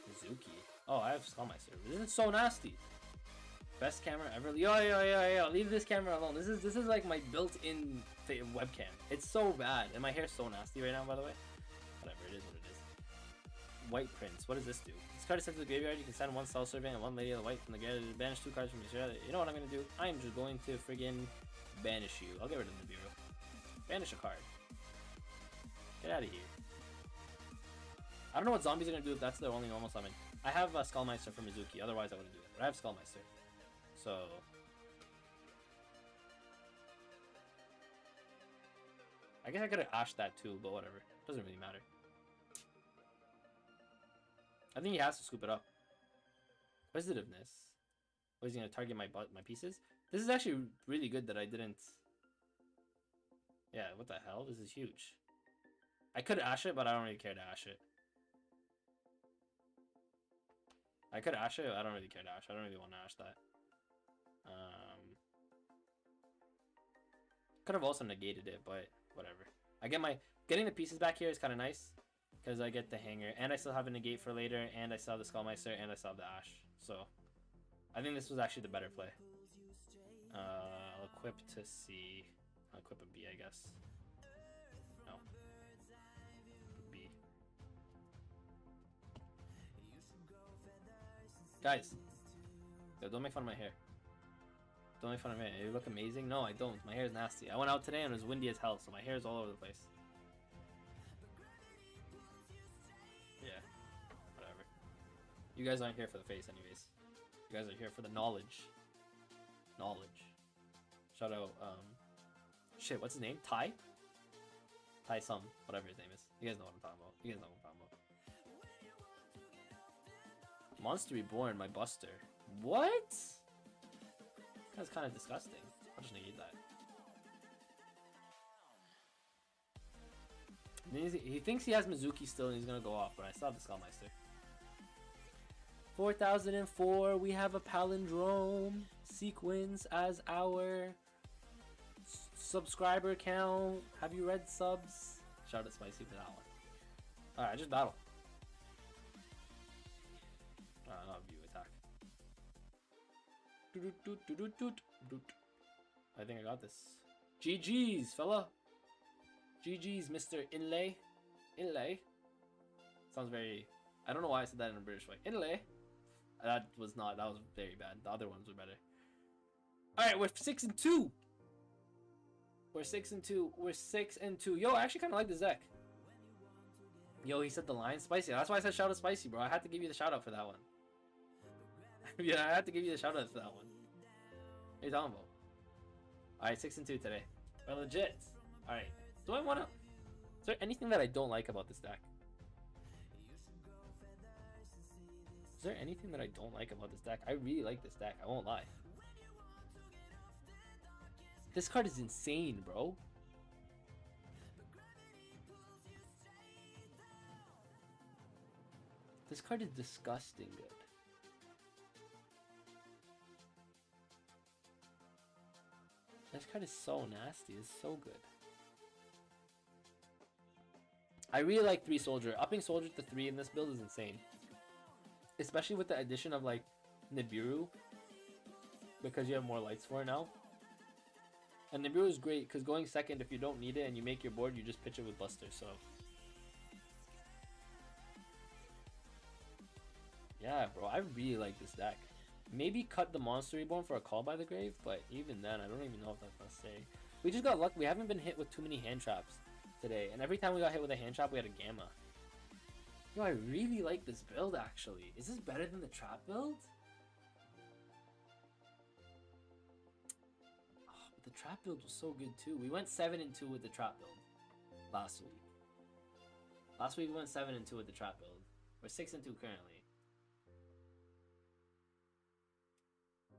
Mezuki. Oh, I have Skullmeister. This is so nasty. Best camera ever. Yo, yo, yo, yo, leave this camera alone. This is this is like my built-in webcam. It's so bad, and my hair's so nasty right now. By the way, whatever it is, what it is. White Prince. What does this do? This card is sent to the graveyard. You can send one Cell Servant and one Lady of the White from the graveyard. Banish two cards from your graveyard. You know what I'm gonna do? I am just going to friggin' banish you. I'll get rid of the bureau. Banish a card. Get out of here. I don't know what zombies are gonna do if that's the only normal summon. I have uh, Skullmeister for Mezuki. Otherwise, I wouldn't do it. But I have Skullmeister. So I guess I could have ashed that too, but whatever. Doesn't really matter. I think he has to scoop it up. Inquisitiveness. Was he gonna target my my pieces? This is actually really good that I didn't. Yeah, what the hell? This is huge. I could ash it, but I don't really care to ash it. I could ash it. I don't really care to ash. I don't really want to ash that. Um, could have also negated it, but whatever. I get my getting the pieces back here is kind of nice because I get the Hangar, and I still have a negate for later, and I still have the Skullmeister, and I still have the Ash. So, I think this was actually the better play. Uh, I'll equip to C. I'll equip a B, I guess. Guys, yo, don't make fun of my hair. Don't make fun of me. You look amazing. No, I don't. My hair is nasty. I went out today and it was windy as hell, so my hair is all over the place. Yeah, whatever. You guys aren't here for the face, anyways. You guys are here for the knowledge. Knowledge. Shout out, um, shit, what's his name? Ty? Ty some, whatever his name is. You guys know what I'm talking about. You guys know Monster Reborn, my Buster. What? That's kind of disgusting. I'll just negate that. And he's- He thinks he has Mezuki still and he's gonna go off, but I still have the Skullmeister. 4004, we have a palindrome sequence as our subscriber count. Have you read subs? Shout out Spicy for that one. Alright, just battle. I think I got this. GG's, fella. GG's, Mr. Inlay. Inlay. Sounds very. I don't know why I said that in a British way. Inlay. That was not. That was very bad. The other ones were better. All right, we're six and two. We're six and two. We're six and two. Yo, I actually kind of like the Zek. Yo, he said the line spicy. That's why I said shout out spicy, bro. I had to give you the shout out for that one. yeah, I had to give you the shout out for that one. Are you talking? Alright, 6 and 2 today. We're legit. Alright. Do I wanna Is there anything that I don't like about this deck? Is there anything that I don't like about this deck? I really like this deck, I won't lie. This card is insane, bro. This card is disgusting good. This card is so nasty. It's so good. I really like three soldier. Upping soldier to three in this build is insane. Especially with the addition of like Nibiru. Because you have more lights for it now. And Nibiru is great because going second, if you don't need it and you make your board, you just pitch it with Buster. So yeah, bro, I really like this deck. Maybe cut the Monster Reborn for a Call by the Grave, but even then, I don't even know if that's necessary. We just got lucky. We haven't been hit with too many hand traps today, and every time we got hit with a hand trap, we had a Gamma. Yo, I really like this build, actually. Is this better than the trap build? Oh, but the trap build was so good, too. We went 7 and 2 with the trap build last week. Last week, we went 7 and 2 with the trap build. We're 6 and 2 currently.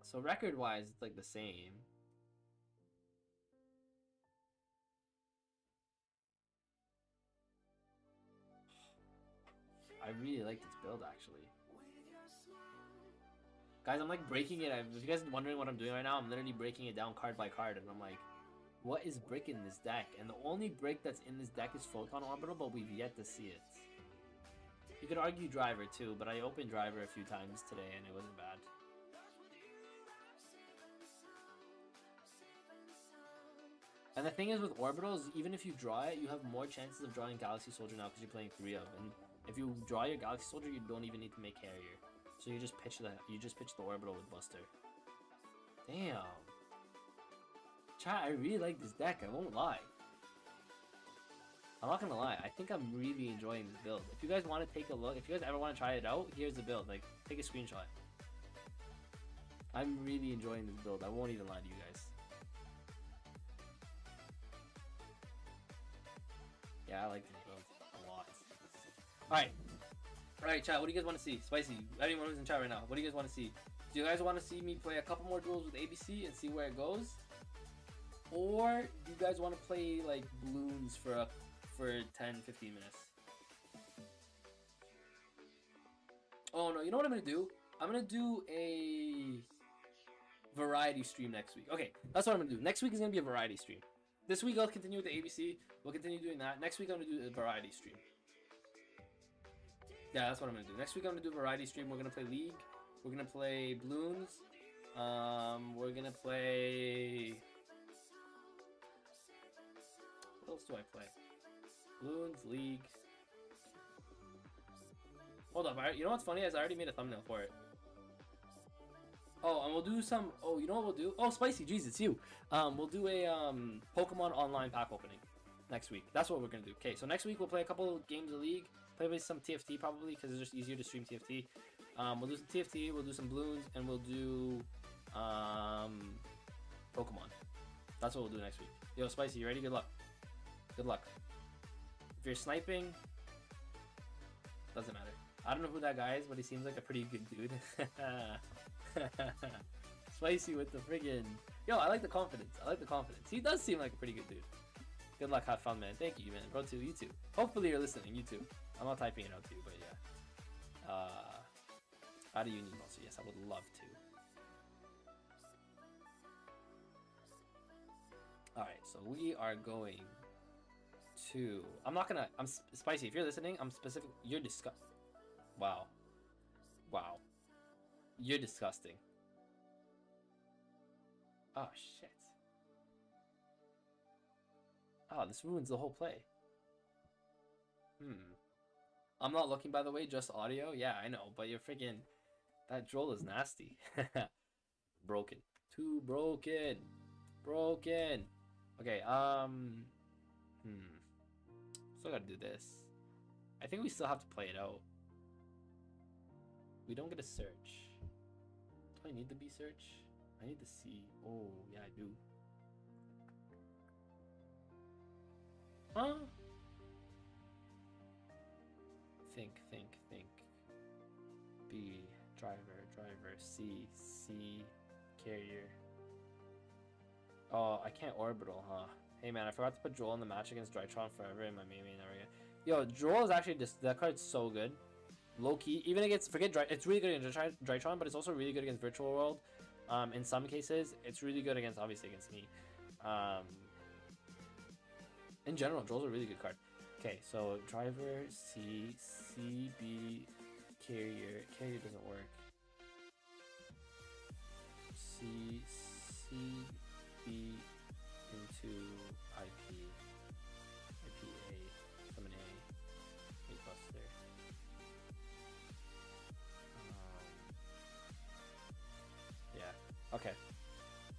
So record wise, it's like the same. I really like this build actually. Guys, I'm like breaking it. If you guys are wondering what I'm doing right now, I'm literally breaking it down card by card, and I'm like, what is brick in this deck? And the only brick that's in this deck is Photon Orbital, but we've yet to see it. You could argue Driver too, but I opened Driver a few times today, and it wasn't bad. And the thing is with orbitals, even if you draw it, you have more chances of drawing Galaxy Soldier now because you're playing three of. And if you draw your Galaxy Soldier, you don't even need to make carrier. So you just pitch the you just pitch the orbital with Buster. Damn. Chat, I really like this deck. I won't lie. I'm not gonna lie. I think I'm really enjoying this build. If you guys want to take a look, if you guys ever want to try it out, here's the build. Like, take a screenshot. I'm really enjoying this build. I won't even lie to you guys. Yeah, I like a lot. Alright. Alright, chat, what do you guys want to see? Spicy, anyone who's in chat right now, what do you guys want to see? Do you guys want to see me play a couple more duels with ABC and see where it goes? Or do you guys want to play like balloons for a, for 10, 15 minutes? Oh no, you know what I'm gonna do? I'm gonna do a variety stream next week. Okay, that's what I'm gonna do. Next week is gonna be a variety stream. This week I'll continue with the ABC. We'll continue doing that. Next week I'm gonna do a variety stream. Yeah, that's what I'm gonna do. Next week I'm gonna do a variety stream. We're gonna play League. We're gonna play Bloons. Um, we're gonna play. What else do I play? Bloons, League. Hold up, I, you know what's funny is I already made a thumbnail for it. Oh, and we'll do some. Oh, you know what we'll do? Oh, spicy, it's you. Um, we'll do a um Pokemon online pack opening next week. That's what we're gonna do. Okay, so next week we'll play a couple games of League, play with some TFT probably because it's just easier to stream TFT. Um, we'll do some TFT, we'll do some Bloons, and we'll do um Pokemon. That's what we'll do next week. Yo, spicy, you ready? Good luck. Good luck. If you're sniping, doesn't matter. I don't know who that guy is, but he seems like a pretty good dude. <laughs> <laughs> Spicy with the friggin' yo. I like the confidence. I like the confidence. He does seem like a pretty good dude. Good luck, have fun, man. Thank you, man. Bro, to You too. Hopefully you're listening. You too. I'm not typing it out to you, but yeah. Uh, do you need also? Yes, I would love to. All right, so we are going to. I'm not gonna. I'm spicy. If you're listening, I'm specific. You're disgust. Wow. Wow. You're disgusting. Oh shit. Oh, this ruins the whole play. Hmm. I'm not looking, by the way, just audio. Yeah, I know, but you're freaking. That droll is nasty. <laughs> broken. Too broken. Broken. Okay, um. Hmm. Still gotta do this. I think we still have to play it out. We don't get a search. I need the B search? I need to see. Oh, yeah, I do. Huh? Think, think, think. B, driver, driver. C, C, carrier. Oh, I can't orbital, huh? Hey man, I forgot to put Droll in the match against Drytron forever in my main main area. Yo, Droll is actually just that card's so good. Low key, even against forget Dry, it's really good against Dry- Drytron, but it's also really good against Virtual World. Um, in some cases, it's really good against obviously against me. Um, in general, Droll's a really good card. Okay, so driver C C B carrier carrier doesn't work. C C B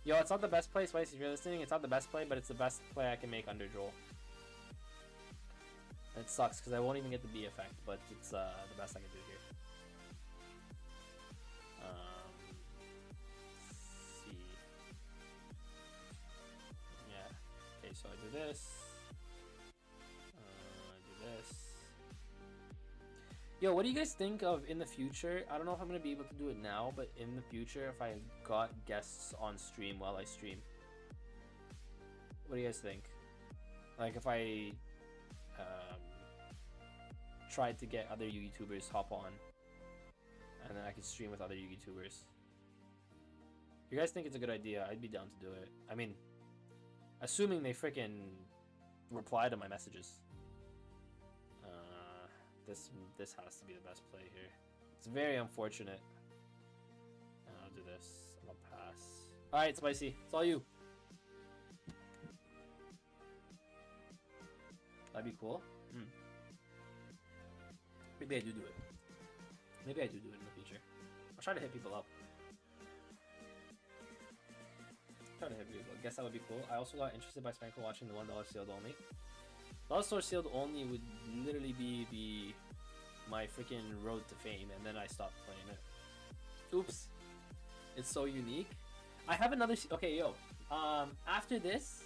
Yo, it's not the best play, Spice. If you're listening, it's not the best play, but it's the best play I can make under Droll. It sucks because I won't even get the B effect, but it's uh, the best I can do here. Um, C. Yeah. Okay, so I do this. Yo, what do you guys think of in the future? I don't know if I'm gonna be able to do it now, but in the future, if I got guests on stream while I stream, what do you guys think? Like if I um, tried to get other YouTubers hop on, and then I could stream with other YouTubers. If you guys think it's a good idea, I'd be down to do it. I mean, assuming they freaking reply to my messages. This this has to be the best play here. It's very unfortunate. Uh, I'll do this. I'll pass. All right, spicy. It's all you. That'd be cool. Hmm. Maybe I do do it. Maybe I do do it in the future. I'll try to hit people up. Try to hit people. Guess that would be cool. I also got interested by Spankle watching the one dollar sealed only. Dollar store sealed only would literally be the my freaking road to fame, and then I stopped playing it. Oops. It's so unique. I have another. Okay, yo. Um, after this,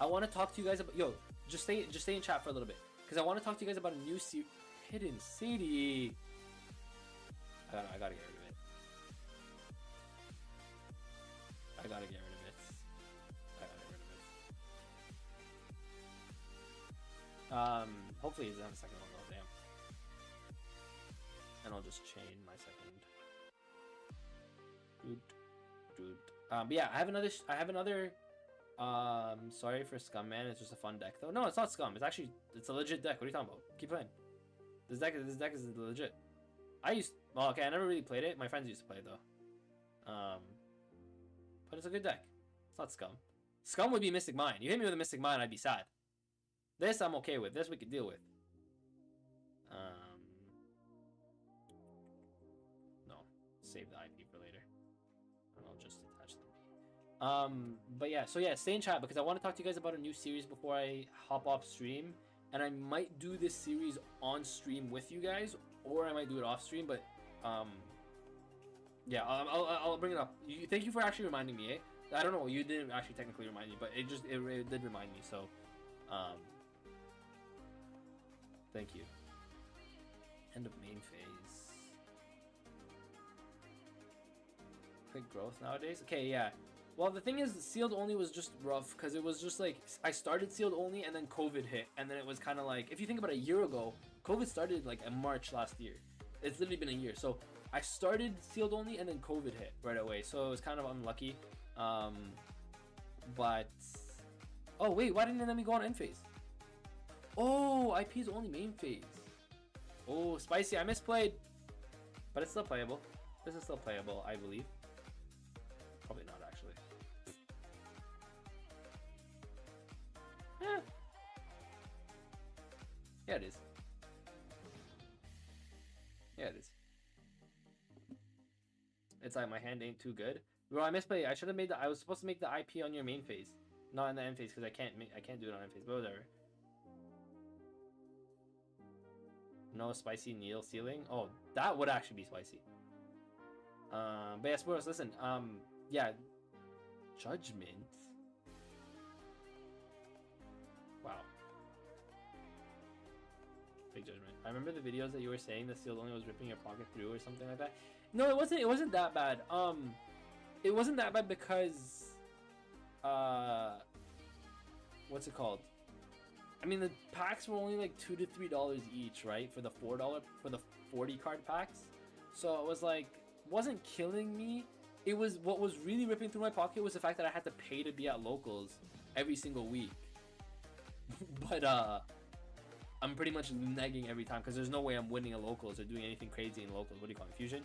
I want to talk to you guys about. Yo, just stay, just stay in chat for a little bit, because I want to talk to you guys about a new se- hidden city. I gotta, I gotta get rid of it. I gotta get rid Um, hopefully he doesn't have a second one though. Damn. And I'll just chain my second. Dude, dude. Um, but yeah, I have another. I have another. Um, sorry for Scum Man. It's just a fun deck though. No, it's not Scum. It's actually it's a legit deck. What are you talking about? Keep playing. This deck, this deck is legit. I used, well, okay, I never really played it. My friends used to play it though. Um, but it's a good deck. It's not Scum. Scum would be Mystic Mine. You hit me with a Mystic Mine, I'd be sad. This I'm okay with. This we could deal with. Um, no, save the IP for later. I'll just attach them. Um, but yeah, so yeah, stay in chat because I want to talk to you guys about a new series before I hop off stream. And I might do this series on stream with you guys, or I might do it off stream. But um, yeah, I'll, I'll, I'll bring it up. You, thank you for actually reminding me. Eh? I don't know. You didn't actually technically remind me, but it just it, it did remind me. So, um, thank you. End of main phase. Quick growth nowadays. Okay, yeah. Well, the thing is, sealed only was just rough because it was just like I started sealed only and then COVID hit, and then it was kind of like if you think about a year ago, COVID started like in March last year. It's literally been a year. So I started sealed only and then COVID hit right away. So it was kind of unlucky. Um, but oh wait, why didn't it let me go on end phase? Oh, IP is only main phase. Oh, spicy! I misplayed, but it's still playable. This is still playable, I believe. Probably not actually. Eh. Yeah, it is. Yeah, it is. It's like my hand ain't too good. Bro, I misplayed. I should have made the. I was supposed to make the IP on your main phase, not in the end phase, because I can't. I can't do it on end phase. But whatever. No spicy needle ceiling. Oh, that would actually be spicy. Um, but yeah, spoilers. Listen. Um, yeah. Judgment. Wow. Big judgment. I remember the videos that you were saying the sealed only was ripping your pocket through or something like that. No, it wasn't. It wasn't that bad. Um, it wasn't that bad because, uh, what's it called? I mean, the packs were only like two to three dollars each, right? For the four dollar for the forty card packs. So it was like wasn't killing me. It was what was really ripping through my pocket was the fact that I had to pay to be at locals every single week. <laughs> but uh, I'm pretty much negging every time because there's no way I'm winning a locals or doing anything crazy in locals. What do you call it? Fusion?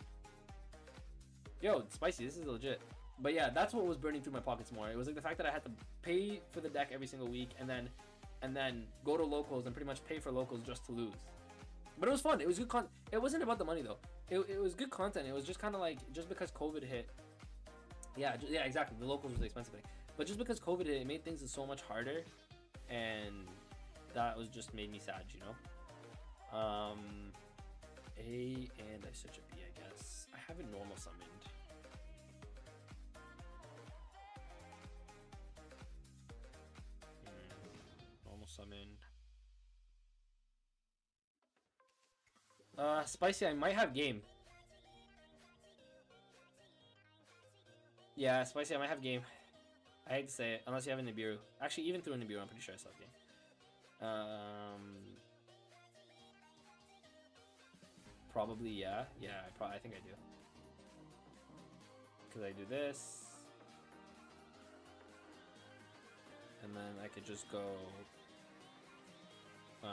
Yo, spicy. This is legit. But yeah, that's what was burning through my pockets more. It was like the fact that I had to pay for the deck every single week and then and then go to locals and pretty much pay for locals just to lose. But it was fun. It was good con. It wasn't about the money though. It, it was good content. It was just kind of like just because COVID hit. Yeah, yeah, exactly. The locals was the expensive thing, but just because COVID hit, it made things so much harder, and that was just made me sad. You know. Um, A and I search a B. I guess I have a normal summoned. Summoned. Uh, spicy. I might have game. Yeah, spicy. I might have game. I hate to say it, unless you have a Nibiru. Actually, even through a Nibiru, I'm pretty sure I still have game. Um, probably yeah. Yeah, I probably I think I do. Cause I do this, and then I could just go. Uh,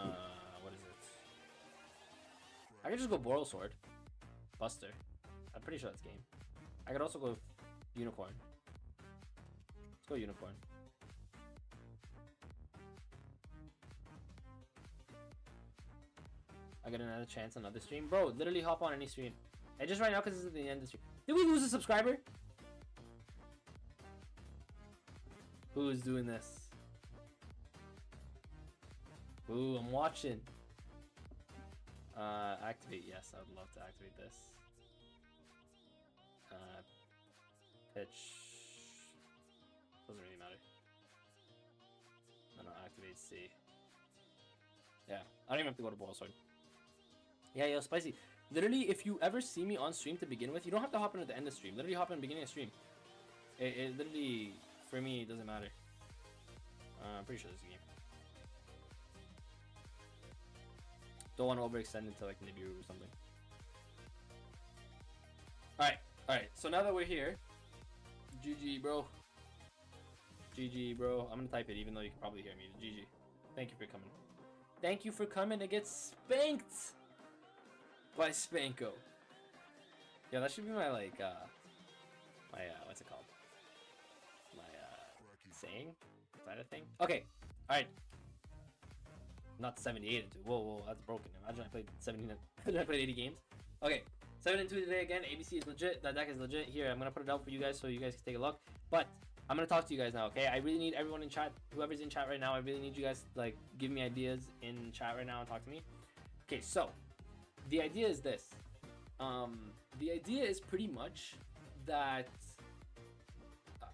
what is it? I could just go Borrelsword, Buster. I'm pretty sure that's game. I could also go Unicorn. Let's go Unicorn. I get another chance another stream, bro. Literally hop on any stream. And just right now because this is the end of the stream. Did we lose a subscriber? Who is doing this? Ooh, I'm watching. Uh, activate. Yes, I would love to activate this. Uh, pitch. Doesn't really matter. No, no, activate C. Yeah, I don't even have to go to Borrelsword. Yeah, yo, spicy. Literally, if you ever see me on stream to begin with, you don't have to hop in at the end of stream. Literally, hop in the beginning of stream. It, it literally, for me, it doesn't matter. Uh, I'm pretty sure this game. Don't want to overextend into like Nibiru or something. Alright, alright. So now that we're here, GG, bro. GG, bro. I'm gonna type it even though you can probably hear me. GG. Thank you for coming. Thank you for coming to get spanked. by Spanko. Yeah, that should be my like uh my uh what's it called? My uh saying? Is that a thing? Okay. Alright. Not 78 into whoa whoa that's broken. Imagine I played 17 <laughs> imagine I played 80 games. Okay. 7 and 2 today again. ABC is legit. That deck is legit. Here, I'm gonna put it out for you guys so you guys can take a look. But I'm gonna talk to you guys now, okay? I really need everyone in chat, whoever's in chat right now, I really need you guys to, like give me ideas in chat right now and talk to me. Okay, so the idea is this. Um, the idea is pretty much that.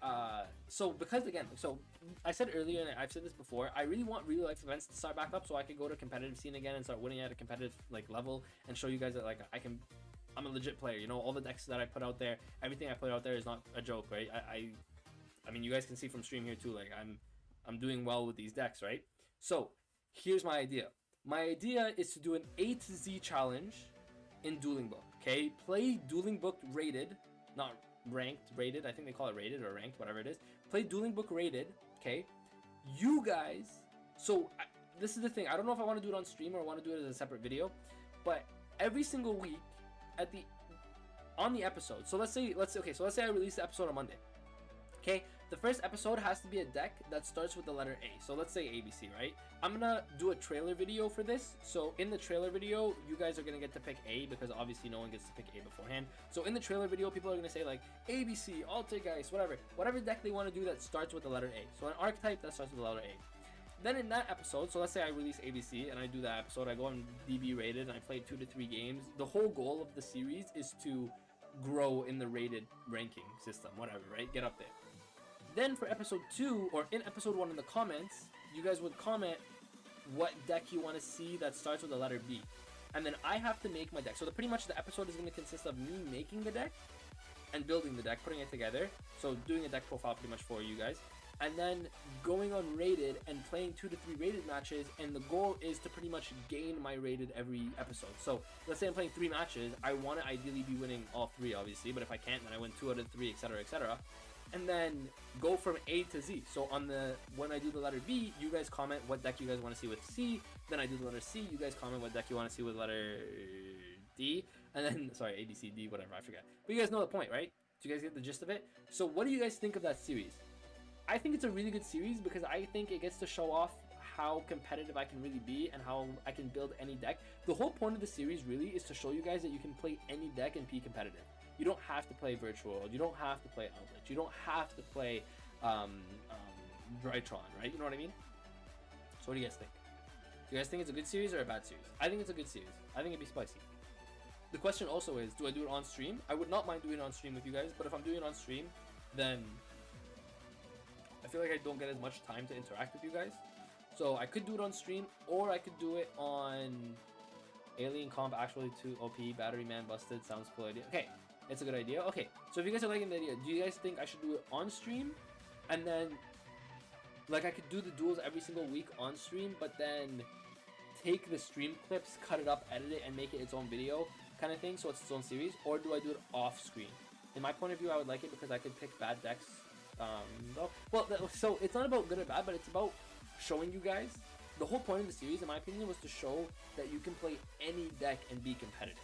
Uh, so because again, so I said earlier, and I've said this before, I really want real life events to start back up so I can go to competitive scene again and start winning at a competitive like level and show you guys that like I can I'm a legit player. You know, all the decks that I put out there, everything I put out there is not a joke, right? I, I, I mean, you guys can see from stream here too. Like I'm, I'm doing well with these decks, right? So here's my idea. My idea is to do an A to Z challenge in Dueling Book. Okay, play Dueling Book rated, not ranked, rated. I think they call it rated or ranked, whatever it is. Play Dueling Book rated. Okay, you guys. So I, this is the thing. I don't know if I want to do it on stream or I want to do it as a separate video, but every single week at the on the episode. So let's say let's okay. So let's say I release the episode on Monday. Okay, the first episode has to be a deck that starts with the letter A. So let's say ABC, right? I'm gonna do a trailer video for this. So in the trailer video, you guys are gonna get to pick A because obviously no one gets to pick A beforehand. So in the trailer video, people are gonna say like ABC, Ice, whatever, whatever deck they want to do that starts with the letter A. So an archetype that starts with the letter A. Then in that episode, so let's say I release ABC and I do that episode, I go on DB rated and I play two to three games. The whole goal of the series is to grow in the rated ranking system, whatever, right? Get up there. Then for episode two, or in episode one in the comments, you guys would comment what deck you want to see that starts with the letter B. And then I have to make my deck. So the, pretty much the episode is going to consist of me making the deck and building the deck, putting it together. So doing a deck profile pretty much for you guys and then going on rated and playing two to three rated matches and the goal is to pretty much gain my rated every episode so let's say i'm playing three matches i want to ideally be winning all three obviously but if i can't then i win two out of three etc etc and then go from a to z. So on the when i do the letter b you guys comment what deck you guys want to see with c. Then i do the letter c you guys comment what deck you want to see with letter d. And then <laughs> sorry a b c d whatever i forget. But you guys know the point right? Do you guys get the gist of it? So what do you guys think of that series? I think it's a really good series because I think it gets to show off how competitive I can really be and how I can build any deck. The whole point of the series really is to show you guys that you can play any deck and be competitive. You don't have to play Virtual World. You don't have to play Outlet. You don't have to play um, um, Drytron, right? You know what I mean? So what do you guys think? Do you guys think it's a good series or a bad series? I think it's a good series. I think it'd be spicy. The question also is, do I do it on stream? I would not mind doing it on stream with you guys, but if I'm doing it on stream, then I feel like I don't get as much time to interact with you guys. So I could do it on stream, or I could do it on Alien Comp actually 2 OP, Battery Man Busted, sounds cool idea. Okay, it's a good idea. Okay, so if you guys are liking the idea, do you guys think I should do it on stream? And then, like I could do the duels every single week on stream, but then take the stream clips, cut it up, edit it, and make it its own video kind of thing, so it's its own series? Or do I do it off screen? In my point of view, I would like it because I could pick bad decks um. Well, so it's not about good or bad, but it's about showing you guys. The whole point of the series, in my opinion, was to show that you can play any deck and be competitive.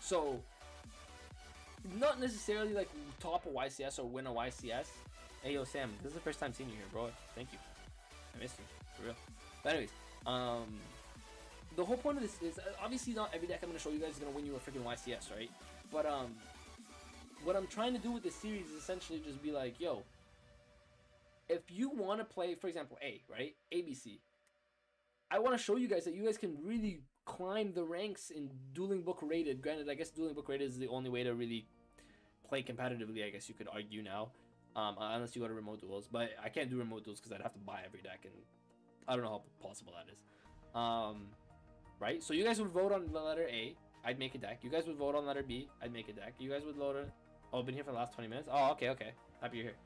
So, not necessarily like top a YCS or win a YCS. Hey, yo, Sam, this is the first time seeing you here, bro. Thank you. I missed you, for real. But anyways, um, the whole point of this is uh, obviously not every deck I'm going to show you guys is going to win you a freaking YCS, right? But um, what I'm trying to do with this series is essentially just be like, yo, if you want to play, for example, A, right? ABC. I want to show you guys that you guys can really climb the ranks in Dueling Book Rated. Granted, I guess Dueling Book Rated is the only way to really play competitively, I guess you could argue now. Um, unless you go to remote duels. But I can't do remote duels because I'd have to buy every deck, and I don't know how possible that is. Um, right? So you guys would vote on the letter A. I'd make a deck. You guys would vote on letter B. I'd make a deck. You guys would vote on Oh, been here for the last 20 minutes? Oh, okay, okay. Happy you're here.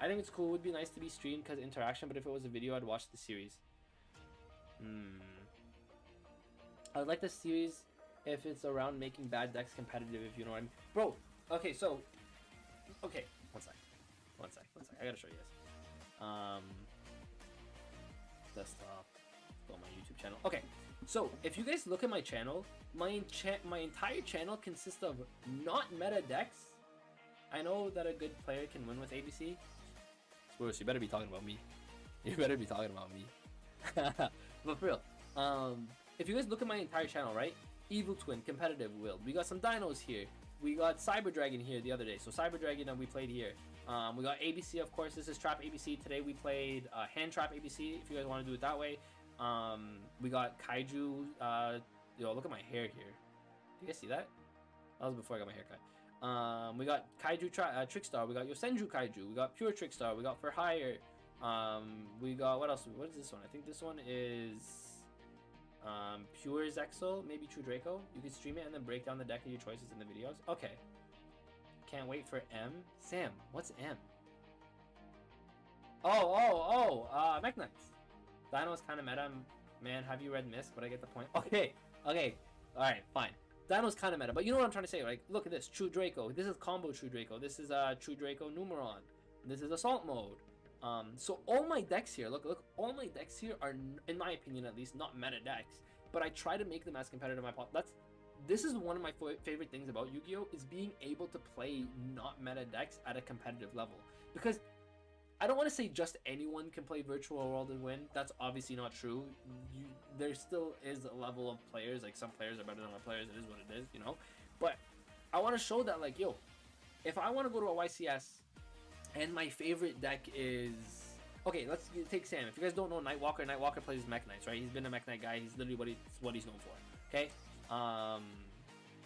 I think it's cool. It would be nice to be streamed because interaction, but if it was a video, I'd watch the series. Hmm. I would like the series if it's around making bad decks competitive, if you know what I mean. Bro, okay, so... Okay, one sec. One sec, one sec. I gotta show you guys. Um... Desktop. on my YouTube channel. Okay, so if you guys look at my channel, my encha- my entire channel consists of not meta decks. I know that a good player can win with ABC. Spurs, you better be talking about me. You better be talking about me. <laughs> but for real, um, if you guys look at my entire channel, right? Evil Twin, competitive build. We got some dinos here. We got Cyber Dragon here the other day. So Cyber Dragon that we played here. Um, we got ABC, of course. This is Trap ABC. Today we played uh, Hand Trap ABC. If you guys want to do it that way. Um, we got Kaiju. Uh, yo, look at my hair here. Do you guys see that? That was before I got my haircut. Um, we got Kaiju tri- uh, Trickstar. We got Yosenju Kaiju. We got Pure Trickstar. We got For Hire. Um, we got what else? What is this one? I think this one is um, Pure Zexel, maybe True Draco. You can stream it and then break down the deck of your choices in the videos. Okay. Can't wait for M. Sam, what's M? Oh, oh, oh, uh, Mekk-Knights. Dino's kind of meta. Man, have you read Mist? But I get the point. <laughs> Okay, okay, alright, fine. Dino's kind of meta, but you know what I'm trying to say, like, look at this, True Draco. This is combo True Draco. This is uh, True Draco Numeron. This is Assault Mode. Um, so all my decks here, look, look, all my decks here are, in my opinion at least, not meta decks. But I try to make them as competitive as possible. That's this is one of my favorite things about Yu-Gi-Oh is being able to play not meta decks at a competitive level because I don't want to say just anyone can play Virtual World and win. That's obviously not true. You, there still is a level of players. Like some players are better than other players. It is what it is, you know. But I want to show that, like, yo, if I want to go to a YCS and my favorite deck is okay, let's take Sam. If you guys don't know Nightwalker, Nightwalker plays Mekk-Knights, right? He's been a Mekk-Knight guy. He's literally what, he, what he's known for. Okay. Um,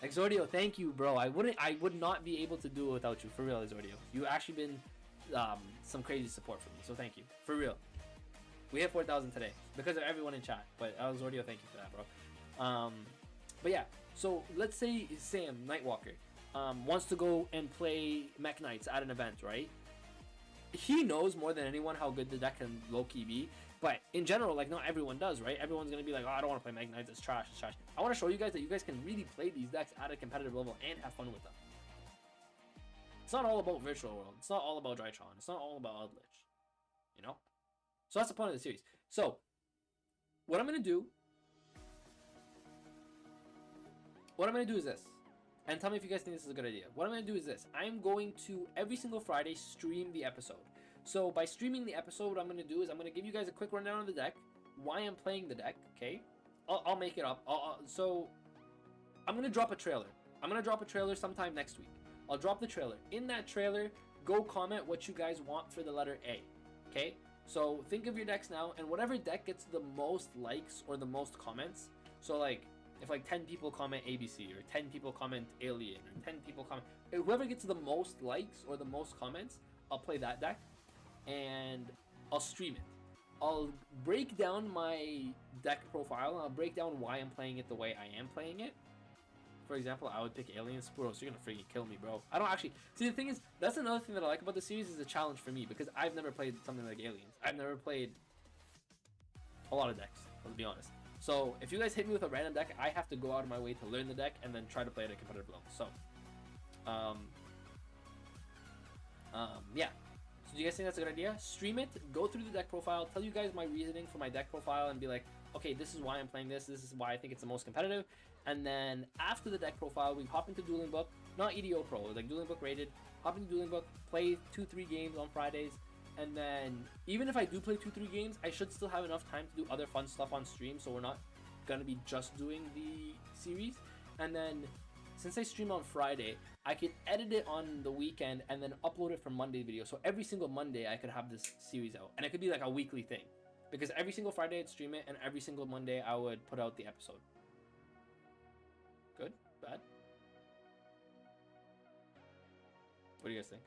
Exordio, thank you, bro. I wouldn't, I would not be able to do it without you. For real, Exordio. You've actually been um, some crazy support for me. So thank you. For real. We hit 4,000 today because of everyone in chat. But Exordio, thank you for that, bro. Um, but yeah, so let's say Sam Nightwalker um, wants to go and play Mekk-Knights at an event, right? He knows more than anyone how good the deck can low key be. But in general, like not everyone does, right? Everyone's gonna be like, oh, I don't want to play Knights. It's trash. It's trash. I want to show you guys that you guys can really play these decks at a competitive level and have fun with them. It's not all about Virtual World. It's not all about Drytron. It's not all about Eldritch. You know? So that's the point of the series. So, what I'm gonna do what I'm gonna do is this, and tell me if you guys think this is a good idea. What I'm gonna do is this: I'm going to every single Friday stream the episode. So by streaming the episode, what I'm gonna do is I'm gonna give you guys a quick rundown of the deck, why I'm playing the deck. Okay, I'll, I'll make it up. I'll, I'll- so I'm gonna drop a trailer. I'm gonna drop a trailer sometime next week. I'll drop the trailer. In that trailer, go comment what you guys want for the letter A. Okay? So think of your decks now, and whatever deck gets the most likes or the most comments. So like, if like 10 people comment ABC, or 10 people comment Alien, or 10 people comment, whoever gets the most likes or the most comments, I'll play that deck, and I'll stream it. I'll break down my deck profile, and I'll break down why I'm playing it the way I am playing it. For example, I would pick Alien Squirrels. You're gonna freaking kill me, bro. I don't actually see. The thing is, that's another thing that I like about the series is a challenge for me because I've never played something like Aliens. I've never played a lot of decks. Let's be honest. So if you guys hit me with a random deck, I have to go out of my way to learn the deck and then try to play it at a competitive level. So, um, um, yeah. So do you guys think that's a good idea? Stream it, go through the deck profile, tell you guys my reasoning for my deck profile, and be like, okay, this is why I'm playing this. This is why I think it's the most competitive. And then after the deck profile, we hop into Dueling Book, not EDO Pro, like Dueling Book rated. Hop into Dueling Book, play two, three games on Fridays, and then even if I do play two, three games, I should still have enough time to do other fun stuff on stream. So we're not gonna be just doing the series. And then since I stream on Friday, I could edit it on the weekend and then upload it for Monday video. So every single Monday I could have this series out, and it could be like a weekly thing, because every single Friday I'd stream it, and every single Monday I would put out the episode. Good, bad. What do you guys think?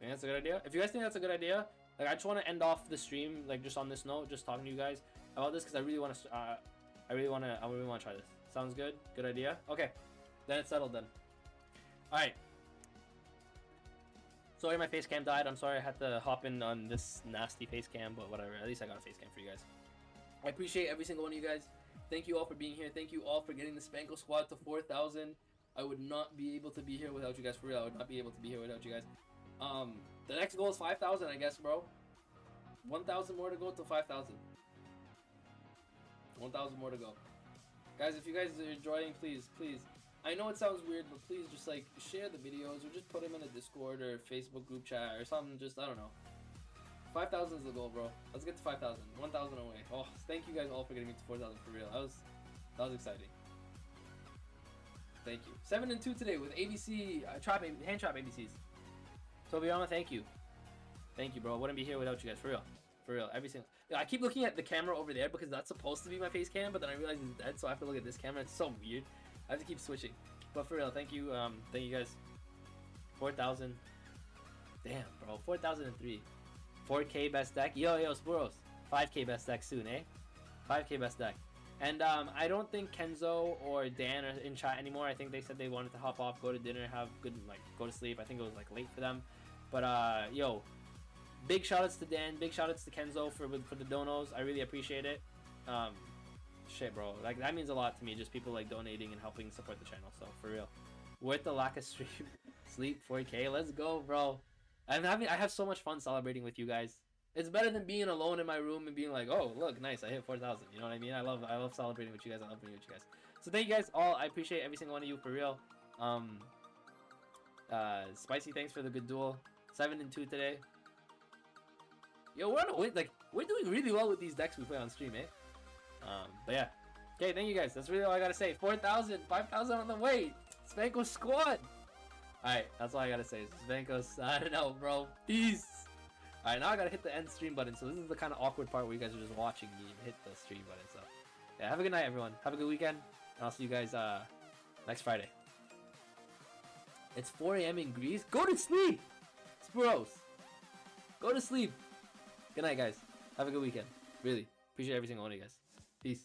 Think that's a good idea? If you guys think that's a good idea, like I just want to end off the stream like just on this note, just talking to you guys about this because I really want to. Uh, I really want to. I really want to try this. Sounds good. Good idea. Okay, then it's settled then. All right. Sorry, my face cam died. I'm sorry I had to hop in on this nasty face cam, but whatever. At least I got a face cam for you guys. I appreciate every single one of you guys. Thank you all for being here. Thank you all for getting the Spanko Squad to 4,000. I would not be able to be here without you guys. For real, I would not be able to be here without you guys. Um, the next goal is 5,000, I guess, bro. 1,000 more to go to 5,000. 1,000 more to go. Guys, if you guys are enjoying, please, please. I know it sounds weird, but please just like share the videos or just put them in a Discord or Facebook group chat or something. Just I don't know. 5,000 is the goal, bro. Let's get to 5,000. 1,000 away. Oh, thank you guys all for getting me to 4,000 for real. That was that was exciting. Thank you. Seven and two today with ABC uh, trap hand trap ABCs. Tobiyama, thank you. Thank you, bro. I wouldn't be here without you guys for real. For real, every single. I keep looking at the camera over there because that's supposed to be my face cam, but then I realize it's dead, so I have to look at this camera. It's so weird. I have to keep switching. But for real, thank you, um, thank you guys. Four thousand. Damn, bro, four thousand and three. 4K best deck. Yo, yo, Spuros. 5K best deck soon, eh? 5K best deck. And um, I don't think Kenzo or Dan are in chat anymore. I think they said they wanted to hop off, go to dinner, have good, like, go to sleep. I think it was like late for them. But uh, yo, big shoutouts to Dan, big shoutouts to Kenzo for for the donos. I really appreciate it. Um, shit, bro, like that means a lot to me. Just people like donating and helping support the channel. So for real, with the lack of stream, <laughs> sleep 4K. Let's go, bro. I'm having I have so much fun celebrating with you guys. It's better than being alone in my room and being like, oh look, nice, I hit 4,000. You know what I mean? I love I love celebrating with you guys. I love being with you guys. So thank you guys all. I appreciate every single one of you for real. Um, uh, spicy, thanks for the good duel. Seven and two today. Yo, we're on a win. Like we're doing really well with these decks we play on stream, eh? Um, but yeah. Okay, thank you guys. That's really all I gotta say. 4,000, 5,000 on the way. Spanko squad. Alright, that's all I gotta say. Spanko's, <laughs> I don't know, bro. Peace. Alright, now I gotta hit the end stream button. So this is the kind of awkward part where you guys are just watching me hit the stream button. So yeah, have a good night, everyone. Have a good weekend. And I'll see you guys uh, next Friday. It's 4 a.m. in Greece. Go to sleep! Spuros. Go to sleep. Good night, guys. Have a good weekend. Really. Appreciate every single one of you guys. Peace.